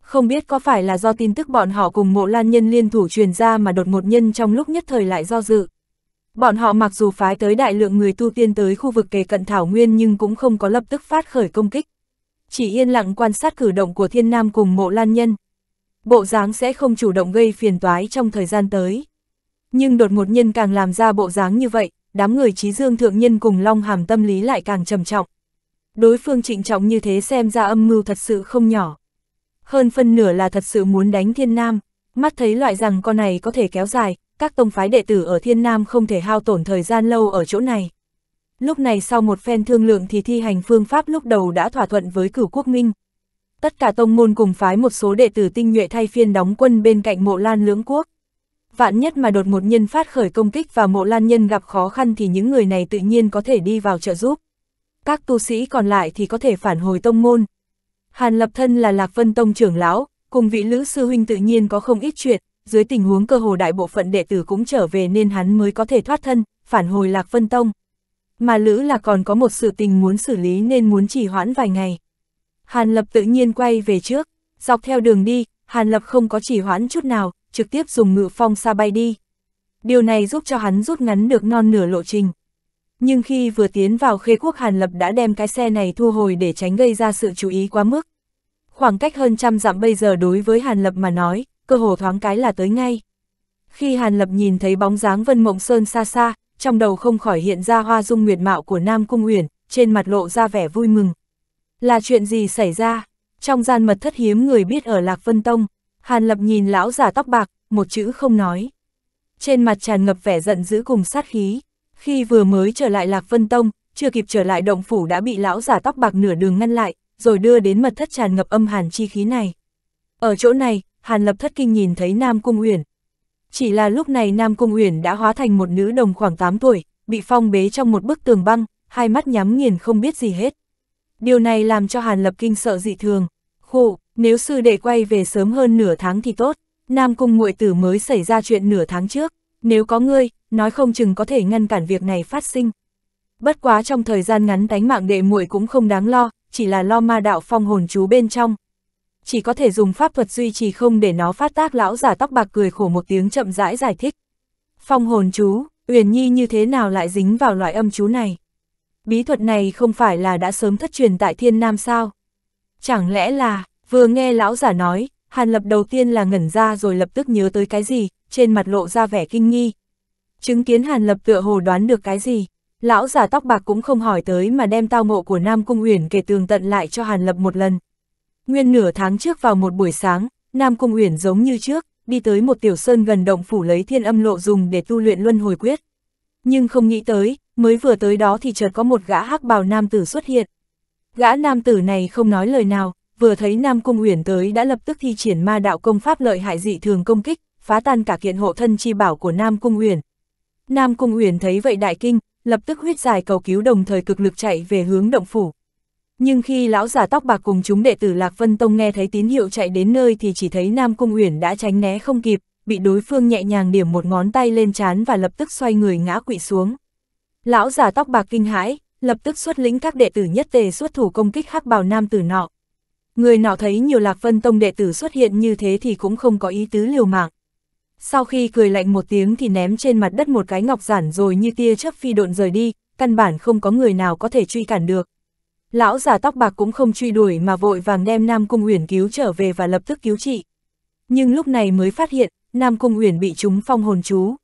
Không biết có phải là do tin tức bọn họ cùng mộ lan nhân liên thủ truyền ra mà đột một nhân trong lúc nhất thời lại do dự. Bọn họ mặc dù phái tới đại lượng người tu tiên tới khu vực kề cận Thảo Nguyên nhưng cũng không có lập tức phát khởi công kích. Chỉ yên lặng quan sát cử động của thiên nam cùng mộ lan nhân. Bộ dáng sẽ không chủ động gây phiền toái trong thời gian tới. Nhưng đột một nhân càng làm ra bộ dáng như vậy, đám người trí dương thượng nhân cùng long hàm tâm lý lại càng trầm trọng. Đối phương trịnh trọng như thế xem ra âm mưu thật sự không nhỏ hơn phân nửa là thật sự muốn đánh thiên nam, mắt thấy loại rằng con này có thể kéo dài, các tông phái đệ tử ở thiên nam không thể hao tổn thời gian lâu ở chỗ này. Lúc này sau một phen thương lượng thì thi hành phương pháp lúc đầu đã thỏa thuận với cửu quốc minh. Tất cả tông môn cùng phái một số đệ tử tinh nhuệ thay phiên đóng quân bên cạnh mộ lan lưỡng quốc. Vạn nhất mà đột một nhân phát khởi công kích và mộ lan nhân gặp khó khăn thì những người này tự nhiên có thể đi vào trợ giúp các tu sĩ còn lại thì có thể phản hồi tông môn. Hàn Lập Thân là Lạc Vân Tông trưởng lão, cùng vị Lữ Sư Huynh tự nhiên có không ít chuyện, dưới tình huống cơ hồ đại bộ phận đệ tử cũng trở về nên hắn mới có thể thoát thân, phản hồi Lạc Vân Tông. Mà Lữ là còn có một sự tình muốn xử lý nên muốn chỉ hoãn vài ngày. Hàn Lập tự nhiên quay về trước, dọc theo đường đi, Hàn Lập không có chỉ hoãn chút nào, trực tiếp dùng ngự phong xa bay đi. Điều này giúp cho hắn rút ngắn được non nửa lộ trình. Nhưng khi vừa tiến vào khê quốc Hàn Lập đã đem cái xe này thu hồi để tránh gây ra sự chú ý quá mức. Khoảng cách hơn trăm dặm bây giờ đối với Hàn Lập mà nói, cơ hồ thoáng cái là tới ngay. Khi Hàn Lập nhìn thấy bóng dáng Vân Mộng Sơn xa xa, trong đầu không khỏi hiện ra hoa dung nguyệt mạo của Nam Cung Uyển, trên mặt lộ ra vẻ vui mừng. Là chuyện gì xảy ra? Trong gian mật thất hiếm người biết ở Lạc Vân Tông, Hàn Lập nhìn lão giả tóc bạc, một chữ không nói. Trên mặt tràn ngập vẻ giận dữ cùng sát khí. Khi vừa mới trở lại Lạc Vân Tông, chưa kịp trở lại động phủ đã bị lão giả tóc bạc nửa đường ngăn lại, rồi đưa đến mật thất tràn ngập âm hàn chi khí này. Ở chỗ này, Hàn Lập thất kinh nhìn thấy Nam Cung Uyển. Chỉ là lúc này Nam Cung Uyển đã hóa thành một nữ đồng khoảng 8 tuổi, bị phong bế trong một bức tường băng, hai mắt nhắm nghiền không biết gì hết. Điều này làm cho Hàn Lập kinh sợ dị thường. Khổ, nếu sư đệ quay về sớm hơn nửa tháng thì tốt, Nam Cung muội tử mới xảy ra chuyện nửa tháng trước, nếu có ngươi, nói không chừng có thể ngăn cản việc này phát sinh. Bất quá trong thời gian ngắn tánh mạng đệ muội cũng không đáng lo, chỉ là lo ma đạo phong hồn chú bên trong. Chỉ có thể dùng pháp thuật duy trì không để nó phát tác lão giả tóc bạc cười khổ một tiếng chậm rãi giải thích. Phong hồn chú, Uyển Nhi như thế nào lại dính vào loại âm chú này? Bí thuật này không phải là đã sớm thất truyền tại thiên nam sao? Chẳng lẽ là, vừa nghe lão giả nói, Hàn Lập đầu tiên là ngẩn ra rồi lập tức nhớ tới cái gì, trên mặt lộ ra vẻ kinh nghi. Chứng kiến Hàn Lập tựa hồ đoán được cái gì, lão giả tóc bạc cũng không hỏi tới mà đem tao ngộ của Nam Cung Uyển kể tường tận lại cho Hàn Lập một lần. Nguyên nửa tháng trước vào một buổi sáng, Nam Cung Uyển giống như trước, đi tới một tiểu sơn gần động phủ lấy thiên âm lộ dùng để tu luyện luân hồi quyết. Nhưng không nghĩ tới, mới vừa tới đó thì chợt có một gã hắc bào nam tử xuất hiện. Gã nam tử này không nói lời nào, vừa thấy Nam Cung Uyển tới đã lập tức thi triển ma đạo công pháp lợi hại dị thường công kích, phá tan cả kiện hộ thân chi bảo của Nam Cung Uyển. Nam Cung Uyển thấy vậy đại kinh, lập tức huyết dài cầu cứu đồng thời cực lực chạy về hướng động phủ. Nhưng khi lão giả tóc bạc cùng chúng đệ tử Lạc Vân Tông nghe thấy tín hiệu chạy đến nơi thì chỉ thấy Nam Cung Uyển đã tránh né không kịp, bị đối phương nhẹ nhàng điểm một ngón tay lên trán và lập tức xoay người ngã quỵ xuống. Lão giả tóc bạc kinh hãi, lập tức xuất lĩnh các đệ tử nhất tề xuất thủ công kích hắc bào nam tử nọ. Người nọ thấy nhiều Lạc Vân Tông đệ tử xuất hiện như thế thì cũng không có ý tứ liều mạng. Sau khi cười lạnh một tiếng thì ném trên mặt đất một cái ngọc giản rồi như tia chớp phi độn rời đi, căn bản không có người nào có thể truy cản được. Lão già tóc bạc cũng không truy đuổi mà vội vàng đem Nam Cung Uyển cứu trở về và lập tức cứu trị. Nhưng lúc này mới phát hiện, Nam Cung Uyển bị trúng phong hồn chú.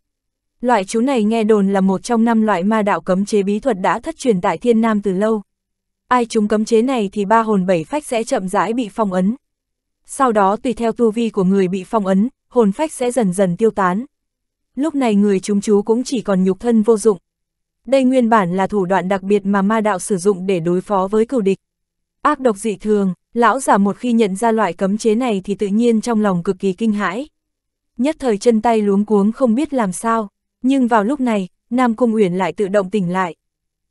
Loại chú này nghe đồn là một trong năm loại ma đạo cấm chế bí thuật đã thất truyền tại Thiên Nam từ lâu. Ai trúng cấm chế này thì ba hồn bảy phách sẽ chậm rãi bị phong ấn. Sau đó tùy theo tu vi của người bị phong ấn, hồn phách sẽ dần dần tiêu tán. Lúc này người chúng chú cũng chỉ còn nhục thân vô dụng. Đây nguyên bản là thủ đoạn đặc biệt mà ma đạo sử dụng để đối phó với cửu địch. Ác độc dị thường, lão giả một khi nhận ra loại cấm chế này thì tự nhiên trong lòng cực kỳ kinh hãi. Nhất thời chân tay luống cuống không biết làm sao, nhưng vào lúc này, Nam Cung Uyển lại tự động tỉnh lại.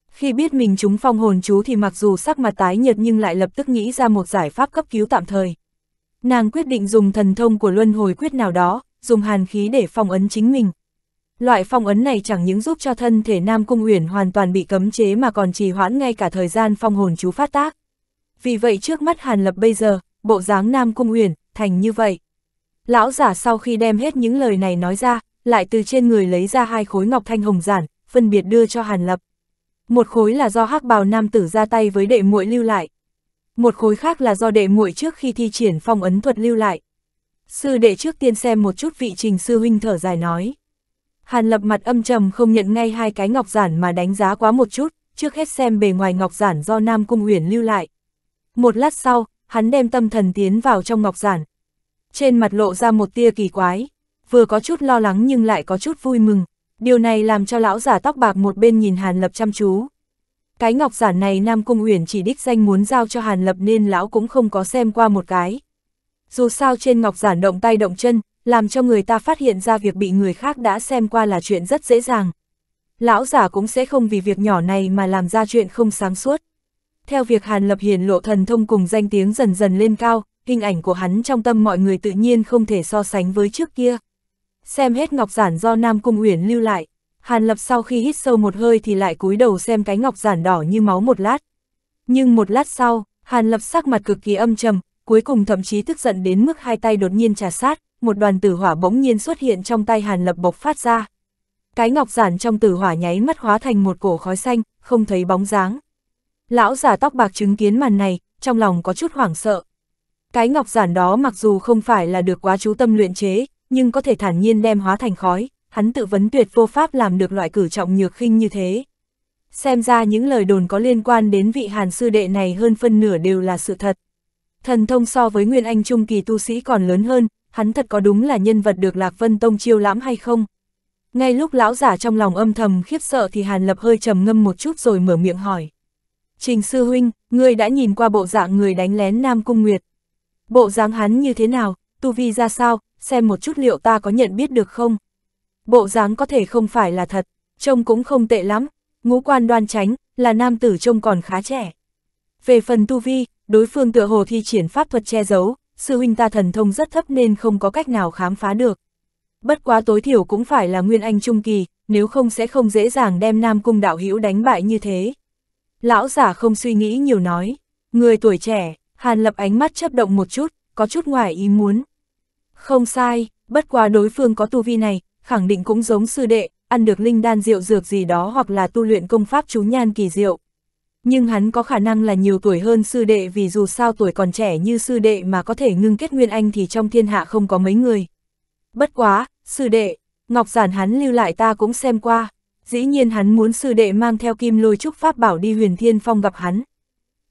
Khi biết mình trúng phong hồn chú thì mặc dù sắc mặt tái nhợt nhưng lại lập tức nghĩ ra một giải pháp cấp cứu tạm thời. Nàng quyết định dùng thần thông của luân hồi quyết nào đó, dùng hàn khí để phong ấn chính mình. Loại phong ấn này chẳng những giúp cho thân thể Nam Cung Uyển hoàn toàn bị cấm chế mà còn trì hoãn ngay cả thời gian phong hồn chú phát tác. Vì vậy trước mắt Hàn Lập bây giờ, bộ dáng Nam Cung Uyển thành như vậy. Lão giả sau khi đem hết những lời này nói ra, lại từ trên người lấy ra hai khối ngọc thanh hồng giản, phân biệt đưa cho Hàn Lập. Một khối là do hắc bào nam tử ra tay với đệ muội lưu lại. Một khối khác là do đệ muội trước khi thi triển phong ấn thuật lưu lại. Sư đệ trước tiên xem một chút vị trình sư huynh thở dài nói. Hàn lập mặt âm trầm không nhận ngay hai cái ngọc giản mà đánh giá quá một chút, trước hết xem bề ngoài ngọc giản do Nam Cung Huyền lưu lại. Một lát sau, hắn đem tâm thần tiến vào trong ngọc giản. Trên mặt lộ ra một tia kỳ quái, vừa có chút lo lắng nhưng lại có chút vui mừng. Điều này làm cho lão giả tóc bạc một bên nhìn Hàn Lập chăm chú. Cái ngọc giản này Nam Cung Uyển chỉ đích danh muốn giao cho Hàn Lập nên lão cũng không có xem qua một cái. Dù sao trên ngọc giản động tay động chân, làm cho người ta phát hiện ra việc bị người khác đã xem qua là chuyện rất dễ dàng. Lão giả cũng sẽ không vì việc nhỏ này mà làm ra chuyện không sáng suốt. Theo việc Hàn Lập hiển lộ thần thông cùng danh tiếng dần dần lên cao, hình ảnh của hắn trong tâm mọi người tự nhiên không thể so sánh với trước kia. Xem hết ngọc giản do Nam Cung Uyển lưu lại, Hàn Lập sau khi hít sâu một hơi thì lại cúi đầu xem cái ngọc giản đỏ như máu một lát. Nhưng một lát sau, Hàn Lập sắc mặt cực kỳ âm trầm, cuối cùng thậm chí tức giận đến mức hai tay đột nhiên trà sát, một đoàn tử hỏa bỗng nhiên xuất hiện trong tay Hàn Lập bộc phát ra. Cái ngọc giản trong tử hỏa nháy mắt hóa thành một cổ khói xanh, không thấy bóng dáng. Lão già tóc bạc chứng kiến màn này, trong lòng có chút hoảng sợ. Cái ngọc giản đó mặc dù không phải là được quá chú tâm luyện chế, nhưng có thể thản nhiên đem hóa thành khói, hắn tự vấn tuyệt vô pháp làm được loại cử trọng nhược khinh như thế. Xem ra những lời đồn có liên quan đến vị hàn sư đệ này hơn phân nửa đều là sự thật. Thần thông so với Nguyên Anh Trung kỳ tu sĩ còn lớn hơn, hắn thật có đúng là nhân vật được Lạc Vân Tông chiêu lãm hay không? Ngay lúc lão giả trong lòng âm thầm khiếp sợ thì Hàn Lập hơi trầm ngâm một chút rồi mở miệng hỏi. Trình sư huynh, người đã nhìn qua bộ dạng người đánh lén Nam Cung Nguyệt. Bộ dáng hắn như thế nào, tu vi ra sao, xem một chút liệu ta có nhận biết được không? Bộ dáng có thể không phải là thật, trông cũng không tệ lắm, ngũ quan đoan tránh, là nam tử trông còn khá trẻ. Về phần tu vi, đối phương tựa hồ thi triển pháp thuật che giấu, sư huynh ta thần thông rất thấp nên không có cách nào khám phá được. Bất quá tối thiểu cũng phải là nguyên anh trung kỳ, nếu không sẽ không dễ dàng đem Nam Cung đạo hữu đánh bại như thế. Lão giả không suy nghĩ nhiều nói, người tuổi trẻ, Hàn Lập ánh mắt chấp động một chút, có chút ngoài ý muốn. Không sai, bất quá đối phương có tu vi này, khẳng định cũng giống sư đệ, ăn được linh đan rượu dược gì đó hoặc là tu luyện công pháp chú nhan kỳ diệu. Nhưng hắn có khả năng là nhiều tuổi hơn sư đệ vì dù sao tuổi còn trẻ như sư đệ mà có thể ngưng kết nguyên anh thì trong thiên hạ không có mấy người. Bất quá, sư đệ, ngọc giản hắn lưu lại ta cũng xem qua, dĩ nhiên hắn muốn sư đệ mang theo kim lôi trúc pháp bảo đi huyền thiên phong gặp hắn.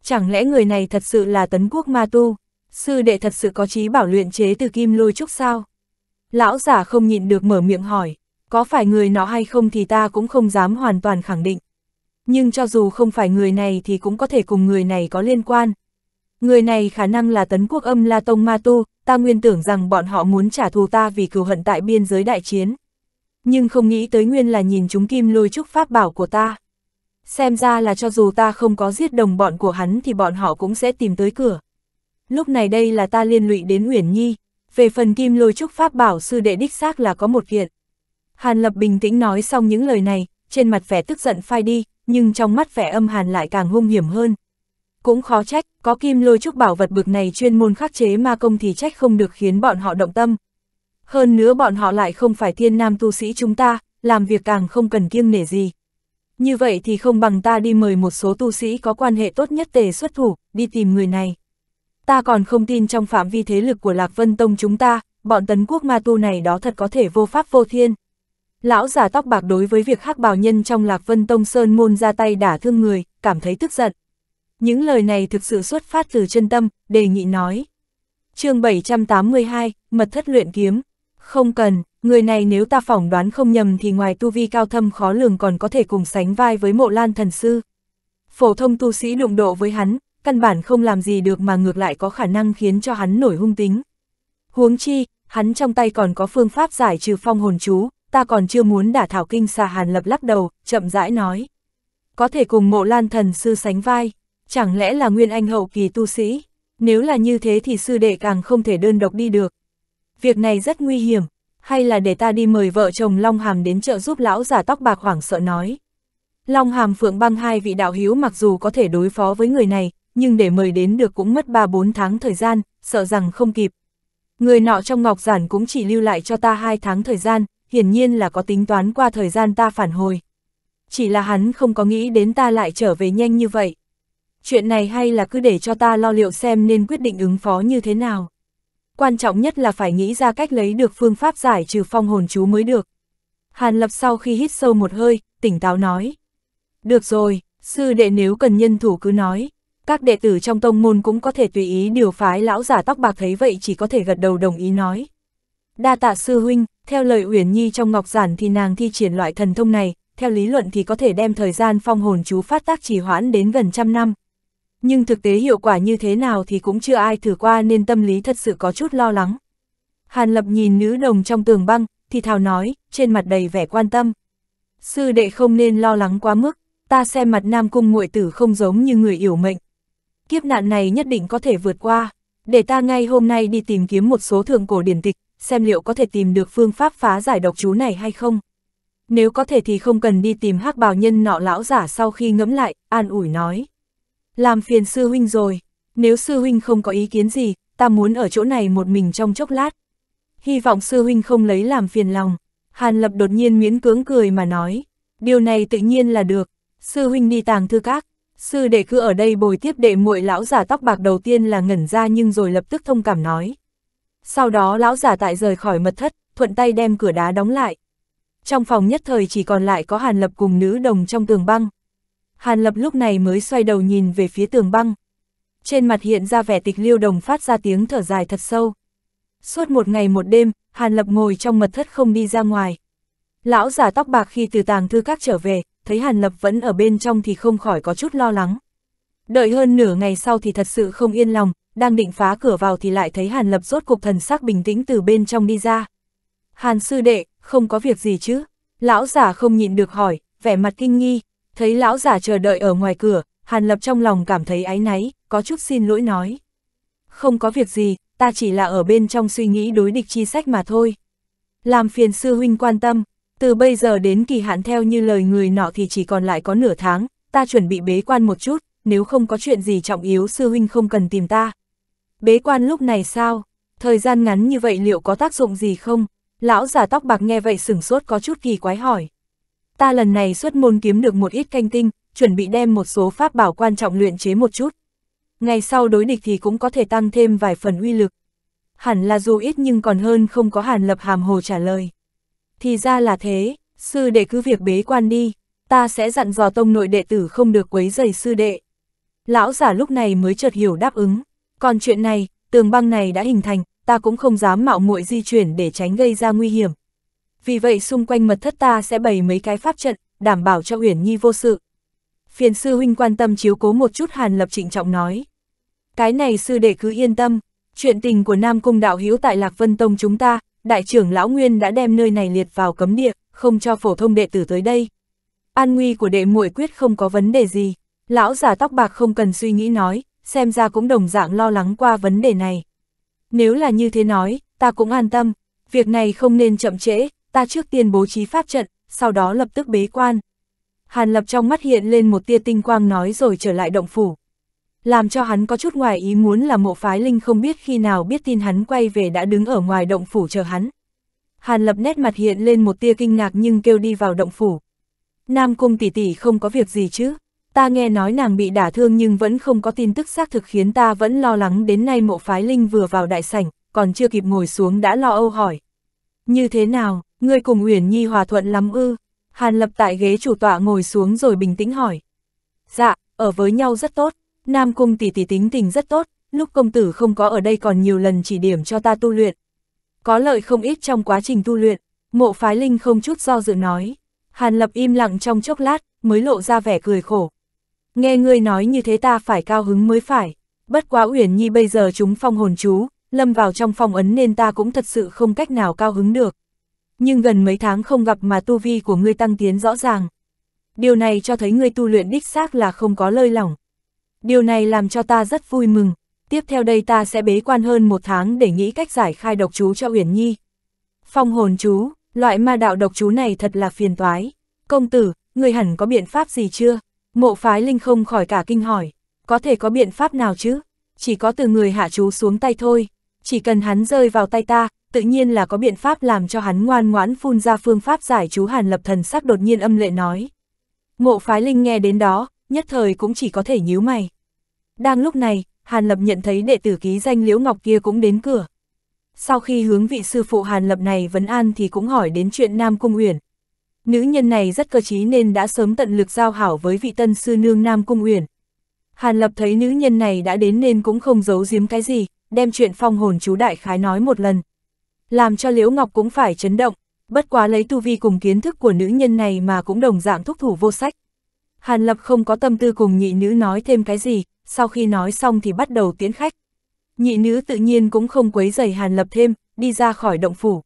Chẳng lẽ người này thật sự là tấn quốc ma tu, sư đệ thật sự có trí bảo luyện chế từ kim lôi trúc sao? Lão giả không nhịn được mở miệng hỏi, có phải người nó hay không thì ta cũng không dám hoàn toàn khẳng định. Nhưng cho dù không phải người này thì cũng có thể cùng người này có liên quan. Người này khả năng là tấn quốc âm La Tông Ma Tu, ta nguyên tưởng rằng bọn họ muốn trả thù ta vì cừu hận tại biên giới đại chiến. Nhưng không nghĩ tới nguyên là nhìn chúng kim lôi trúc pháp bảo của ta. Xem ra là cho dù ta không có giết đồng bọn của hắn thì bọn họ cũng sẽ tìm tới cửa. Lúc này đây là ta liên lụy đến Uyển Nhi, về phần kim lôi trúc pháp bảo sư đệ đích xác là có một kiện. Hàn Lập bình tĩnh nói xong những lời này, trên mặt vẻ tức giận phai đi, nhưng trong mắt vẻ âm hàn lại càng hung hiểm hơn. Cũng khó trách, có kim lôi trúc bảo vật bực này chuyên môn khắc chế ma công thì trách không được khiến bọn họ động tâm. Hơn nữa bọn họ lại không phải thiên nam tu sĩ chúng ta, làm việc càng không cần kiêng nể gì. Như vậy thì không bằng ta đi mời một số tu sĩ có quan hệ tốt nhất tề xuất thủ, đi tìm người này. Ta còn không tin trong phạm vi thế lực của Lạc Vân Tông chúng ta, bọn tấn quốc ma tu này đó thật có thể vô pháp vô thiên. Lão giả tóc bạc đối với việc hắc bào nhân trong Lạc Vân Tông Sơn Môn ra tay đả thương người, cảm thấy tức giận. Những lời này thực sự xuất phát từ chân tâm, đề nghị nói. chương 782, Mật thất luyện kiếm. Không cần, người này nếu ta phỏng đoán không nhầm thì ngoài tu vi cao thâm khó lường còn có thể cùng sánh vai với mộ lan thần sư. Phổ thông tu sĩ đụng độ với hắn, căn bản không làm gì được mà ngược lại có khả năng khiến cho hắn nổi hung tính. Huống chi, hắn trong tay còn có phương pháp giải trừ phong hồn chú, ta còn chưa muốn đả thảo kinh xà hàn lập lắc đầu, chậm rãi nói. Có thể cùng mộ lan thần sư sánh vai, chẳng lẽ là nguyên anh hậu kỳ tu sĩ, nếu là như thế thì sư đệ càng không thể đơn độc đi được. Việc này rất nguy hiểm, hay là để ta đi mời vợ chồng Long Hàm đến trợ giúp lão giả tóc bạc hoảng sợ nói. Long Hàm Phượng băng hai vị đạo hiếu mặc dù có thể đối phó với người này, nhưng để mời đến được cũng mất 3-4 tháng thời gian, sợ rằng không kịp. Người nọ trong ngọc giản cũng chỉ lưu lại cho ta 2 tháng thời gian, hiển nhiên là có tính toán qua thời gian ta phản hồi. Chỉ là hắn không có nghĩ đến ta lại trở về nhanh như vậy. Chuyện này hay là cứ để cho ta lo liệu xem nên quyết định ứng phó như thế nào. Quan trọng nhất là phải nghĩ ra cách lấy được phương pháp giải trừ phong hồn chú mới được. Hàn Lập sau khi hít sâu một hơi, tỉnh táo nói. Được rồi, sư đệ nếu cần nhân thủ cứ nói. Các đệ tử trong tông môn cũng có thể tùy ý điều phái lão giả tóc bạc thấy vậy chỉ có thể gật đầu đồng ý nói. Đa tạ sư huynh, theo lời Uyển Nhi trong ngọc giản thì nàng thi triển loại thần thông này, theo lý luận thì có thể đem thời gian phong hồn chú phát tác trì hoãn đến gần trăm năm. Nhưng thực tế hiệu quả như thế nào thì cũng chưa ai thử qua nên tâm lý thật sự có chút lo lắng. Hàn Lập nhìn nữ đồng trong tường băng, thì thào nói, trên mặt đầy vẻ quan tâm. Sư đệ không nên lo lắng quá mức, ta xem mặt nam cung muội tử không giống như người yểu mệnh, kiếp nạn này nhất định có thể vượt qua, để ta ngay hôm nay đi tìm kiếm một số thượng cổ điển tịch, xem liệu có thể tìm được phương pháp phá giải độc chú này hay không. Nếu có thể thì không cần đi tìm hắc bào nhân nọ lão giả sau khi ngẫm lại, an ủi nói. Làm phiền sư huynh rồi, nếu sư huynh không có ý kiến gì, ta muốn ở chỗ này một mình trong chốc lát. Hy vọng sư huynh không lấy làm phiền lòng. Hàn Lập đột nhiên miễn cưỡng cười mà nói. Điều này tự nhiên là được. Sư huynh đi tàng thư các. Sư đệ cứ ở đây bồi tiếp đệ muội lão giả tóc bạc đầu tiên là ngẩn ra nhưng rồi lập tức thông cảm nói. Sau đó lão giả tại rời khỏi mật thất, thuận tay đem cửa đá đóng lại. Trong phòng nhất thời chỉ còn lại có Hàn Lập cùng nữ đồng trong tường băng. Hàn Lập lúc này mới xoay đầu nhìn về phía tường băng. Trên mặt hiện ra vẻ tịch liêu đồng phát ra tiếng thở dài thật sâu. Suốt một ngày một đêm, Hàn Lập ngồi trong mật thất không đi ra ngoài. Lão giả tóc bạc khi từ tàng thư các trở về, thấy Hàn Lập vẫn ở bên trong thì không khỏi có chút lo lắng. Đợi hơn nửa ngày sau thì thật sự không yên lòng, đang định phá cửa vào thì lại thấy Hàn Lập rốt cục thần sắc bình tĩnh từ bên trong đi ra. Hàn sư đệ, không có việc gì chứ? Lão giả không nhịn được hỏi, vẻ mặt kinh nghi, thấy lão giả chờ đợi ở ngoài cửa, Hàn Lập trong lòng cảm thấy áy náy, có chút xin lỗi nói. Không có việc gì, ta chỉ là ở bên trong suy nghĩ đối địch chi sách mà thôi. Làm phiền sư huynh quan tâm, từ bây giờ đến kỳ hạn theo như lời người nọ thì chỉ còn lại có nửa tháng, ta chuẩn bị bế quan một chút, nếu không có chuyện gì trọng yếu sư huynh không cần tìm ta. Bế quan lúc này sao? Thời gian ngắn như vậy liệu có tác dụng gì không? Lão già tóc bạc nghe vậy sửng sốt có chút kỳ quái hỏi. Ta lần này xuất môn kiếm được một ít canh tinh, chuẩn bị đem một số pháp bảo quan trọng luyện chế một chút. Ngày sau đối địch thì cũng có thể tăng thêm vài phần uy lực. Hẳn là dù ít nhưng còn hơn không có hàn lập hàm hồ trả lời. Thì ra là thế, sư đệ cứ việc bế quan đi, ta sẽ dặn dò tông nội đệ tử không được quấy rầy sư đệ. Lão giả lúc này mới chợt hiểu đáp ứng, còn chuyện này, tường băng này đã hình thành, ta cũng không dám mạo muội di chuyển để tránh gây ra nguy hiểm. Vì vậy xung quanh mật thất ta sẽ bày mấy cái pháp trận, đảm bảo cho Uyển Nhi vô sự. Phiền sư huynh quan tâm chiếu cố một chút Hàn Lập trịnh trọng nói. Cái này sư đệ cứ yên tâm, chuyện tình của Nam Cung đạo hiếu tại Lạc Vân Tông chúng ta, đại trưởng lão Nguyên đã đem nơi này liệt vào cấm địa, không cho phổ thông đệ tử tới đây. An nguy của đệ muội quyết không có vấn đề gì, lão già tóc bạc không cần suy nghĩ nói, xem ra cũng đồng dạng lo lắng qua vấn đề này. Nếu là như thế nói, ta cũng an tâm, việc này không nên chậm trễ, ta trước tiên bố trí pháp trận, sau đó lập tức bế quan. Hàn Lập trong mắt hiện lên một tia tinh quang nói rồi trở lại động phủ. Làm cho hắn có chút ngoài ý muốn là mộ phái linh không biết khi nào biết tin hắn quay về đã đứng ở ngoài động phủ chờ hắn. Hàn Lập nét mặt hiện lên một tia kinh ngạc nhưng kêu đi vào động phủ. Nam cung tỷ tỷ không có việc gì chứ? Ta nghe nói nàng bị đả thương nhưng vẫn không có tin tức xác thực khiến ta vẫn lo lắng đến nay mộ phái linh vừa vào đại sảnh, còn chưa kịp ngồi xuống đã lo âu hỏi. Như thế nào, ngươi cùng Uyển Nhi hòa thuận lắm ư? Hàn lập tại ghế chủ tọa ngồi xuống rồi bình tĩnh hỏi. Dạ, ở với nhau rất tốt, Nam Cung tỷ tỷ tính tình rất tốt, lúc công tử không có ở đây còn nhiều lần chỉ điểm cho ta tu luyện. Có lợi không ít trong quá trình tu luyện, mộ phái linh không chút do dự nói. Hàn lập im lặng trong chốc lát, mới lộ ra vẻ cười khổ. Nghe ngươi nói như thế ta phải cao hứng mới phải. Bất quá Uyển Nhi bây giờ chúng phong hồn chú, lâm vào trong phong ấn nên ta cũng thật sự không cách nào cao hứng được. Nhưng gần mấy tháng không gặp mà tu vi của ngươi tăng tiến rõ ràng. Điều này cho thấy ngươi tu luyện đích xác là không có lơi lỏng. Điều này làm cho ta rất vui mừng. Tiếp theo đây ta sẽ bế quan hơn một tháng để nghĩ cách giải khai độc chú cho Uyển Nhi. Phong hồn chú, loại ma đạo độc chú này thật là phiền toái. Công tử, người hẳn có biện pháp gì chưa? Mộ phái linh không khỏi cả kinh hỏi, có thể có biện pháp nào chứ? Chỉ có từ người hạ chú xuống tay thôi, chỉ cần hắn rơi vào tay ta, tự nhiên là có biện pháp làm cho hắn ngoan ngoãn phun ra phương pháp giải chú hàn lập thần sắc đột nhiên âm lệ nói. Mộ phái linh nghe đến đó, nhất thời cũng chỉ có thể nhíu mày. Đang lúc này, Hàn Lập nhận thấy đệ tử ký danh Liễu Ngọc kia cũng đến cửa. Sau khi hướng vị sư phụ Hàn Lập này vấn an thì cũng hỏi đến chuyện Nam Cung Uyển. Nữ nhân này rất cơ trí nên đã sớm tận lực giao hảo với vị tân sư nương Nam Cung Uyển. Hàn Lập thấy nữ nhân này đã đến nên cũng không giấu giếm cái gì, đem chuyện phong hồn chú đại khái nói một lần. Làm cho Liễu Ngọc cũng phải chấn động, bất quá lấy tu vi cùng kiến thức của nữ nhân này mà cũng đồng dạng thúc thủ vô sách. Hàn Lập không có tâm tư cùng nhị nữ nói thêm cái gì, sau khi nói xong thì bắt đầu tiến khách. Nhị nữ tự nhiên cũng không quấy rầy Hàn Lập thêm, đi ra khỏi động phủ.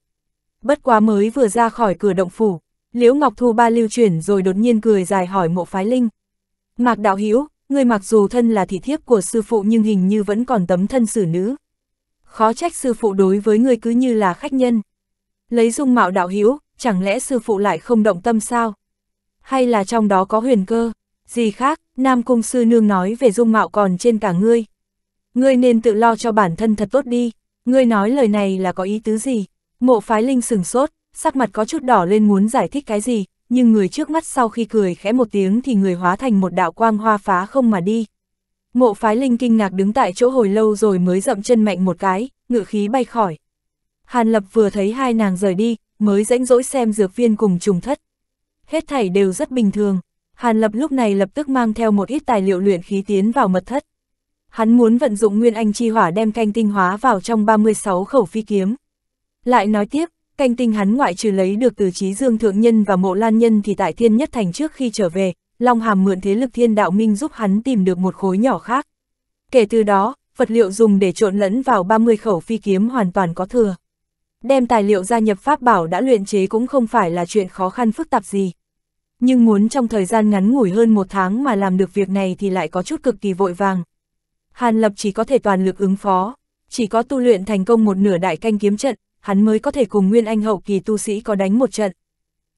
Bất quá mới vừa ra khỏi cửa động phủ, Liễu Ngọc Thu ba lưu chuyển rồi đột nhiên cười dài hỏi mộ phái linh. Mạc đạo Hiếu người mặc dù thân là thị thiếp của sư phụ nhưng hình như vẫn còn tấm thân xử nữ. Khó trách sư phụ đối với người cứ như là khách nhân. Lấy dung mạo đạo Hiếu, chẳng lẽ sư phụ lại không động tâm sao? Hay là trong đó có huyền cơ? Gì khác, Nam Cung Sư Nương nói về dung mạo còn trên cả ngươi. Ngươi nên tự lo cho bản thân thật tốt đi. Ngươi nói lời này là có ý tứ gì? Mộ phái linh sừng sốt, sắc mặt có chút đỏ lên muốn giải thích cái gì, nhưng người trước mắt sau khi cười khẽ một tiếng thì người hóa thành một đạo quang hoa phá không mà đi. Mộ phái linh kinh ngạc đứng tại chỗ hồi lâu rồi mới dậm chân mạnh một cái, ngự khí bay khỏi. Hàn Lập vừa thấy hai nàng rời đi, mới rãnh rỗi xem dược viên cùng trùng thất. Hết thảy đều rất bình thường, Hàn Lập lúc này lập tức mang theo một ít tài liệu luyện khí tiến vào mật thất. Hắn muốn vận dụng nguyên anh chi hỏa đem canh tinh hóa vào trong 36 khẩu phi kiếm. Lại nói tiếp, canh tinh hắn ngoại trừ lấy được từ trí dương thượng nhân và mộ lan nhân thì tại thiên nhất thành trước khi trở về, Long Hàm mượn thế lực thiên đạo minh giúp hắn tìm được một khối nhỏ khác. Kể từ đó, vật liệu dùng để trộn lẫn vào 30 khẩu phi kiếm hoàn toàn có thừa. Đem tài liệu gia nhập pháp bảo đã luyện chế cũng không phải là chuyện khó khăn phức tạp gì. Nhưng muốn trong thời gian ngắn ngủi hơn một tháng mà làm được việc này thì lại có chút cực kỳ vội vàng. Hàn Lập chỉ có thể toàn lực ứng phó, chỉ có tu luyện thành công một nửa đại canh kiếm trận, hắn mới có thể cùng Nguyên Anh hậu kỳ tu sĩ có đánh một trận.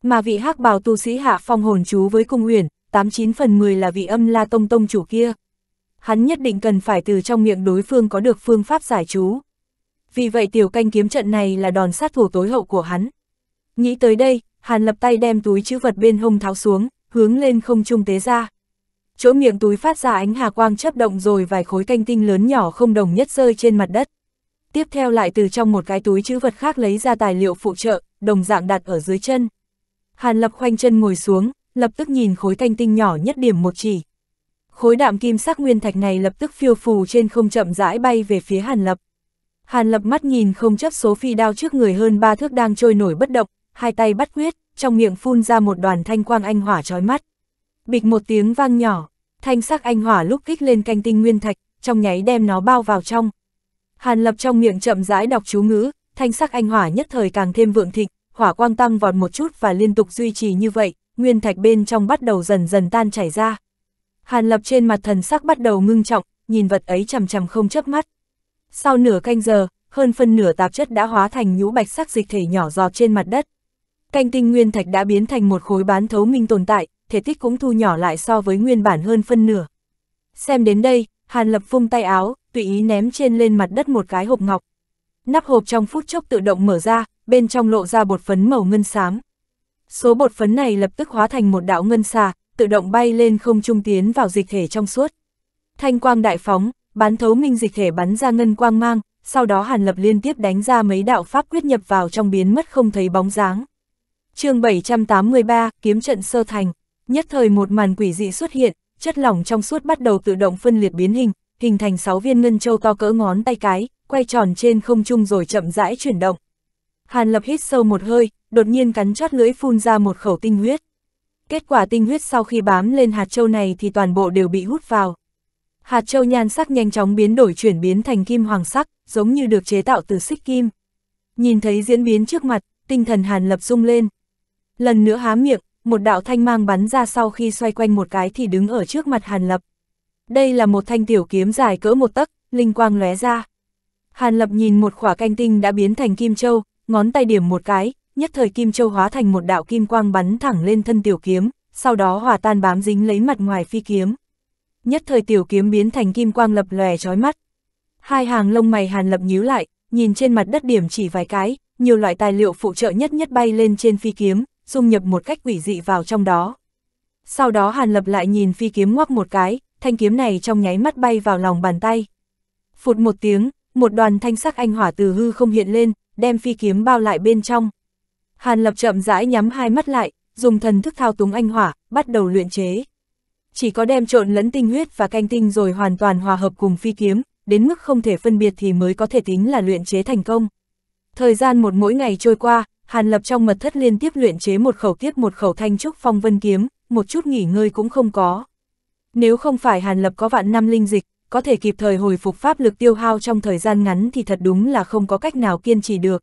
Mà vị hắc bào tu sĩ hạ phong hồn chú với cung huyền, 89 phần 10 là vị âm la tông tông chủ kia. Hắn nhất định cần phải từ trong miệng đối phương có được phương pháp giải chú. Vì vậy tiểu canh kiếm trận này là đòn sát thủ tối hậu của hắn. Nghĩ tới đây, Hàn lập tay đem túi chữ vật bên hông tháo xuống, hướng lên không trung tế ra. Chỗ miệng túi phát ra ánh hà quang chấp động rồi vài khối canh tinh lớn nhỏ không đồng nhất rơi trên mặt đất. Tiếp theo lại từ trong một cái túi chữ vật khác lấy ra tài liệu phụ trợ, đồng dạng đặt ở dưới chân. Hàn lập khoanh chân ngồi xuống, lập tức nhìn khối canh tinh nhỏ nhất điểm một chỉ. Khối đạm kim sắc nguyên thạch này lập tức phiêu phù trên không chậm rãi bay về phía Hàn lập. Hàn lập mắt nhìn không chấp số phi đao trước người hơn ba thước đang trôi nổi bất động, hai tay bắt huyết trong miệng phun ra một đoàn thanh quang anh hỏa chói mắt. Bịch một tiếng vang nhỏ, thanh sắc anh hỏa lúc kích lên canh tinh nguyên thạch, trong nháy đem nó bao vào trong. Hàn lập trong miệng chậm rãi đọc chú ngữ, thanh sắc anh hỏa nhất thời càng thêm vượng thịnh, hỏa quang tăng vọt một chút và liên tục duy trì như vậy, nguyên thạch bên trong bắt đầu dần dần tan chảy ra. Hàn lập trên mặt thần sắc bắt đầu ngưng trọng, nhìn vật ấy chằm chằm không chớp mắt. Sau nửa canh giờ, hơn phân nửa tạp chất đã hóa thành nhũ bạch sắc dịch thể nhỏ giọt trên mặt đất. Canh tinh nguyên thạch đã biến thành một khối bán thấu minh tồn tại, thể tích cũng thu nhỏ lại so với nguyên bản hơn phân nửa. Xem đến đây, Hàn Lập vung tay áo, tùy ý ném trên lên mặt đất một cái hộp ngọc. Nắp hộp trong phút chốc tự động mở ra, bên trong lộ ra bột phấn màu ngân xám. Số bột phấn này lập tức hóa thành một đạo ngân xà, tự động bay lên không trung tiến vào dịch thể trong suốt. Thanh quang đại phóng, bán thấu minh dịch thể bắn ra ngân quang mang, sau đó Hàn Lập liên tiếp đánh ra mấy đạo pháp quyết nhập vào trong biến mất không thấy bóng dáng chương 783, kiếm trận sơ thành, nhất thời một màn quỷ dị xuất hiện, chất lỏng trong suốt bắt đầu tự động phân liệt biến hình, hình thành 6 viên ngân châu to cỡ ngón tay cái, quay tròn trên không trung rồi chậm rãi chuyển động. Hàn Lập hít sâu một hơi, đột nhiên cắn chót lưỡi phun ra một khẩu tinh huyết. Kết quả tinh huyết sau khi bám lên hạt châu này thì toàn bộ đều bị hút vào. Hạt châu nhan sắc nhanh chóng biến đổi chuyển biến thành kim hoàng sắc, giống như được chế tạo từ xích kim. Nhìn thấy diễn biến trước mặt, tinh thần Hàn Lập rung lên. Lần nữa há miệng, một đạo thanh mang bắn ra sau khi xoay quanh một cái thì đứng ở trước mặt Hàn Lập. Đây là một thanh tiểu kiếm dài cỡ một tấc, linh quang lóe ra. Hàn Lập nhìn một khỏa canh tinh đã biến thành kim châu, ngón tay điểm một cái, nhất thời kim châu hóa thành một đạo kim quang bắn thẳng lên thân tiểu kiếm, sau đó hòa tan bám dính lấy mặt ngoài phi kiếm. Nhất thời tiểu kiếm biến thành kim quang lập lòe chói mắt. Hai hàng lông mày Hàn Lập nhíu lại, nhìn trên mặt đất điểm chỉ vài cái, nhiều loại tài liệu phụ trợ nhất nhất bay lên trên phi kiếm, dung nhập một cách quỷ dị vào trong đó. Sau đó Hàn Lập lại nhìn phi kiếm ngoắc một cái, thanh kiếm này trong nháy mắt bay vào lòng bàn tay. Phụt một tiếng, một đoàn thanh sắc anh hỏa từ hư không hiện lên, đem phi kiếm bao lại bên trong. Hàn Lập chậm rãi nhắm hai mắt lại, dùng thần thức thao túng anh hỏa, bắt đầu luyện chế. Chỉ có đem trộn lẫn tinh huyết và canh tinh rồi hoàn toàn hòa hợp cùng phi kiếm, đến mức không thể phân biệt thì mới có thể tính là luyện chế thành công. Thời gian một mỗi ngày trôi qua, Hàn Lập trong mật thất liên tiếp luyện chế một khẩu tiếp một khẩu thanh trúc phong vân kiếm, một chút nghỉ ngơi cũng không có. Nếu không phải Hàn Lập có vạn năm linh dịch, có thể kịp thời hồi phục pháp lực tiêu hao trong thời gian ngắn thì thật đúng là không có cách nào kiên trì được.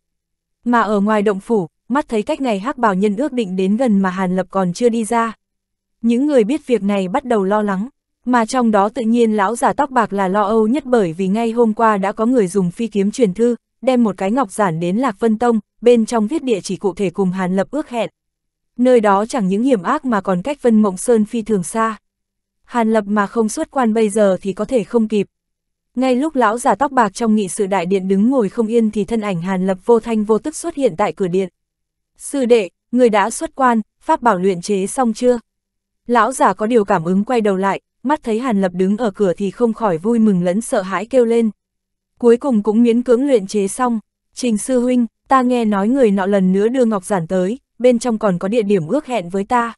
Mà ở ngoài động phủ, mắt thấy cách ngày hắc bảo nhân ước định đến gần mà Hàn Lập còn chưa đi ra. Những người biết việc này bắt đầu lo lắng, Mà trong đó tự nhiên lão giả tóc bạc là lo âu nhất bởi vì ngay hôm qua đã có người dùng phi kiếm truyền thư, đem một cái ngọc giản đến Lạc Vân Tông, bên trong viết địa chỉ cụ thể cùng Hàn Lập ước hẹn. Nơi đó chẳng những hiểm ác mà còn cách Vân Mộng Sơn phi thường xa. Hàn Lập mà không xuất quan bây giờ thì có thể không kịp. Ngay lúc lão già tóc bạc trong nghị sự đại điện đứng ngồi không yên thì thân ảnh Hàn Lập vô thanh vô tức xuất hiện tại cửa điện. Sư đệ, người đã xuất quan, pháp bảo luyện chế xong chưa? Lão già có điều cảm ứng quay đầu lại, mắt thấy Hàn Lập đứng ở cửa thì không khỏi vui mừng lẫn sợ hãi kêu lên. Cuối cùng cũng miễn cưỡng luyện chế xong, Trình Sư Huynh, ta nghe nói người nọ lần nữa đưa Ngọc Giản tới, bên trong còn có địa điểm ước hẹn với ta.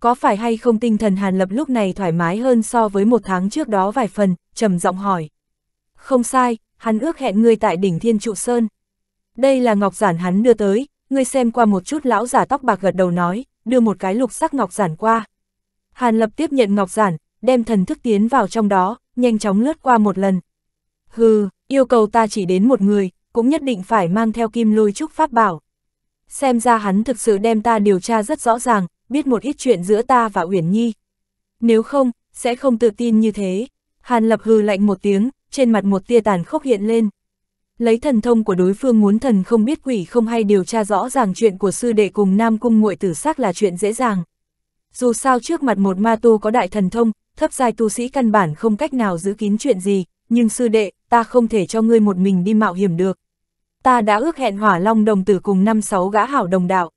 Có phải hay không tinh thần Hàn Lập lúc này thoải mái hơn so với một tháng trước đó vài phần, trầm giọng hỏi. Không sai, hắn ước hẹn ngươi tại đỉnh Thiên Trụ Sơn. Đây là Ngọc Giản hắn đưa tới, ngươi xem qua một chút lão giả tóc bạc gật đầu nói, đưa một cái lục sắc Ngọc Giản qua. Hàn Lập tiếp nhận Ngọc Giản, đem thần thức tiến vào trong đó, nhanh chóng lướt qua một lần. Hừ, yêu cầu ta chỉ đến một người, cũng nhất định phải mang theo kim lôi trúc pháp bảo. Xem ra hắn thực sự đem ta điều tra rất rõ ràng, biết một ít chuyện giữa ta và Uyển Nhi. Nếu không, sẽ không tự tin như thế. Hàn Lập hừ lạnh một tiếng, trên mặt một tia tàn khốc hiện lên. Lấy thần thông của đối phương muốn thần không biết quỷ không hay điều tra rõ ràng chuyện của sư đệ cùng Nam Cung muội tử xác là chuyện dễ dàng. Dù sao trước mặt một ma tu có đại thần thông, thấp giai tu sĩ căn bản không cách nào giữ kín chuyện gì, nhưng sư đệ, ta không thể cho ngươi một mình đi mạo hiểm được. Ta đã ước hẹn hỏa long đồng tử cùng năm sáu gã hảo đồng đạo.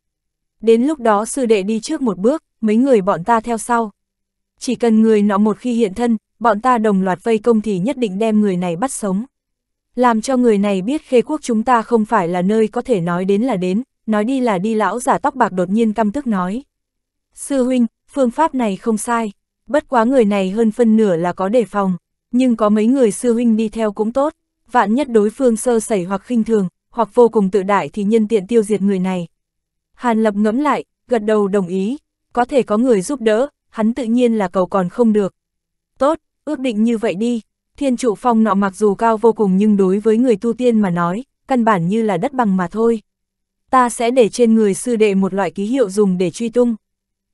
Đến lúc đó sư đệ đi trước một bước, mấy người bọn ta theo sau. Chỉ cần người nọ một khi hiện thân, bọn ta đồng loạt vây công thì nhất định đem người này bắt sống. Làm cho người này biết khê quốc chúng ta không phải là nơi có thể nói đến là đến, nói đi là đi lão giả tóc bạc đột nhiên căm tức nói. Sư huynh, phương pháp này không sai, bất quá người này hơn phân nửa là có đề phòng, nhưng có mấy người sư huynh đi theo cũng tốt, vạn nhất đối phương sơ sẩy hoặc khinh thường, hoặc vô cùng tự đại thì nhân tiện tiêu diệt người này. Hàn Lập ngẫm lại, gật đầu đồng ý, có thể có người giúp đỡ, hắn tự nhiên là cầu còn không được. Tốt, ước định như vậy đi, thiên trụ phong nọ mặc dù cao vô cùng nhưng đối với người tu tiên mà nói, căn bản như là đất bằng mà thôi. Ta sẽ để trên người sư đệ một loại ký hiệu dùng để truy tung.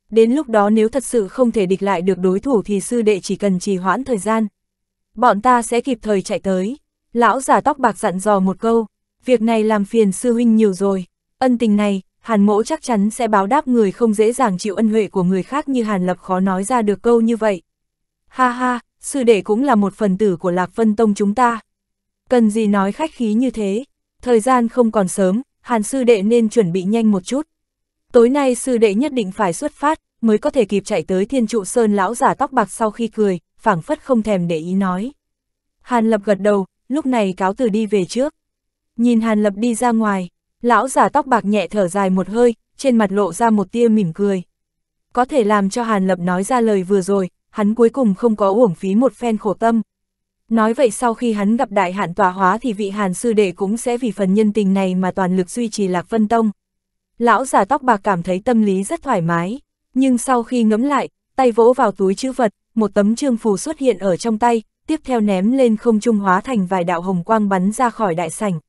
Đến lúc đó nếu thật sự không thể địch lại được đối thủ thì sư đệ chỉ cần trì hoãn thời gian. Bọn ta sẽ kịp thời chạy tới. Lão giả tóc bạc dặn dò một câu, việc này làm phiền sư huynh nhiều rồi. Ân tình này, Hàn mỗ chắc chắn sẽ báo đáp người không dễ dàng chịu ân huệ của người khác như Hàn Lập khó nói ra được câu như vậy. Ha ha, sư đệ cũng là một phần tử của Lạc Vân Tông chúng ta. Cần gì nói khách khí như thế, thời gian không còn sớm, Hàn sư đệ nên chuẩn bị nhanh một chút. Tối nay sư đệ nhất định phải xuất phát, mới có thể kịp chạy tới thiên trụ sơn lão giả tóc bạc sau khi cười, phảng phất không thèm để ý nói. Hàn Lập gật đầu, lúc này cáo từ đi về trước. Nhìn Hàn Lập đi ra ngoài, lão giả tóc bạc nhẹ thở dài một hơi, trên mặt lộ ra một tia mỉm cười. Có thể làm cho Hàn Lập nói ra lời vừa rồi, hắn cuối cùng không có uổng phí một phen khổ tâm. Nói vậy sau khi hắn gặp đại hạn tòa hóa thì vị Hàn sư đệ cũng sẽ vì phần nhân tình này mà toàn lực duy trì Lạc Vân Tông. Lão giả tóc bạc cảm thấy tâm lý rất thoải mái, nhưng sau khi ngẫm lại, tay vỗ vào túi chữ vật, một tấm trương phù xuất hiện ở trong tay, tiếp theo ném lên không trung hóa thành vài đạo hồng quang bắn ra khỏi đại sảnh.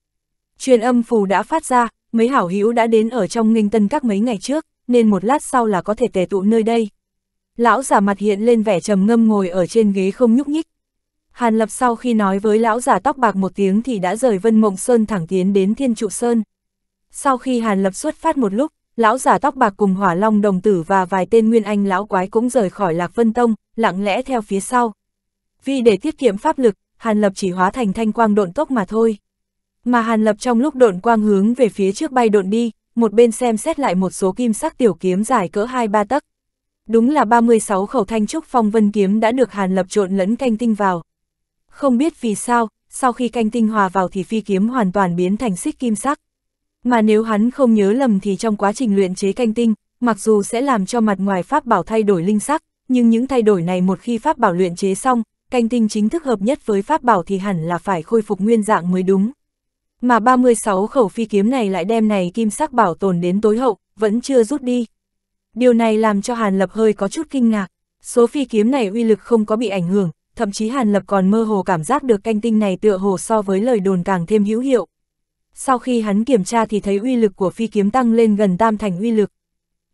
Truyền âm phù đã phát ra, mấy hảo hữu đã đến ở trong nghinh tân các mấy ngày trước, nên một lát sau là có thể tề tụ nơi đây. Lão giả mặt hiện lên vẻ trầm ngâm ngồi ở trên ghế không nhúc nhích. Hàn Lập sau khi nói với lão giả tóc bạc một tiếng thì đã rời Vân Mộng Sơn thẳng tiến đến Thiên Trụ Sơn. Sau khi Hàn Lập xuất phát một lúc, lão giả tóc bạc cùng hỏa long đồng tử và vài tên nguyên anh lão quái cũng rời khỏi Lạc Vân Tông, lặng lẽ theo phía sau. Vì để tiết kiệm pháp lực, Hàn Lập chỉ hóa thành thanh quang độn tốc mà thôi. Mà Hàn Lập trong lúc độn quang hướng về phía trước bay độn đi, một bên xem xét lại một số kim sắc tiểu kiếm dài cỡ 2-3 tấc. Đúng là 36 khẩu thanh trúc phong vân kiếm đã được Hàn Lập trộn lẫn canh tinh vào. Không biết vì sao, sau khi canh tinh hòa vào thì phi kiếm hoàn toàn biến thành xích kim sắc. Mà nếu hắn không nhớ lầm thì trong quá trình luyện chế canh tinh, mặc dù sẽ làm cho mặt ngoài pháp bảo thay đổi linh sắc, nhưng những thay đổi này một khi pháp bảo luyện chế xong, canh tinh chính thức hợp nhất với pháp bảo thì hẳn là phải khôi phục nguyên dạng mới đúng. Mà 36 khẩu phi kiếm này lại đem này kim sắc bảo tồn đến tối hậu, vẫn chưa rút đi. Điều này làm cho Hàn Lập hơi có chút kinh ngạc, số phi kiếm này uy lực không có bị ảnh hưởng, thậm chí Hàn Lập còn mơ hồ cảm giác được canh tinh này tựa hồ so với lời đồn càng thêm hữu hiệu. Sau khi hắn kiểm tra thì thấy uy lực của phi kiếm tăng lên gần tam thành uy lực.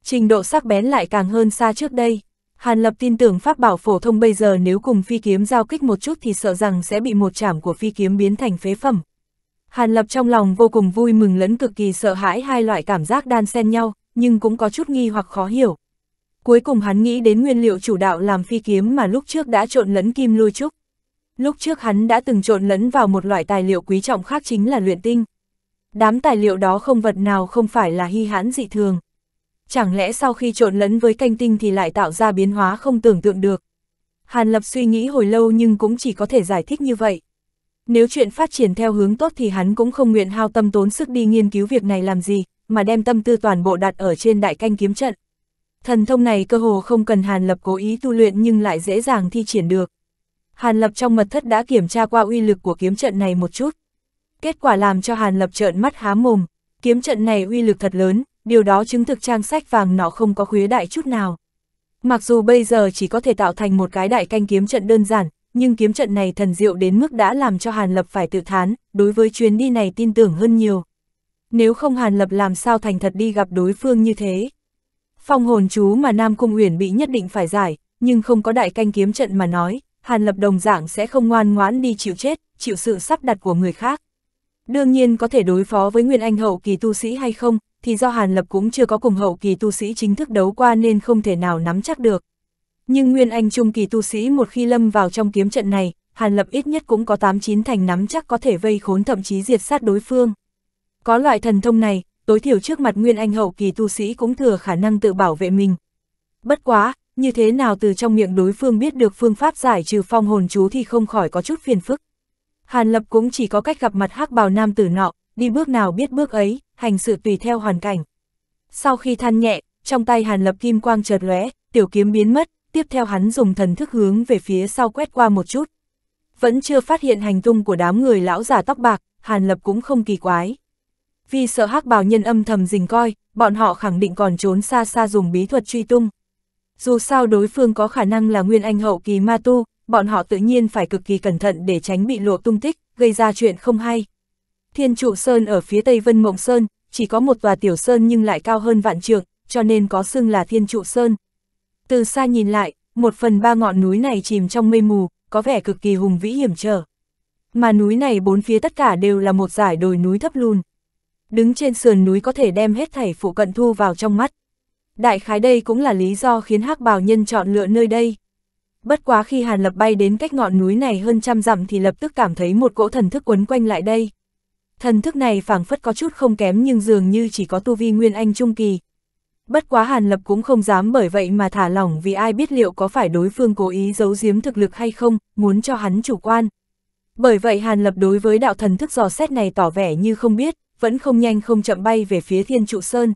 Trình độ sắc bén lại càng hơn xa trước đây. Hàn Lập tin tưởng pháp bảo phổ thông bây giờ nếu cùng phi kiếm giao kích một chút thì sợ rằng sẽ bị một chảm của phi kiếm biến thành phế phẩm. Hàn Lập trong lòng vô cùng vui mừng lẫn cực kỳ sợ hãi hai loại cảm giác đan xen nhau, nhưng cũng có chút nghi hoặc khó hiểu. Cuối cùng hắn nghĩ đến nguyên liệu chủ đạo làm phi kiếm mà lúc trước đã trộn lẫn kim lôi trúc. Lúc trước hắn đã từng trộn lẫn vào một loại tài liệu quý trọng khác chính là luyện tinh. Đám tài liệu đó không vật nào không phải là hy hãn dị thường. Chẳng lẽ sau khi trộn lẫn với canh tinh thì lại tạo ra biến hóa không tưởng tượng được. Hàn Lập suy nghĩ hồi lâu nhưng cũng chỉ có thể giải thích như vậy. Nếu chuyện phát triển theo hướng tốt thì hắn cũng không nguyện hao tâm tốn sức đi nghiên cứu việc này làm gì, mà đem tâm tư toàn bộ đặt ở trên đại canh kiếm trận. Thần thông này cơ hồ không cần Hàn Lập cố ý tu luyện nhưng lại dễ dàng thi triển được. Hàn Lập trong mật thất đã kiểm tra qua uy lực của kiếm trận này một chút. Kết quả làm cho Hàn Lập trợn mắt há mồm, kiếm trận này uy lực thật lớn, điều đó chứng thực trang sách vàng nó không có khuế đại chút nào. Mặc dù bây giờ chỉ có thể tạo thành một cái đại canh kiếm trận đơn giản, nhưng kiếm trận này thần diệu đến mức đã làm cho Hàn Lập phải tự thán, đối với chuyến đi này tin tưởng hơn nhiều. Nếu không Hàn Lập làm sao thành thật đi gặp đối phương như thế. Phong hồn chú mà Nam Cung Uyển bị nhất định phải giải, nhưng không có đại canh kiếm trận mà nói, Hàn Lập đồng dạng sẽ không ngoan ngoãn đi chịu chết, chịu sự sắp đặt của người khác. Đương nhiên có thể đối phó với Nguyên Anh hậu kỳ tu sĩ hay không, thì do Hàn Lập cũng chưa có cùng hậu kỳ tu sĩ chính thức đấu qua nên không thể nào nắm chắc được. Nhưng Nguyên Anh trung kỳ tu sĩ một khi lâm vào trong kiếm trận này, Hàn Lập ít nhất cũng có 8-9 thành nắm chắc có thể vây khốn thậm chí diệt sát đối phương. Có loại thần thông này, tối thiểu trước mặt Nguyên Anh hậu kỳ tu sĩ cũng thừa khả năng tự bảo vệ mình. Bất quá, như thế nào từ trong miệng đối phương biết được phương pháp giải trừ phong hồn chú thì không khỏi có chút phiền phức. Hàn Lập cũng chỉ có cách gặp mặt hắc bào nam tử nọ, đi bước nào biết bước ấy, hành sự tùy theo hoàn cảnh. Sau khi than nhẹ, trong tay Hàn Lập kim quang chợt lóe, tiểu kiếm biến mất, tiếp theo hắn dùng thần thức hướng về phía sau quét qua một chút. Vẫn chưa phát hiện hành tung của đám người lão giả tóc bạc, Hàn Lập cũng không kỳ quái. Vì sợ hắc bào nhân âm thầm rình coi, bọn họ khẳng định còn trốn xa xa dùng bí thuật truy tung. Dù sao đối phương có khả năng là nguyên anh hậu kỳ ma tu, bọn họ tự nhiên phải cực kỳ cẩn thận để tránh bị lộ tung tích, gây ra chuyện không hay. Thiên trụ sơn ở phía tây Vân Mộng Sơn, chỉ có một tòa tiểu sơn nhưng lại cao hơn vạn trượng, cho nên có xưng là thiên trụ sơn. Từ xa nhìn lại, một phần ba ngọn núi này chìm trong mây mù, có vẻ cực kỳ hùng vĩ hiểm trở. Mà núi này bốn phía tất cả đều là một dải đồi núi thấp lùn. Đứng trên sườn núi có thể đem hết thảy phụ cận thu vào trong mắt. Đại khái đây cũng là lý do khiến hắc bào nhân chọn lựa nơi đây. Bất quá khi Hàn Lập bay đến cách ngọn núi này hơn trăm dặm thì lập tức cảm thấy một cỗ thần thức quấn quanh lại đây. Thần thức này phảng phất có chút không kém nhưng dường như chỉ có tu vi Nguyên Anh Trung Kỳ. Bất quá Hàn Lập cũng không dám bởi vậy mà thả lỏng vì ai biết liệu có phải đối phương cố ý giấu giếm thực lực hay không, muốn cho hắn chủ quan. Bởi vậy Hàn Lập đối với đạo thần thức dò xét này tỏ vẻ như không biết, vẫn không nhanh không chậm bay về phía Thiên Trụ Sơn.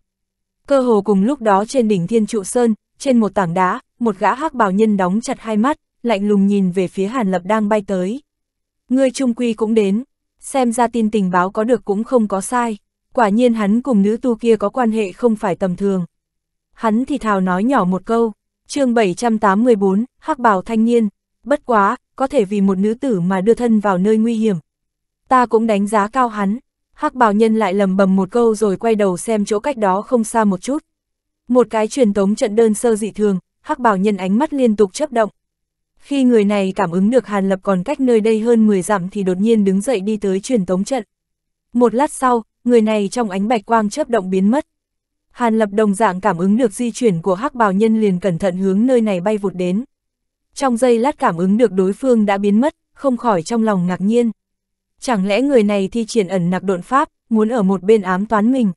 Cơ hồ cùng lúc đó trên đỉnh Thiên Trụ Sơn, trên một tảng đá, một gã hắc bào nhân đóng chặt hai mắt, lạnh lùng nhìn về phía Hàn Lập đang bay tới. Người trung quy cũng đến, xem ra tin tình báo có được cũng không có sai, quả nhiên hắn cùng nữ tu kia có quan hệ không phải tầm thường. Hắn thì thào nói nhỏ một câu, chương 784, hắc bào thanh niên, bất quá, có thể vì một nữ tử mà đưa thân vào nơi nguy hiểm. Ta cũng đánh giá cao hắn, hắc bào nhân lại lầm bầm một câu rồi quay đầu xem chỗ cách đó không xa một chút. Một cái truyền tống trận đơn sơ dị thường, hắc bào nhân ánh mắt liên tục chấp động. Khi người này cảm ứng được Hàn Lập còn cách nơi đây hơn 10 dặm thì đột nhiên đứng dậy đi tới truyền tống trận. Một lát sau, người này trong ánh bạch quang chớp động biến mất. Hàn Lập đồng dạng cảm ứng được di chuyển của hắc bào nhân liền cẩn thận hướng nơi này bay vụt đến. Trong giây lát cảm ứng được đối phương đã biến mất, không khỏi trong lòng ngạc nhiên. Chẳng lẽ người này thi triển ẩn nặc độn pháp, muốn ở một bên ám toán mình?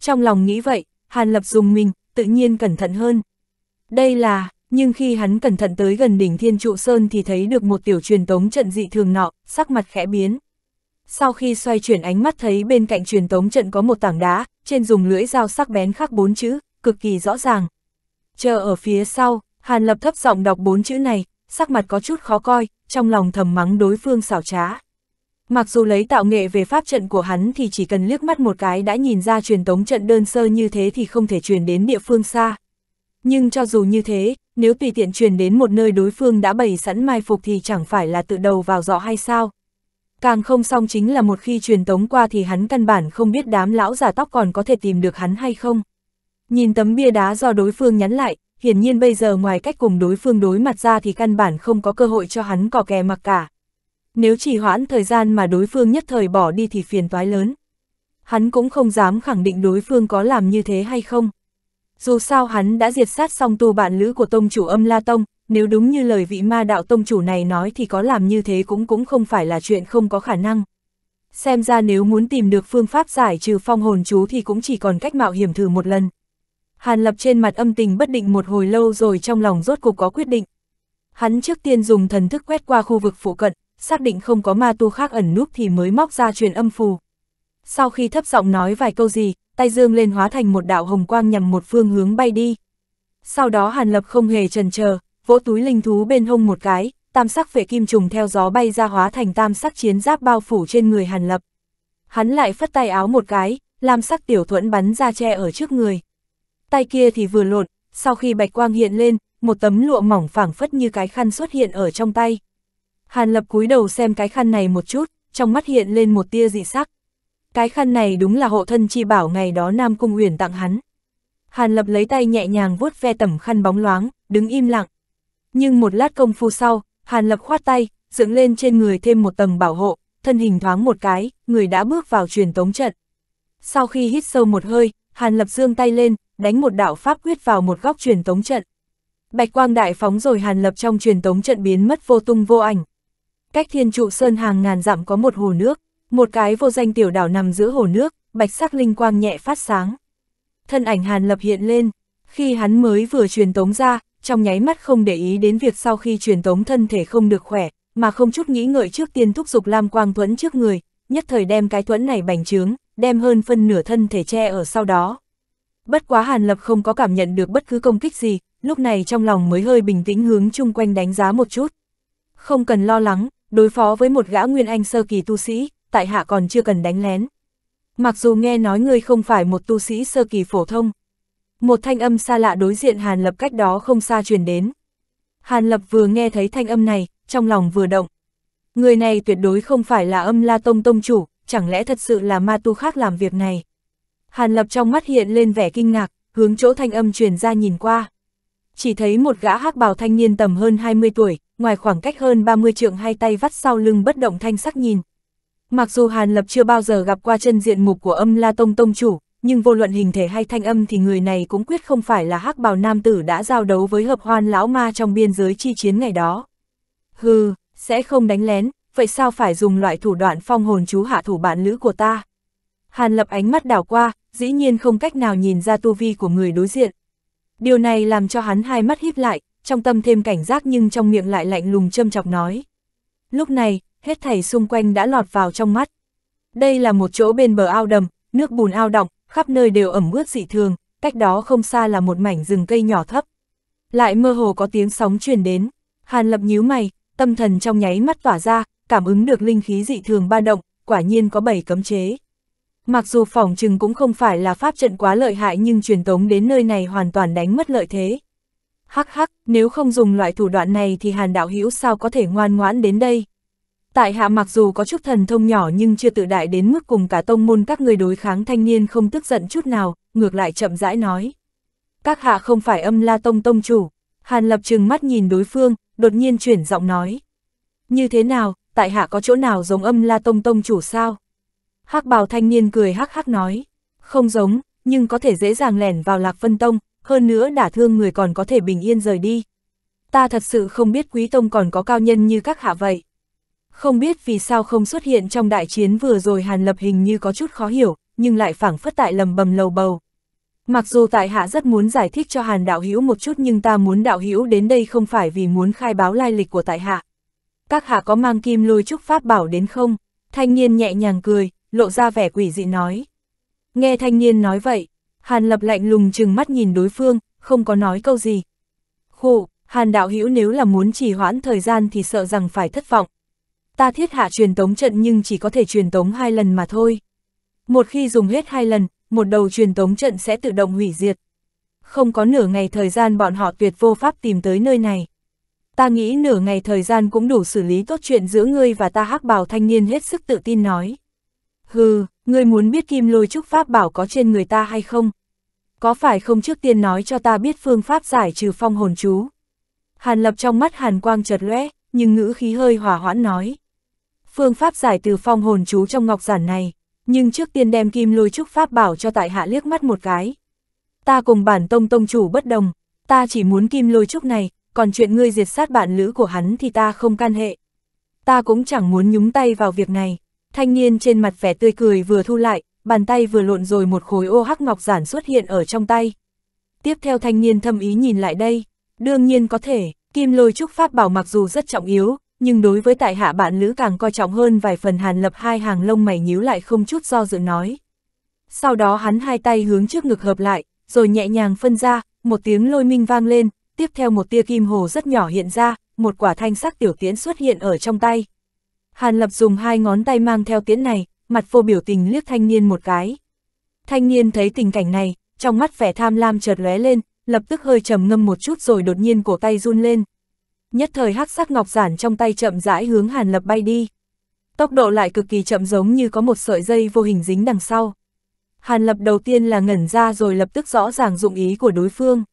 Trong lòng nghĩ vậy, Hàn Lập dùng mình, tự nhiên cẩn thận hơn. Đây là, nhưng khi hắn cẩn thận tới gần đỉnh Thiên Trụ Sơn thì thấy được một tiểu truyền tống trận dị thường nọ, sắc mặt khẽ biến. Sau khi xoay chuyển ánh mắt thấy bên cạnh truyền tống trận có một tảng đá, trên dùng lưỡi dao sắc bén khắc bốn chữ, cực kỳ rõ ràng. Chờ ở phía sau, Hàn Lập thấp giọng đọc bốn chữ này, sắc mặt có chút khó coi, trong lòng thầm mắng đối phương xảo trá. Mặc dù lấy tạo nghệ về pháp trận của hắn thì chỉ cần liếc mắt một cái đã nhìn ra truyền tống trận đơn sơ như thế thì không thể truyền đến địa phương xa. Nhưng cho dù như thế, nếu tùy tiện truyền đến một nơi đối phương đã bày sẵn mai phục thì chẳng phải là tự đầu vào dọ hay sao. Càng không xong chính là một khi truyền tống qua thì hắn căn bản không biết đám lão giả tóc còn có thể tìm được hắn hay không. Nhìn tấm bia đá do đối phương nhắn lại, hiển nhiên bây giờ ngoài cách cùng đối phương đối mặt ra thì căn bản không có cơ hội cho hắn cò kè mặc cả. Nếu chỉ hoãn thời gian mà đối phương nhất thời bỏ đi thì phiền toái lớn. Hắn cũng không dám khẳng định đối phương có làm như thế hay không. Dù sao hắn đã diệt sát xong tu bạn lữ của tông chủ âm La Tông, nếu đúng như lời vị ma đạo tông chủ này nói thì có làm như thế cũng cũng không phải là chuyện không có khả năng. Xem ra nếu muốn tìm được phương pháp giải trừ phong hồn chú thì cũng chỉ còn cách mạo hiểm thử một lần. Hàn Lập trên mặt âm tình bất định một hồi lâu rồi trong lòng rốt cục có quyết định. Hắn trước tiên dùng thần thức quét qua khu vực phụ cận, xác định không có ma tu khác ẩn núp thì mới móc ra truyền âm phù. Sau khi thấp giọng nói vài câu gì, tay dương lên hóa thành một đạo hồng quang nhằm một phương hướng bay đi. Sau đó Hàn Lập không hề chần chờ, vỗ túi linh thú bên hông một cái, tam sắc vệ kim trùng theo gió bay ra hóa thành tam sắc chiến giáp bao phủ trên người Hàn Lập. Hắn lại phất tay áo một cái, làm sắc tiểu thuẫn bắn ra che ở trước người. Tay kia thì vừa lột, sau khi bạch quang hiện lên, một tấm lụa mỏng phẳng phất như cái khăn xuất hiện ở trong tay. Hàn Lập cúi đầu xem cái khăn này một chút, trong mắt hiện lên một tia dị sắc. Cái khăn này đúng là hộ thân chi bảo ngày đó Nam Cung Huyền tặng hắn. Hàn Lập lấy tay nhẹ nhàng vuốt ve tẩm khăn bóng loáng, đứng im lặng. Nhưng một lát công phu sau, Hàn Lập khoát tay, dựng lên trên người thêm một tầng bảo hộ, thân hình thoáng một cái, người đã bước vào truyền tống trận. Sau khi hít sâu một hơi, Hàn Lập dương tay lên, đánh một đạo pháp quyết vào một góc truyền tống trận. Bạch quang đại phóng rồi Hàn Lập trong truyền tống trận biến mất vô tung vô ảnh. Cách thiên trụ sơn hàng ngàn dặm có một hồ nước, một cái vô danh tiểu đảo nằm giữa hồ nước, bạch sắc linh quang nhẹ phát sáng. Thân ảnh Hàn Lập hiện lên, khi hắn mới vừa truyền tống ra, trong nháy mắt không để ý đến việc sau khi truyền tống thân thể không được khỏe, mà không chút nghĩ ngợi trước tiên thúc dục Lam Quang Thuẫn trước người, nhất thời đem cái thuẫn này bành trướng, đem hơn phân nửa thân thể che ở sau đó. Bất quá Hàn Lập không có cảm nhận được bất cứ công kích gì, lúc này trong lòng mới hơi bình tĩnh hướng chung quanh đánh giá một chút. Không cần lo lắng, đối phó với một gã nguyên anh sơ kỳ tu sĩ, tại hạ còn chưa cần đánh lén. Mặc dù nghe nói ngươi không phải một tu sĩ sơ kỳ phổ thông. Một thanh âm xa lạ đối diện Hàn Lập cách đó không xa truyền đến. Hàn Lập vừa nghe thấy thanh âm này, trong lòng vừa động. Người này tuyệt đối không phải là âm la tông tông chủ, chẳng lẽ thật sự là ma tu khác làm việc này. Hàn Lập trong mắt hiện lên vẻ kinh ngạc, hướng chỗ thanh âm truyền ra nhìn qua. Chỉ thấy một gã hắc bào thanh niên tầm hơn 20 tuổi, ngoài khoảng cách hơn 30 trượng hai tay vắt sau lưng bất động thanh sắc nhìn. Mặc dù Hàn Lập chưa bao giờ gặp qua chân diện mục của âm La Tông Tông Chủ, nhưng vô luận hình thể hay thanh âm thì người này cũng quyết không phải là hắc bào nam tử đã giao đấu với hợp hoan lão ma trong biên giới chi chiến ngày đó. Hừ, sẽ không đánh lén, vậy sao phải dùng loại thủ đoạn phong hồn chú hạ thủ bản lữ của ta? Hàn Lập ánh mắt đảo qua, dĩ nhiên không cách nào nhìn ra tu vi của người đối diện. Điều này làm cho hắn hai mắt híp lại, trong tâm thêm cảnh giác nhưng trong miệng lại lạnh lùng châm chọc nói. Lúc này, hết thảy xung quanh đã lọt vào trong mắt. Đây là một chỗ bên bờ ao đầm, nước bùn ao động, khắp nơi đều ẩm ướt dị thường, cách đó không xa là một mảnh rừng cây nhỏ thấp. Lại mơ hồ có tiếng sóng truyền đến, Hàn Lập nhíu mày, tâm thần trong nháy mắt tỏa ra, cảm ứng được linh khí dị thường ba động, quả nhiên có bảy cấm chế. Mặc dù phòng trừng cũng không phải là pháp trận quá lợi hại nhưng truyền tống đến nơi này hoàn toàn đánh mất lợi thế. Hắc hắc, nếu không dùng loại thủ đoạn này thì Hàn đạo hữu sao có thể ngoan ngoãn đến đây. Tại hạ mặc dù có chút thần thông nhỏ nhưng chưa tự đại đến mức cùng cả tông môn các người đối kháng thanh niên không tức giận chút nào, ngược lại chậm rãi nói. Các hạ không phải âm la tông tông chủ, Hàn lập trừng mắt nhìn đối phương, đột nhiên chuyển giọng nói. Như thế nào, tại hạ có chỗ nào giống âm la tông tông chủ sao? hắc bào thanh niên cười hắc hắc nói. Không giống, nhưng có thể dễ dàng lẻn vào lạc vân tông, hơn nữa đả thương người còn có thể bình yên rời đi. Ta thật sự không biết quý tông còn có cao nhân như các hạ vậy. Không biết vì sao không xuất hiện trong đại chiến vừa rồi Hàn Lập hình như có chút khó hiểu, nhưng lại phảng phất tại lầm bầm lầu bầu. Mặc dù tại hạ rất muốn giải thích cho Hàn đạo hữu một chút nhưng ta muốn đạo hữu đến đây không phải vì muốn khai báo lai lịch của tại hạ. Các hạ có mang kim lôi trúc pháp bảo đến không? Thanh niên nhẹ nhàng cười, lộ ra vẻ quỷ dị nói. Nghe thanh niên nói vậy, Hàn Lập lạnh lùng chừng mắt nhìn đối phương, không có nói câu gì. Khổ, Hàn đạo hữu nếu là muốn trì hoãn thời gian thì sợ rằng phải thất vọng. Ta thiết hạ truyền tống trận nhưng chỉ có thể truyền tống hai lần mà thôi. Một khi dùng hết hai lần, một đầu truyền tống trận sẽ tự động hủy diệt. Không có nửa ngày thời gian bọn họ tuyệt vô pháp tìm tới nơi này. Ta nghĩ nửa ngày thời gian cũng đủ xử lý tốt chuyện giữa ngươi và ta hắc bào thanh niên hết sức tự tin nói. Hừ, ngươi muốn biết kim lôi trúc pháp bảo có trên người ta hay không? có phải không trước tiên nói cho ta biết phương pháp giải trừ phong hồn chú? Hàn Lập trong mắt Hàn Quang chợt lóe, nhưng ngữ khí hơi hỏa hoãn nói. Phương pháp giải từ phong hồn chú trong ngọc giản này, nhưng trước tiên đem kim lôi trúc pháp bảo cho tại hạ liếc mắt một cái. Ta cùng bản tông tông chủ bất đồng, ta chỉ muốn kim lôi trúc này, còn chuyện ngươi diệt sát bạn lữ của hắn thì ta không can hệ. Ta cũng chẳng muốn nhúng tay vào việc này. Thanh niên trên mặt vẻ tươi cười vừa thu lại, bàn tay vừa lộn rồi một khối ô hắc ngọc giản xuất hiện ở trong tay. Tiếp theo thanh niên thâm ý nhìn lại đây, đương nhiên có thể, kim lôi trúc pháp bảo mặc dù rất trọng yếu, nhưng đối với tại hạ bạn lữ càng coi trọng hơn vài phần hàn lập hai hàng lông mày nhíu lại không chút do dự nói. Sau đó hắn hai tay hướng trước ngực hợp lại, rồi nhẹ nhàng phân ra, một tiếng lôi minh vang lên, tiếp theo một tia kim hồ rất nhỏ hiện ra, một quả thanh sắc tiểu tiễn xuất hiện ở trong tay. Hàn lập dùng hai ngón tay mang theo tiễn này, mặt vô biểu tình liếc thanh niên một cái. Thanh niên thấy tình cảnh này, trong mắt vẻ tham lam chợt lóe lên, lập tức hơi trầm ngâm một chút rồi đột nhiên cổ tay run lên. Nhất thời hắc sắc ngọc giản trong tay chậm rãi hướng Hàn Lập bay đi. Tốc độ lại cực kỳ chậm giống như có một sợi dây vô hình dính đằng sau. Hàn Lập đầu tiên là ngẩn ra rồi lập tức rõ ràng dụng ý của đối phương.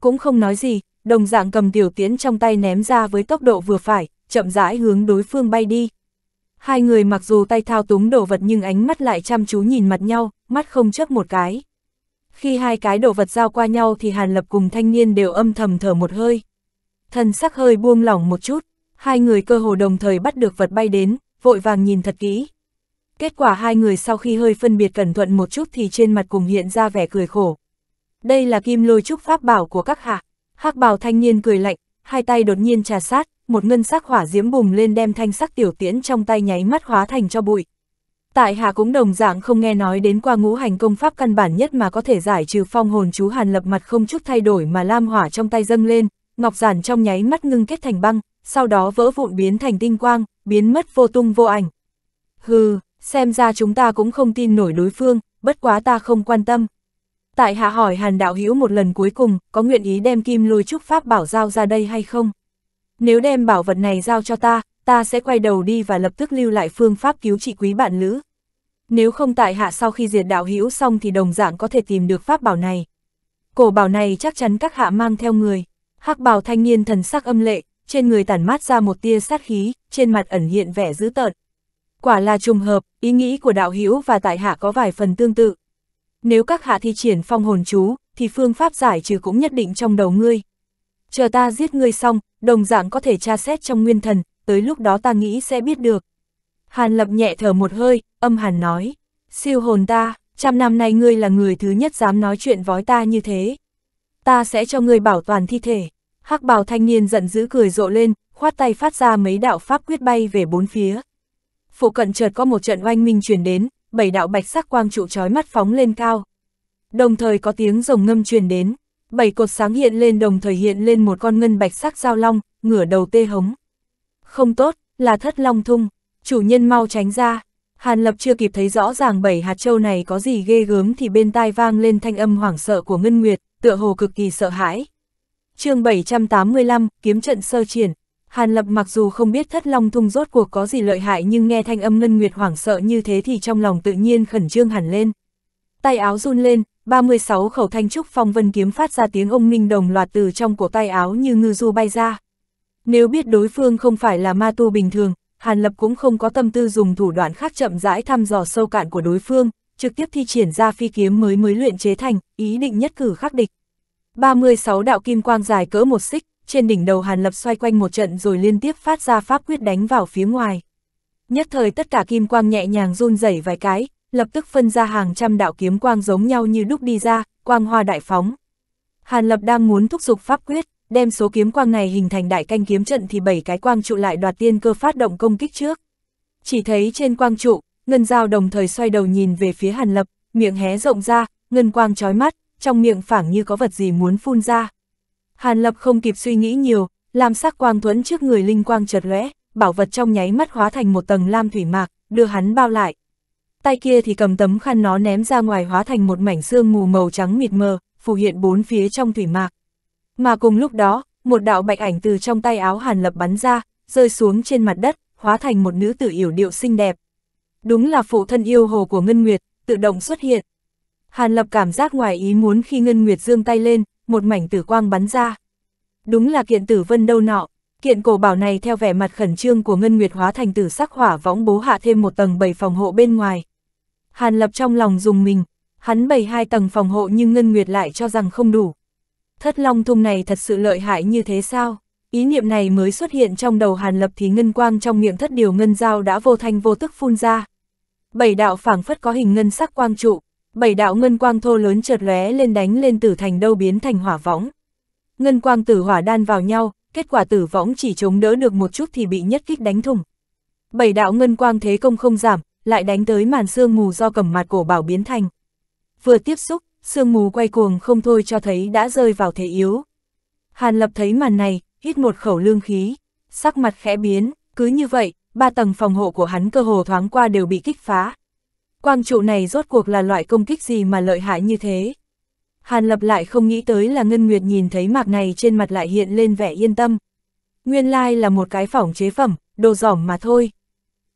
Cũng không nói gì, đồng dạng cầm tiểu tiễn trong tay ném ra với tốc độ vừa phải, chậm rãi hướng đối phương bay đi. Hai người mặc dù tay thao túng đồ vật nhưng ánh mắt lại chăm chú nhìn mặt nhau, mắt không chấp một cái. Khi hai cái đồ vật giao qua nhau thì Hàn Lập cùng thanh niên đều âm thầm thở một hơi. Thần sắc hơi buông lỏng một chút, hai người cơ hồ đồng thời bắt được vật bay đến, vội vàng nhìn thật kỹ. Kết quả hai người sau khi hơi phân biệt cẩn thận một chút thì trên mặt cùng hiện ra vẻ cười khổ. Đây là kim lôi trúc pháp bảo của các hạ. hắc bào thanh niên cười lạnh, hai tay đột nhiên trà sát, một ngân sắc hỏa diễm bùng lên đem thanh sắc tiểu tiễn trong tay nháy mắt hóa thành cho bụi. Tại hạ cũng đồng dạng không nghe nói đến qua ngũ hành công pháp căn bản nhất mà có thể giải trừ phong hồn chú hàn lập mặt không chút thay đổi mà lam hỏa trong tay dâng lên, ngọc giản trong nháy mắt ngưng kết thành băng, sau đó vỡ vụn biến thành tinh quang, biến mất vô tung vô ảnh. Hừ, xem ra chúng ta cũng không tin nổi đối phương, bất quá ta không quan tâm. Tại hạ hỏi hàn đạo hữu một lần cuối cùng, có nguyện ý đem kim lôi trúc pháp bảo giao ra đây hay không? Nếu đem bảo vật này giao cho ta, ta sẽ quay đầu đi và lập tức lưu lại phương pháp cứu trị quý bạn lữ. Nếu không tại hạ sau khi diệt đạo hữu xong thì đồng dạng có thể tìm được pháp bảo này. Cổ bảo này chắc chắn các hạ mang theo người. hắc bào thanh niên thần sắc âm lệ, trên người tản mát ra một tia sát khí, trên mặt ẩn hiện vẻ dữ tợn. Quả là trùng hợp, ý nghĩ của đạo hữu và tại hạ có vài phần tương tự. Nếu các hạ thi triển phong hồn chú, thì phương pháp giải trừ cũng nhất định trong đầu ngươi. Chờ ta giết ngươi xong, đồng dạng có thể tra xét trong nguyên thần, tới lúc đó ta nghĩ sẽ biết được. Hàn lập nhẹ thở một hơi, âm hàn nói, siêu hồn ta, trăm năm nay ngươi là người thứ nhất dám nói chuyện vói ta như thế. Ta sẽ cho ngươi bảo toàn thi thể. hắc bào thanh niên giận dữ cười rộ lên, khoát tay phát ra mấy đạo pháp quyết bay về bốn phía. Phụ cận chợt có một trận oanh minh truyền đến, bảy đạo bạch sắc quang trụ chói mắt phóng lên cao. Đồng thời có tiếng rồng ngâm truyền đến, bảy cột sáng hiện lên đồng thời hiện lên một con ngân bạch sắc giao long, ngửa đầu tê hống. Không tốt, là thất long thung, chủ nhân mau tránh ra. Hàn Lập chưa kịp thấy rõ ràng bảy hạt châu này có gì ghê gớm thì bên tai vang lên thanh âm hoảng sợ của Ngân Nguyệt, tựa hồ cực kỳ sợ hãi. chương 785, kiếm trận sơ triển. Hàn Lập mặc dù không biết thất long thung rốt cuộc có gì lợi hại nhưng nghe thanh âm Ngân Nguyệt hoảng sợ như thế thì trong lòng tự nhiên khẩn trương hẳn lên. Tay áo run lên, 36 khẩu thanh trúc phong vân kiếm phát ra tiếng ông minh đồng loạt từ trong cổ tay áo như ngư du bay ra. Nếu biết đối phương không phải là ma tu bình thường, Hàn Lập cũng không có tâm tư dùng thủ đoạn khác chậm rãi thăm dò sâu cạn của đối phương, trực tiếp thi triển ra phi kiếm mới mới luyện chế thành, ý định nhất cử khắc địch. 36 đạo kim quang dài cỡ một xích, trên đỉnh đầu Hàn Lập xoay quanh một trận rồi liên tiếp phát ra pháp quyết đánh vào phía ngoài. Nhất thời tất cả kim quang nhẹ nhàng run rẩy vài cái, lập tức phân ra hàng trăm đạo kiếm quang giống nhau như đúc đi ra, quang hoa đại phóng. Hàn Lập đang muốn thúc giục pháp quyết, đem số kiếm quang này hình thành đại canh kiếm trận thì bảy cái quang trụ lại đoạt tiên cơ phát động công kích trước. Chỉ thấy trên quang trụ, ngân giao đồng thời xoay đầu nhìn về phía Hàn Lập, miệng hé rộng ra, ngân quang trói mắt, trong miệng phảng như có vật gì muốn phun ra. Hàn Lập không kịp suy nghĩ nhiều, làm sắc quang thuẫn trước người linh quang chợt lóe, bảo vật trong nháy mắt hóa thành một tầng lam thủy mạc, đưa hắn bao lại. Tay kia thì cầm tấm khăn nó ném ra ngoài hóa thành một mảnh xương mù màu trắng mịt mờ, phù hiện bốn phía trong thủy mạc. Mà cùng lúc đó, một đạo bạch ảnh từ trong tay áo Hàn Lập bắn ra, rơi xuống trên mặt đất, hóa thành một nữ tử yểu điệu xinh đẹp. Đúng là phụ thân yêu hồ của Ngân Nguyệt, tự động xuất hiện. Hàn Lập cảm giác ngoài ý muốn khi Ngân Nguyệt dương tay lên, một mảnh tử quang bắn ra. Đúng là kiện tử vân đâu nọ, kiện cổ bảo này theo vẻ mặt khẩn trương của Ngân Nguyệt hóa thành tử sắc hỏa võng bố hạ thêm một tầng bầy phòng hộ bên ngoài. Hàn Lập trong lòng dùng mình, hắn bày hai tầng phòng hộ nhưng Ngân Nguyệt lại cho rằng không đủ. Thất long thung này thật sự lợi hại như thế sao? Ý niệm này mới xuất hiện trong đầu Hàn Lập thì ngân quang trong miệng thất điều ngân dao đã vô thanh vô tức phun ra. Bảy đạo phảng phất có hình ngân sắc quang trụ, bảy đạo ngân quang thô lớn chợt lóe lên đánh lên tử thành đâu biến thành hỏa võng. Ngân quang tử hỏa đan vào nhau, kết quả tử võng chỉ chống đỡ được một chút thì bị nhất kích đánh thủng. Bảy đạo ngân quang thế công không giảm, lại đánh tới màn sương mù do cầm mặt cổ bảo biến thành. Vừa tiếp xúc, sương mù quay cuồng không thôi cho thấy đã rơi vào thế yếu. Hàn Lập thấy màn này, hít một khẩu lương khí, sắc mặt khẽ biến, cứ như vậy, ba tầng phòng hộ của hắn cơ hồ thoáng qua đều bị kích phá. Quang trụ này rốt cuộc là loại công kích gì mà lợi hại như thế? Hàn Lập lại không nghĩ tới là Ngân Nguyệt nhìn thấy mạc này trên mặt lại hiện lên vẻ yên tâm. Nguyên lai là một cái phỏng chế phẩm, đồ giỏm mà thôi.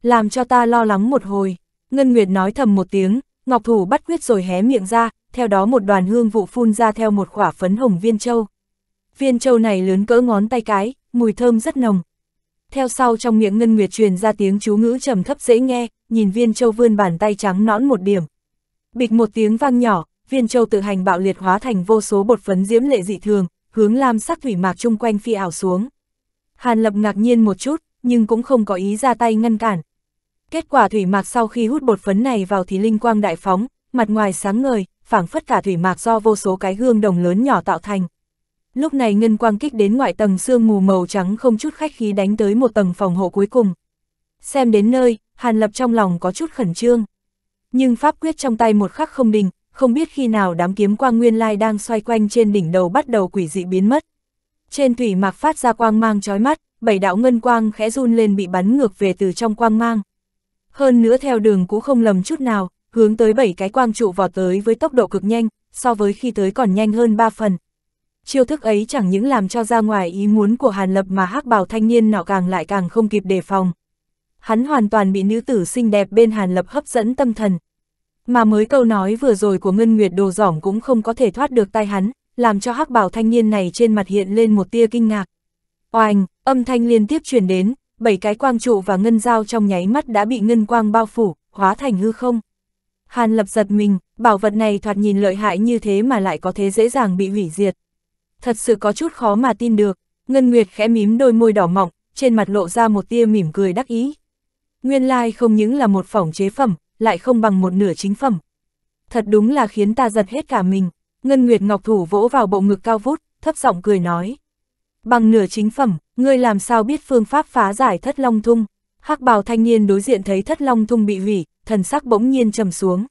Làm cho ta lo lắng một hồi. Ngân Nguyệt nói thầm một tiếng, Ngọc Thủ bắt quyết rồi hé miệng ra, theo đó một đoàn hương vụ phun ra theo một khỏa phấn hồng viên châu. Viên châu này lớn cỡ ngón tay cái, mùi thơm rất nồng. Theo sau trong miệng Ngân Nguyệt truyền ra tiếng chú ngữ trầm thấp dễ nghe, nhìn viên châu vươn bàn tay trắng nõn một điểm. Bịch một tiếng vang nhỏ, viên châu tự hành bạo liệt hóa thành vô số bột phấn diễm lệ dị thường, hướng lam sắc thủy mạc chung quanh phi ảo xuống. Hàn Lập ngạc nhiên một chút, nhưng cũng không có ý ra tay ngăn cản. Kết quả thủy mạc sau khi hút bột phấn này vào thì linh quang đại phóng, mặt ngoài sáng ngời, phảng phất cả thủy mạc do vô số cái gương đồng lớn nhỏ tạo thành. Lúc này ngân quang kích đến ngoại tầng sương mù màu trắng không chút khách khí đánh tới một tầng phòng hộ cuối cùng. Xem đến nơi, Hàn Lập trong lòng có chút khẩn trương. Nhưng pháp quyết trong tay một khắc không đình, không biết khi nào đám kiếm quang nguyên lai đang xoay quanh trên đỉnh đầu bắt đầu quỷ dị biến mất. Trên thủy mạc phát ra quang mang chói mắt, bảy đạo ngân quang khẽ run lên bị bắn ngược về từ trong quang mang. Hơn nữa theo đường cũng không lầm chút nào, hướng tới bảy cái quang trụ vọt tới với tốc độ cực nhanh, so với khi tới còn nhanh hơn 3 phần. Chiêu thức ấy chẳng những làm cho ra ngoài ý muốn của Hàn Lập mà hắc bào thanh niên nọ càng lại càng không kịp đề phòng. Hắn hoàn toàn bị nữ tử xinh đẹp bên Hàn Lập hấp dẫn tâm thần. Mà mới câu nói vừa rồi của Ngân Nguyệt đồ giỏng cũng không có thể thoát được tay hắn, làm cho hắc bào thanh niên này trên mặt hiện lên một tia kinh ngạc. Oanh, âm thanh liên tiếp truyền đến, bảy cái quang trụ và ngân dao trong nháy mắt đã bị ngân quang bao phủ, hóa thành hư không. Hàn lập giật mình, bảo vật này thoạt nhìn lợi hại như thế mà lại có thế dễ dàng bị hủy diệt. Thật sự có chút khó mà tin được, Ngân Nguyệt khẽ mím đôi môi đỏ mọng, trên mặt lộ ra một tia mỉm cười đắc ý. Nguyên lai like không những là một phỏng chế phẩm, lại không bằng một nửa chính phẩm. Thật đúng là khiến ta giật hết cả mình, Ngân Nguyệt Ngọc Thủ vỗ vào bộ ngực cao vút, thấp giọng cười nói. Bằng nửa chính phẩm, ngươi làm sao biết phương pháp phá giải thất long thung. hắc bào thanh niên đối diện thấy thất long thung bị hủy, thần sắc bỗng nhiên trầm xuống.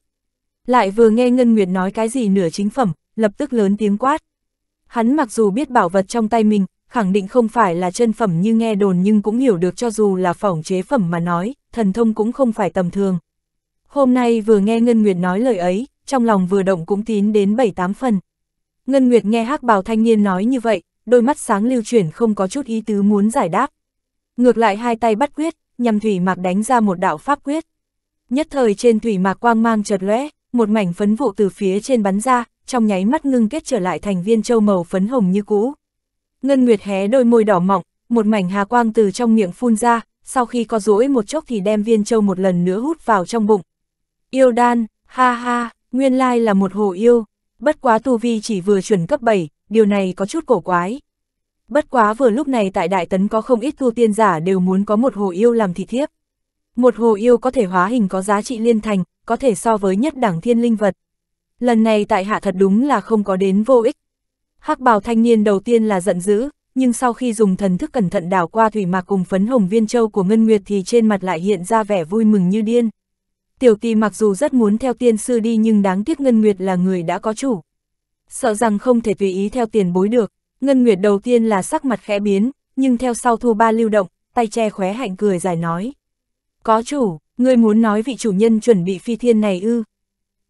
Lại vừa nghe Ngân Nguyệt nói cái gì nửa chính phẩm, lập tức lớn tiếng quát. Hắn mặc dù biết bảo vật trong tay mình, khẳng định không phải là chân phẩm như nghe đồn nhưng cũng hiểu được cho dù là phỏng chế phẩm mà nói, thần thông cũng không phải tầm thường. Hôm nay vừa nghe Ngân Nguyệt nói lời ấy, trong lòng vừa động cũng tín đến 7-8 phần. Ngân Nguyệt nghe hắc bào thanh niên nói như vậy, đôi mắt sáng lưu chuyển không có chút ý tứ muốn giải đáp. Ngược lại hai tay bắt quyết, nhằm thủy mạc đánh ra một đạo pháp quyết. Nhất thời trên thủy mạc quang mang chợt lóe, một mảnh phấn vụ từ phía trên bắn ra, trong nháy mắt ngưng kết trở lại thành viên châu màu phấn hồng như cũ. Ngân Nguyệt hé đôi môi đỏ mọng, một mảnh hà quang từ trong miệng phun ra, sau khi có rũi một chốc thì đem viên châu một lần nữa hút vào trong bụng. Yêu đan, ha ha, nguyên lai là một hồ yêu, bất quá tu vi chỉ vừa chuẩn cấp 7, điều này có chút cổ quái. Bất quá vừa lúc này tại Đại Tấn có không ít tu tiên giả đều muốn có một hồ yêu làm thị thiếp. Một hồ yêu có thể hóa hình có giá trị liên thành, có thể so với nhất đẳng thiên linh vật. Lần này tại hạ thật đúng là không có đến vô ích. hắc bào thanh niên đầu tiên là giận dữ, nhưng sau khi dùng thần thức cẩn thận đảo qua thủy mạc cùng phấn hồng viên châu của Ngân Nguyệt thì trên mặt lại hiện ra vẻ vui mừng như điên. Tiểu tì mặc dù rất muốn theo tiên sư đi nhưng đáng tiếc Ngân Nguyệt là người đã có chủ. Sợ rằng không thể tùy ý theo tiền bối được, Ngân Nguyệt đầu tiên là sắc mặt khẽ biến, nhưng theo sau thu ba lưu động, tay che khóe hạnh cười giải nói. Có chủ, ngươi muốn nói vị chủ nhân chuẩn bị phi thiên này ư.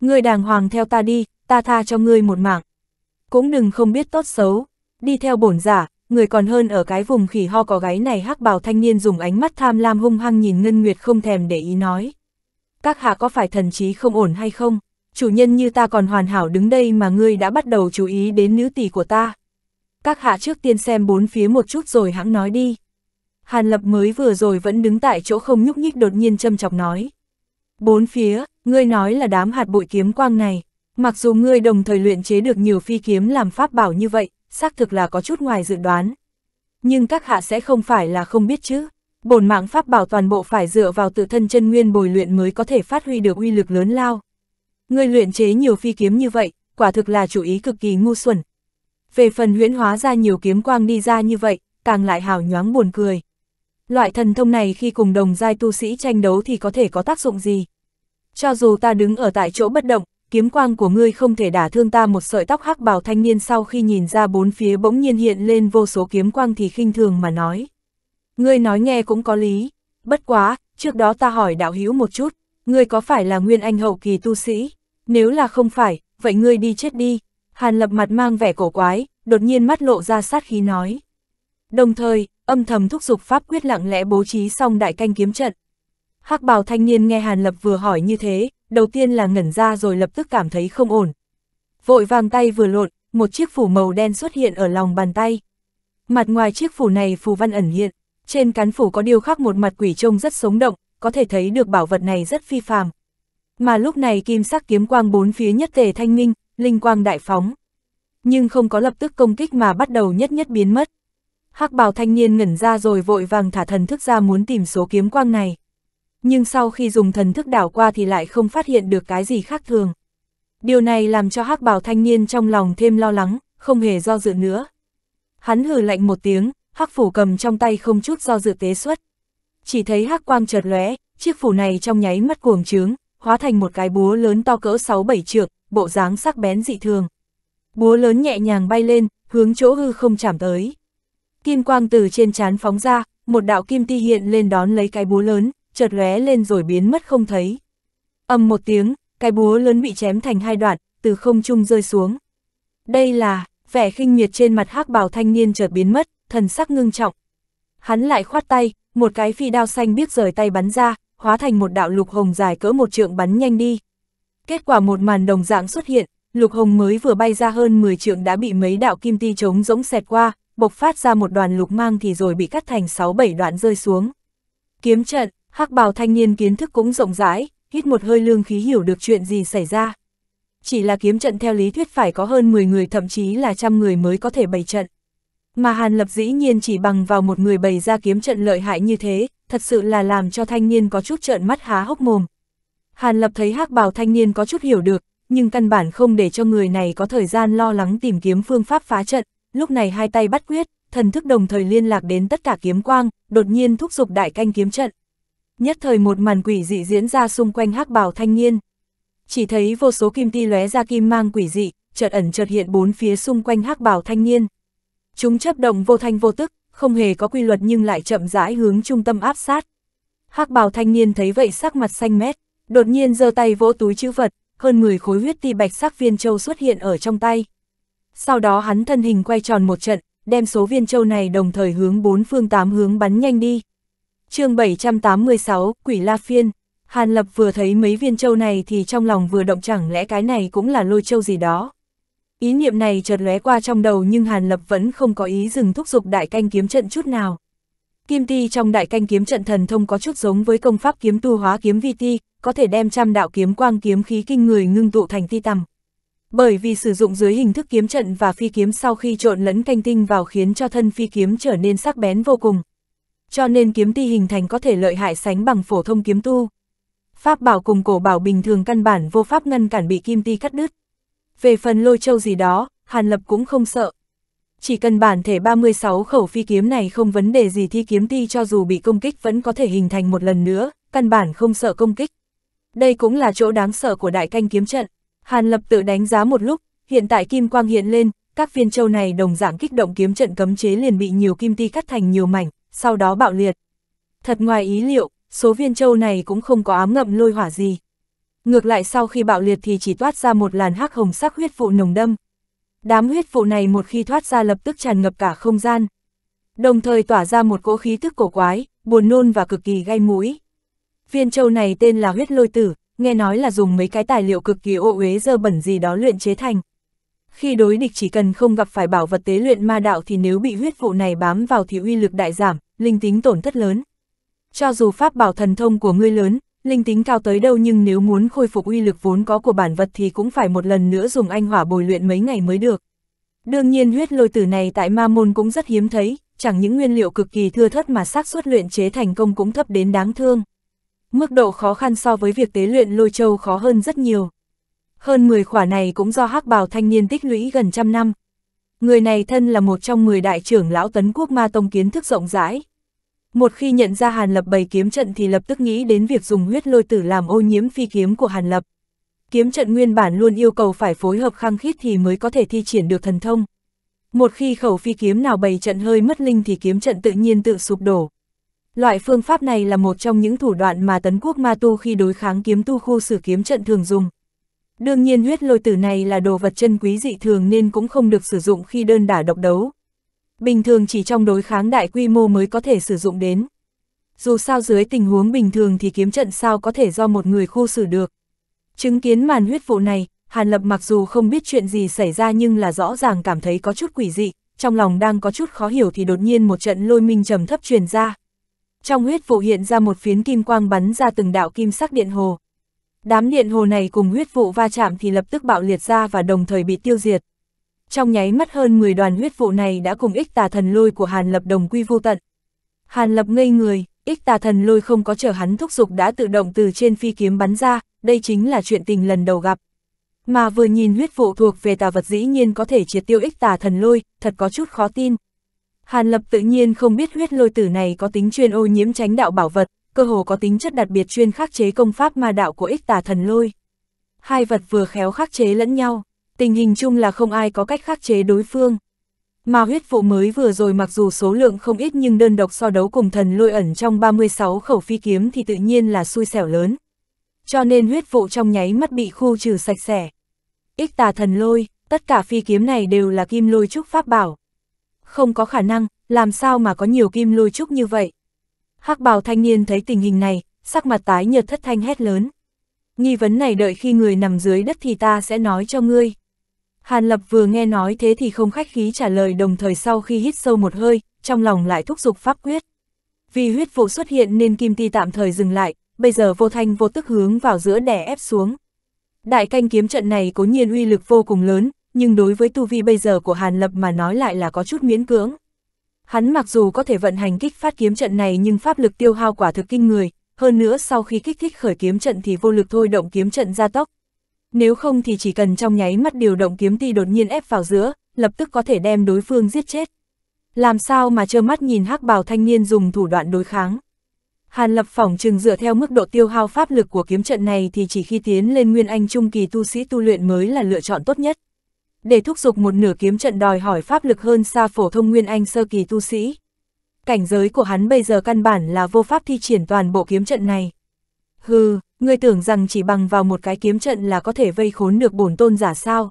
Ngươi đàng hoàng theo ta đi, ta tha cho ngươi một mạng. Cũng đừng không biết tốt xấu, đi theo bổn giả, người còn hơn ở cái vùng khỉ ho có gáy này hắc bào thanh niên dùng ánh mắt tham lam hung hăng nhìn Ngân Nguyệt không thèm để ý nói. Các hạ có phải thần trí không ổn hay không? Chủ nhân như ta còn hoàn hảo đứng đây mà ngươi đã bắt đầu chú ý đến nữ tỷ của ta. Các hạ trước tiên xem bốn phía một chút rồi hãng nói đi. Hàn Lập mới vừa rồi vẫn đứng tại chỗ không nhúc nhích đột nhiên châm chọc nói. Bốn phía, ngươi nói là đám hạt bụi kiếm quang này, mặc dù ngươi đồng thời luyện chế được nhiều phi kiếm làm pháp bảo như vậy, xác thực là có chút ngoài dự đoán. Nhưng các hạ sẽ không phải là không biết chứ. Bổn mạng pháp bảo toàn bộ phải dựa vào tự thân chân nguyên bồi luyện mới có thể phát huy được uy lực lớn lao. Ngươi luyện chế nhiều phi kiếm như vậy, quả thực là chủ ý cực kỳ ngu xuẩn. Về phần huyễn hóa ra nhiều kiếm quang đi ra như vậy, càng lại hào nhoáng buồn cười. Loại thần thông này khi cùng đồng giai tu sĩ tranh đấu thì có thể có tác dụng gì? Cho dù ta đứng ở tại chỗ bất động, kiếm quang của ngươi không thể đả thương ta một sợi tóc hắc bào thanh niên sau khi nhìn ra bốn phía bỗng nhiên hiện lên vô số kiếm quang thì khinh thường mà nói. Ngươi nói nghe cũng có lý, bất quá, trước đó ta hỏi đạo hữu một chút, ngươi có phải là nguyên anh hậu kỳ tu sĩ? Nếu là không phải, vậy ngươi đi chết đi. Hàn lập mặt mang vẻ cổ quái, đột nhiên mắt lộ ra sát khí nói. Đồng thời, âm thầm thúc giục pháp quyết lặng lẽ bố trí xong đại canh kiếm trận. hắc bào thanh niên nghe Hàn Lập vừa hỏi như thế, đầu tiên là ngẩn ra rồi lập tức cảm thấy không ổn. Vội vàng tay vừa lộn, một chiếc phủ màu đen xuất hiện ở lòng bàn tay. Mặt ngoài chiếc phủ này phù văn ẩn hiện, trên cán phủ có điêu khắc một mặt quỷ trông rất sống động, có thể thấy được bảo vật này rất phi phàm. Mà lúc này kim sắc kiếm quang bốn phía nhất tề thanh minh, linh quang đại phóng. Nhưng không có lập tức công kích mà bắt đầu nhất nhất biến mất. hắc bào thanh niên ngẩn ra rồi vội vàng thả thần thức ra muốn tìm số kiếm quang này. Nhưng sau khi dùng thần thức đảo qua thì lại không phát hiện được cái gì khác thường. Điều này làm cho hắc bào thanh niên trong lòng thêm lo lắng, không hề do dự nữa. Hắn hừ lạnh một tiếng, hắc phủ cầm trong tay không chút do dự tế xuất. Chỉ thấy hắc quang chợt lóe, chiếc phủ này trong nháy mắt cuồng trướng, hóa thành một cái búa lớn to cỡ 6-7 trượng, bộ dáng sắc bén dị thường. Búa lớn nhẹ nhàng bay lên, hướng chỗ hư không chạm tới. Kim quang từ trên chán phóng ra, một đạo kim ti hiện lên đón lấy cái búa lớn, chợt lóe lên rồi biến mất không thấy. ầm một tiếng, cái búa lớn bị chém thành hai đoạn, từ không trung rơi xuống. Đây là, vẻ khinh miệt trên mặt hắc bào thanh niên chợt biến mất, thần sắc ngưng trọng. Hắn lại khoát tay, một cái phi đao xanh biết rời tay bắn ra, hóa thành một đạo lục hồng dài cỡ một trượng bắn nhanh đi. Kết quả một màn đồng dạng xuất hiện, lục hồng mới vừa bay ra hơn 10 trượng đã bị mấy đạo kim ti trống rỗng xẹt qua, bộc phát ra một đoàn lục mang thì rồi bị cắt thành 6-7 đoạn rơi xuống. Kiếm trận, hắc bào thanh niên kiến thức cũng rộng rãi, hít một hơi lương khí hiểu được chuyện gì xảy ra. Chỉ là kiếm trận theo lý thuyết phải có hơn 10 người thậm chí là trăm người mới có thể bày trận. Mà Hàn Lập dĩ nhiên chỉ bằng vào một người bày ra kiếm trận lợi hại như thế, thật sự là làm cho thanh niên có chút trợn mắt há hốc mồm. Hàn Lập thấy hắc bào thanh niên có chút hiểu được, nhưng căn bản không để cho người này có thời gian lo lắng tìm kiếm phương pháp phá trận, lúc này hai tay bắt quyết, thần thức đồng thời liên lạc đến tất cả kiếm quang, đột nhiên thúc giục đại canh kiếm trận. Nhất thời một màn quỷ dị diễn ra xung quanh hắc bào thanh niên. Chỉ thấy vô số kim ti lóe ra kim mang quỷ dị, chợt ẩn chợt hiện bốn phía xung quanh hắc bào thanh niên. Chúng chấp động vô thanh vô tức, không hề có quy luật nhưng lại chậm rãi hướng trung tâm áp sát. hắc bào thanh niên thấy vậy sắc mặt xanh mét, đột nhiên giơ tay vỗ túi chữ vật, hơn 10 khối huyết ti bạch sắc viên châu xuất hiện ở trong tay. Sau đó hắn thân hình quay tròn một trận, đem số viên châu này đồng thời hướng bốn phương tám hướng bắn nhanh đi. chương 786, Quỷ La Phiên, Hàn Lập vừa thấy mấy viên châu này thì trong lòng vừa động chẳng lẽ cái này cũng là lôi châu gì đó. Ý niệm này chợt lóe qua trong đầu nhưng Hàn Lập vẫn không có ý dừng thúc giục đại canh kiếm trận chút nào. Kim ti trong đại canh kiếm trận thần thông có chút giống với công pháp kiếm tu hóa kiếm vi ti, có thể đem trăm đạo kiếm quang kiếm khí kinh người ngưng tụ thành ti tầm. Bởi vì sử dụng dưới hình thức kiếm trận và phi kiếm sau khi trộn lẫn canh tinh vào khiến cho thân phi kiếm trở nên sắc bén vô cùng. Cho nên kiếm ti hình thành có thể lợi hại sánh bằng phổ thông kiếm tu. Pháp bảo cùng cổ bảo bình thường căn bản vô pháp ngăn cản bị kim ti cắt đứt. Về phần lôi châu gì đó, Hàn Lập cũng không sợ. Chỉ cần bản thể 36 khẩu phi kiếm này không vấn đề gì thi kiếm ti cho dù bị công kích vẫn có thể hình thành một lần nữa, căn bản không sợ công kích. Đây cũng là chỗ đáng sợ của đại canh kiếm trận. Hàn Lập tự đánh giá một lúc, hiện tại kim quang hiện lên, các viên châu này đồng dạng kích động kiếm trận cấm chế liền bị nhiều kim ti cắt thành nhiều mảnh, sau đó bạo liệt. Thật ngoài ý liệu, số viên châu này cũng không có ám ngậm lôi hỏa gì. Ngược lại sau khi bạo liệt thì chỉ toát ra một làn hắc hồng sắc huyết vụ nồng đâm. Đám huyết vụ này một khi thoát ra lập tức tràn ngập cả không gian. Đồng thời tỏa ra một cỗ khí thức cổ quái, buồn nôn và cực kỳ gai mũi. Viên châu này tên là huyết lôi tử, nghe nói là dùng mấy cái tài liệu cực kỳ ô uế dơ bẩn gì đó luyện chế thành. Khi đối địch chỉ cần không gặp phải bảo vật tế luyện ma đạo thì nếu bị huyết vụ này bám vào thì uy lực đại giảm, linh tính tổn thất lớn. Cho dù pháp bảo thần thông của ngươi lớn, linh tính cao tới đâu nhưng nếu muốn khôi phục uy lực vốn có của bản vật thì cũng phải một lần nữa dùng anh hỏa bồi luyện mấy ngày mới được. Đương nhiên huyết lôi tử này tại ma môn cũng rất hiếm thấy, chẳng những nguyên liệu cực kỳ thưa thớt mà xác suất luyện chế thành công cũng thấp đến đáng thương. Mức độ khó khăn so với việc tế luyện lôi châu khó hơn rất nhiều. Hơn 10 khỏa này cũng do hắc bào thanh niên tích lũy gần trăm năm. Người này thân là một trong 10 đại trưởng lão tấn quốc ma tông kiến thức rộng rãi. Một khi nhận ra Hàn Lập bày kiếm trận thì lập tức nghĩ đến việc dùng huyết lôi tử làm ô nhiễm phi kiếm của Hàn Lập. Kiếm trận nguyên bản luôn yêu cầu phải phối hợp khăng khít thì mới có thể thi triển được thần thông. Một khi khẩu phi kiếm nào bày trận hơi mất linh thì kiếm trận tự nhiên tự sụp đổ. Loại phương pháp này là một trong những thủ đoạn mà tấn quốc ma tu khi đối kháng kiếm tu khu sử kiếm trận thường dùng. Đương nhiên huyết lôi tử này là đồ vật chân quý dị thường nên cũng không được sử dụng khi đơn đả độc đấu. Bình thường chỉ trong đối kháng đại quy mô mới có thể sử dụng đến. Dù sao dưới tình huống bình thường thì kiếm trận sao có thể do một người khu xử được. Chứng kiến màn huyết vụ này, Hàn Lập mặc dù không biết chuyện gì xảy ra nhưng là rõ ràng cảm thấy có chút quỷ dị, trong lòng đang có chút khó hiểu thì đột nhiên một trận lôi minh trầm thấp truyền ra. Trong huyết vụ hiện ra một phiến kim quang bắn ra từng đạo kim sắc điện hồ. Đám điện hồ này cùng huyết vụ va chạm thì lập tức bạo liệt ra và đồng thời bị tiêu diệt. Trong nháy mắt hơn 10 đoàn huyết vụ này đã cùng ích tà thần lôi của Hàn Lập đồng quy vô tận. Hàn Lập ngây người, ích tà thần lôi không có chờ hắn thúc dục đã tự động từ trên phi kiếm bắn ra, đây chính là chuyện tình lần đầu gặp. Mà vừa nhìn huyết vụ thuộc về tà vật dĩ nhiên có thể triệt tiêu ích tà thần lôi, thật có chút khó tin. Hàn Lập tự nhiên không biết huyết lôi tử này có tính chuyên ô nhiễm tránh đạo bảo vật, cơ hồ có tính chất đặc biệt chuyên khắc chế công pháp ma đạo của ích tà thần lôi. Hai vật vừa khéo khắc chế lẫn nhau, tình hình chung là không ai có cách khắc chế đối phương. Mà huyết vụ mới vừa rồi mặc dù số lượng không ít nhưng đơn độc so đấu cùng thần lôi ẩn trong 36 khẩu phi kiếm thì tự nhiên là xui xẻo lớn. Cho nên huyết vụ trong nháy mắt bị khu trừ sạch sẽ. Ích tà thần lôi, tất cả phi kiếm này đều là kim lôi trúc pháp bảo. Không có khả năng, làm sao mà có nhiều kim lôi trúc như vậy. hắc bào thanh niên thấy tình hình này, sắc mặt tái nhợt thất thanh hét lớn. Nghi vấn này đợi khi người nằm dưới đất thì ta sẽ nói cho ngươi. Hàn Lập vừa nghe nói thế thì không khách khí trả lời đồng thời sau khi hít sâu một hơi, trong lòng lại thúc giục pháp quyết. Vì huyết vụ xuất hiện nên kim ti tạm thời dừng lại, bây giờ vô thanh vô tức hướng vào giữa đè ép xuống. Đại canh kiếm trận này cố nhiên uy lực vô cùng lớn, nhưng đối với tu vi bây giờ của Hàn Lập mà nói lại là có chút miễn cưỡng. Hắn mặc dù có thể vận hành kích phát kiếm trận này nhưng pháp lực tiêu hao quả thực kinh người, hơn nữa sau khi kích thích khởi kiếm trận thì vô lực thôi động kiếm trận gia tốc. Nếu không thì chỉ cần trong nháy mắt điều động kiếm ti đột nhiên ép vào giữa, lập tức có thể đem đối phương giết chết. Làm sao mà trơ mắt nhìn hắc bào thanh niên dùng thủ đoạn đối kháng. Hàn Lập phỏng chừng dựa theo mức độ tiêu hao pháp lực của kiếm trận này thì chỉ khi tiến lên Nguyên Anh Trung kỳ tu sĩ tu luyện mới là lựa chọn tốt nhất. Để thúc giục một nửa kiếm trận đòi hỏi pháp lực hơn xa phổ thông Nguyên Anh sơ kỳ tu sĩ. Cảnh giới của hắn bây giờ căn bản là vô pháp thi triển toàn bộ kiếm trận này. Hừ, ngươi tưởng rằng chỉ bằng vào một cái kiếm trận là có thể vây khốn được bổn tôn giả sao?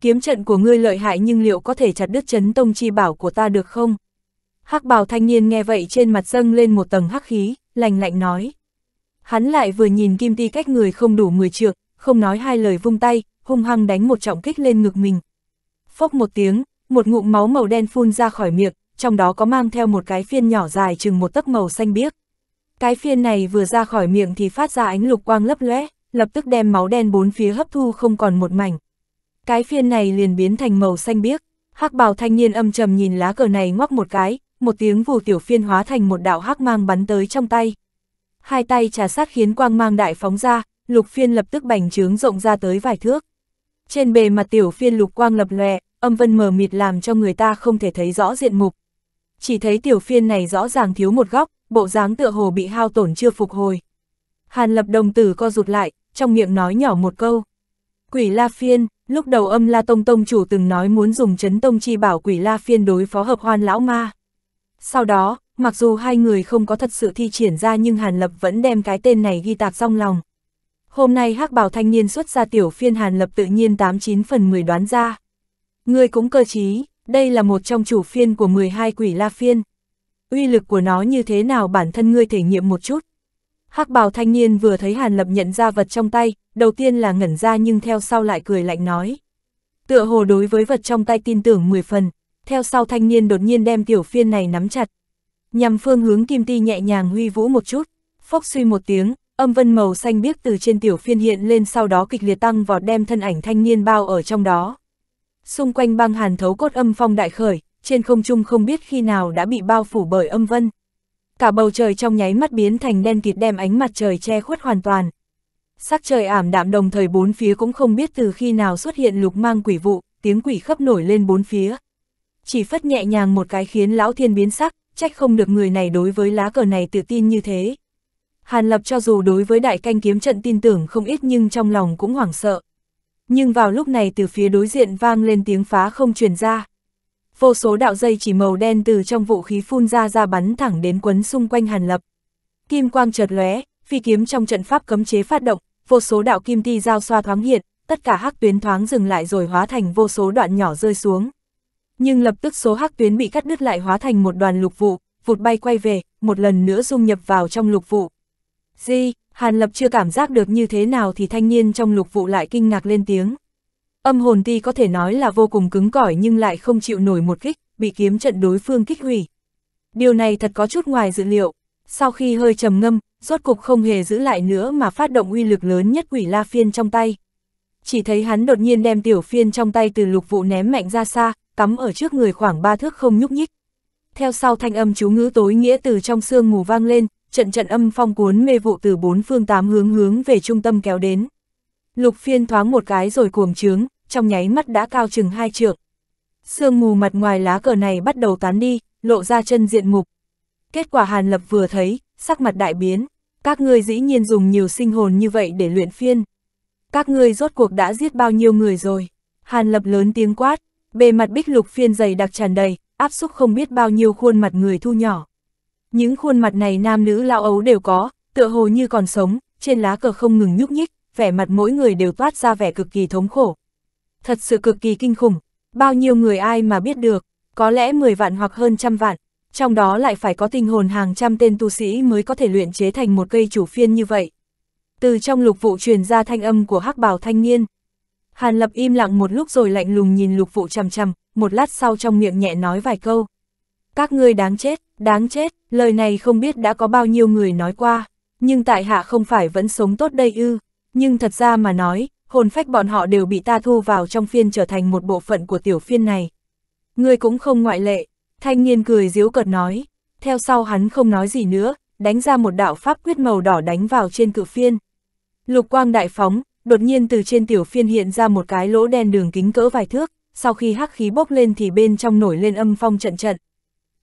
Kiếm trận của ngươi lợi hại nhưng liệu có thể chặt đứt chấn tông chi bảo của ta được không? hắc bào thanh niên nghe vậy trên mặt dâng lên một tầng hắc khí, lành lạnh nói. Hắn lại vừa nhìn kim ti cách người không đủ 10 trượng, không nói hai lời vung tay, hung hăng đánh một trọng kích lên ngực mình. Phốc một tiếng, một ngụm máu màu đen phun ra khỏi miệng, trong đó có mang theo một cái phiên nhỏ dài chừng một tấc màu xanh biếc. Cái phiên này vừa ra khỏi miệng thì phát ra ánh lục quang lấp lóe, lập tức đem máu đen bốn phía hấp thu không còn một mảnh. Cái phiên này liền biến thành màu xanh biếc, hắc bào thanh niên âm trầm nhìn lá cờ này ngoắc một cái, một tiếng vù tiểu phiên hóa thành một đạo hắc mang bắn tới trong tay. Hai tay trà sát khiến quang mang đại phóng ra, lục phiên lập tức bành trướng rộng ra tới vài thước. Trên bề mặt tiểu phiên lục quang lập lòe, âm vân mờ mịt làm cho người ta không thể thấy rõ diện mục. Chỉ thấy tiểu phiên này rõ ràng thiếu một góc, bộ dáng tựa hồ bị hao tổn chưa phục hồi. Hàn lập đồng tử co rụt lại, trong miệng nói nhỏ một câu. Quỷ La Phiên, lúc đầu âm La Tông Tông chủ từng nói muốn dùng chấn tông chi bảo quỷ La Phiên đối phó hợp hoan lão ma. Sau đó, mặc dù hai người không có thật sự thi triển ra nhưng Hàn Lập vẫn đem cái tên này ghi tạc trong lòng. Hôm nay hắc bảo thanh niên xuất ra tiểu phiên Hàn Lập tự nhiên 89 phần 10 đoán ra. Người cũng cơ trí, đây là một trong chủ phiên của 12 quỷ la phiên. Uy lực của nó như thế nào bản thân ngươi thể nghiệm một chút. Hắc bào thanh niên vừa thấy Hàn Lập nhận ra vật trong tay, đầu tiên là ngẩn ra nhưng theo sau lại cười lạnh nói. Tựa hồ đối với vật trong tay tin tưởng 10 phần, theo sau thanh niên đột nhiên đem tiểu phiên này nắm chặt. Nhằm phương hướng kim ti nhẹ nhàng huy vũ một chút, phốc suy một tiếng, âm vân màu xanh biếc từ trên tiểu phiên hiện lên sau đó kịch liệt tăng vọt đem thân ảnh thanh niên bao ở trong đó. Xung quanh băng hàn thấu cốt âm phong đại khởi, trên không trung không biết khi nào đã bị bao phủ bởi âm vân. Cả bầu trời trong nháy mắt biến thành đen kịt đem ánh mặt trời che khuất hoàn toàn. Sắc trời ảm đạm đồng thời bốn phía cũng không biết từ khi nào xuất hiện lục mang quỷ vụ, tiếng quỷ khắp nổi lên bốn phía. Chỉ phất nhẹ nhàng một cái khiến lão thiên biến sắc, trách không được người này đối với lá cờ này tự tin như thế. Hàn Lập cho dù đối với đại canh kiếm trận tin tưởng không ít nhưng trong lòng cũng hoảng sợ. Nhưng vào lúc này từ phía đối diện vang lên tiếng phá không truyền ra. Vô số đạo dây chỉ màu đen từ trong vũ khí phun ra ra bắn thẳng đến quấn xung quanh Hàn Lập. Kim quang chợt lóe, phi kiếm trong trận pháp cấm chế phát động, vô số đạo kim ti giao xoa thoáng hiện, tất cả hắc tuyến thoáng dừng lại rồi hóa thành vô số đoạn nhỏ rơi xuống. Nhưng lập tức số hắc tuyến bị cắt đứt lại hóa thành một đoàn lục vụ, vụt bay quay về, một lần nữa dung nhập vào trong lục vụ. Di, Hàn Lập chưa cảm giác được như thế nào thì thanh niên trong lục vụ lại kinh ngạc lên tiếng. Âm hồn ti có thể nói là vô cùng cứng cỏi nhưng lại không chịu nổi một kích, bị kiếm trận đối phương kích hủy. Điều này thật có chút ngoài dự liệu. Sau khi hơi trầm ngâm, rốt cục không hề giữ lại nữa mà phát động uy lực lớn nhất quỷ la phiên trong tay. Chỉ thấy hắn đột nhiên đem tiểu phiên trong tay từ lục vụ ném mạnh ra xa, cắm ở trước người khoảng ba thước không nhúc nhích. Theo sau thanh âm chú ngữ tối nghĩa từ trong xương mù vang lên, trận trận âm phong cuốn mê vụ từ bốn phương tám hướng hướng về trung tâm kéo đến. Lục phiên thoáng một cái rồi cuồng trướng, trong nháy mắt đã cao chừng hai trượng. Sương mù mặt ngoài lá cờ này bắt đầu tán đi, lộ ra chân diện mục. Kết quả Hàn Lập vừa thấy, sắc mặt đại biến, các ngươi dĩ nhiên dùng nhiều sinh hồn như vậy để luyện phiên. Các ngươi rốt cuộc đã giết bao nhiêu người rồi. Hàn Lập lớn tiếng quát, bề mặt bích lục phiên dày đặc tràn đầy, áp xúc không biết bao nhiêu khuôn mặt người thu nhỏ. Những khuôn mặt này nam nữ lão ấu đều có, tựa hồ như còn sống, trên lá cờ không ngừng nhúc nhích, vẻ mặt mỗi người đều toát ra vẻ cực kỳ thống khổ. Thật sự cực kỳ kinh khủng, bao nhiêu người ai mà biết được, có lẽ 10 vạn hoặc hơn trăm vạn, trong đó lại phải có tinh hồn hàng trăm tên tu sĩ mới có thể luyện chế thành một cây chủ phiên như vậy. Từ trong lục vụ truyền ra thanh âm của hắc bào thanh niên. Hàn lập im lặng một lúc rồi lạnh lùng nhìn lục vụ chằm chằm, một lát sau trong miệng nhẹ nói vài câu. Các ngươi đáng chết, đáng chết, lời này không biết đã có bao nhiêu người nói qua, nhưng tại hạ không phải vẫn sống tốt đây ư, nhưng thật ra mà nói, hồn phách bọn họ đều bị ta thu vào trong phiên trở thành một bộ phận của tiểu phiên này. Ngươi cũng không ngoại lệ, thanh niên cười diếu cợt nói, theo sau hắn không nói gì nữa, đánh ra một đạo pháp quyết màu đỏ đánh vào trên cự phiên. Lục quang đại phóng, đột nhiên từ trên tiểu phiên hiện ra một cái lỗ đen đường kính cỡ vài thước, sau khi hắc khí bốc lên thì bên trong nổi lên âm phong trận trận.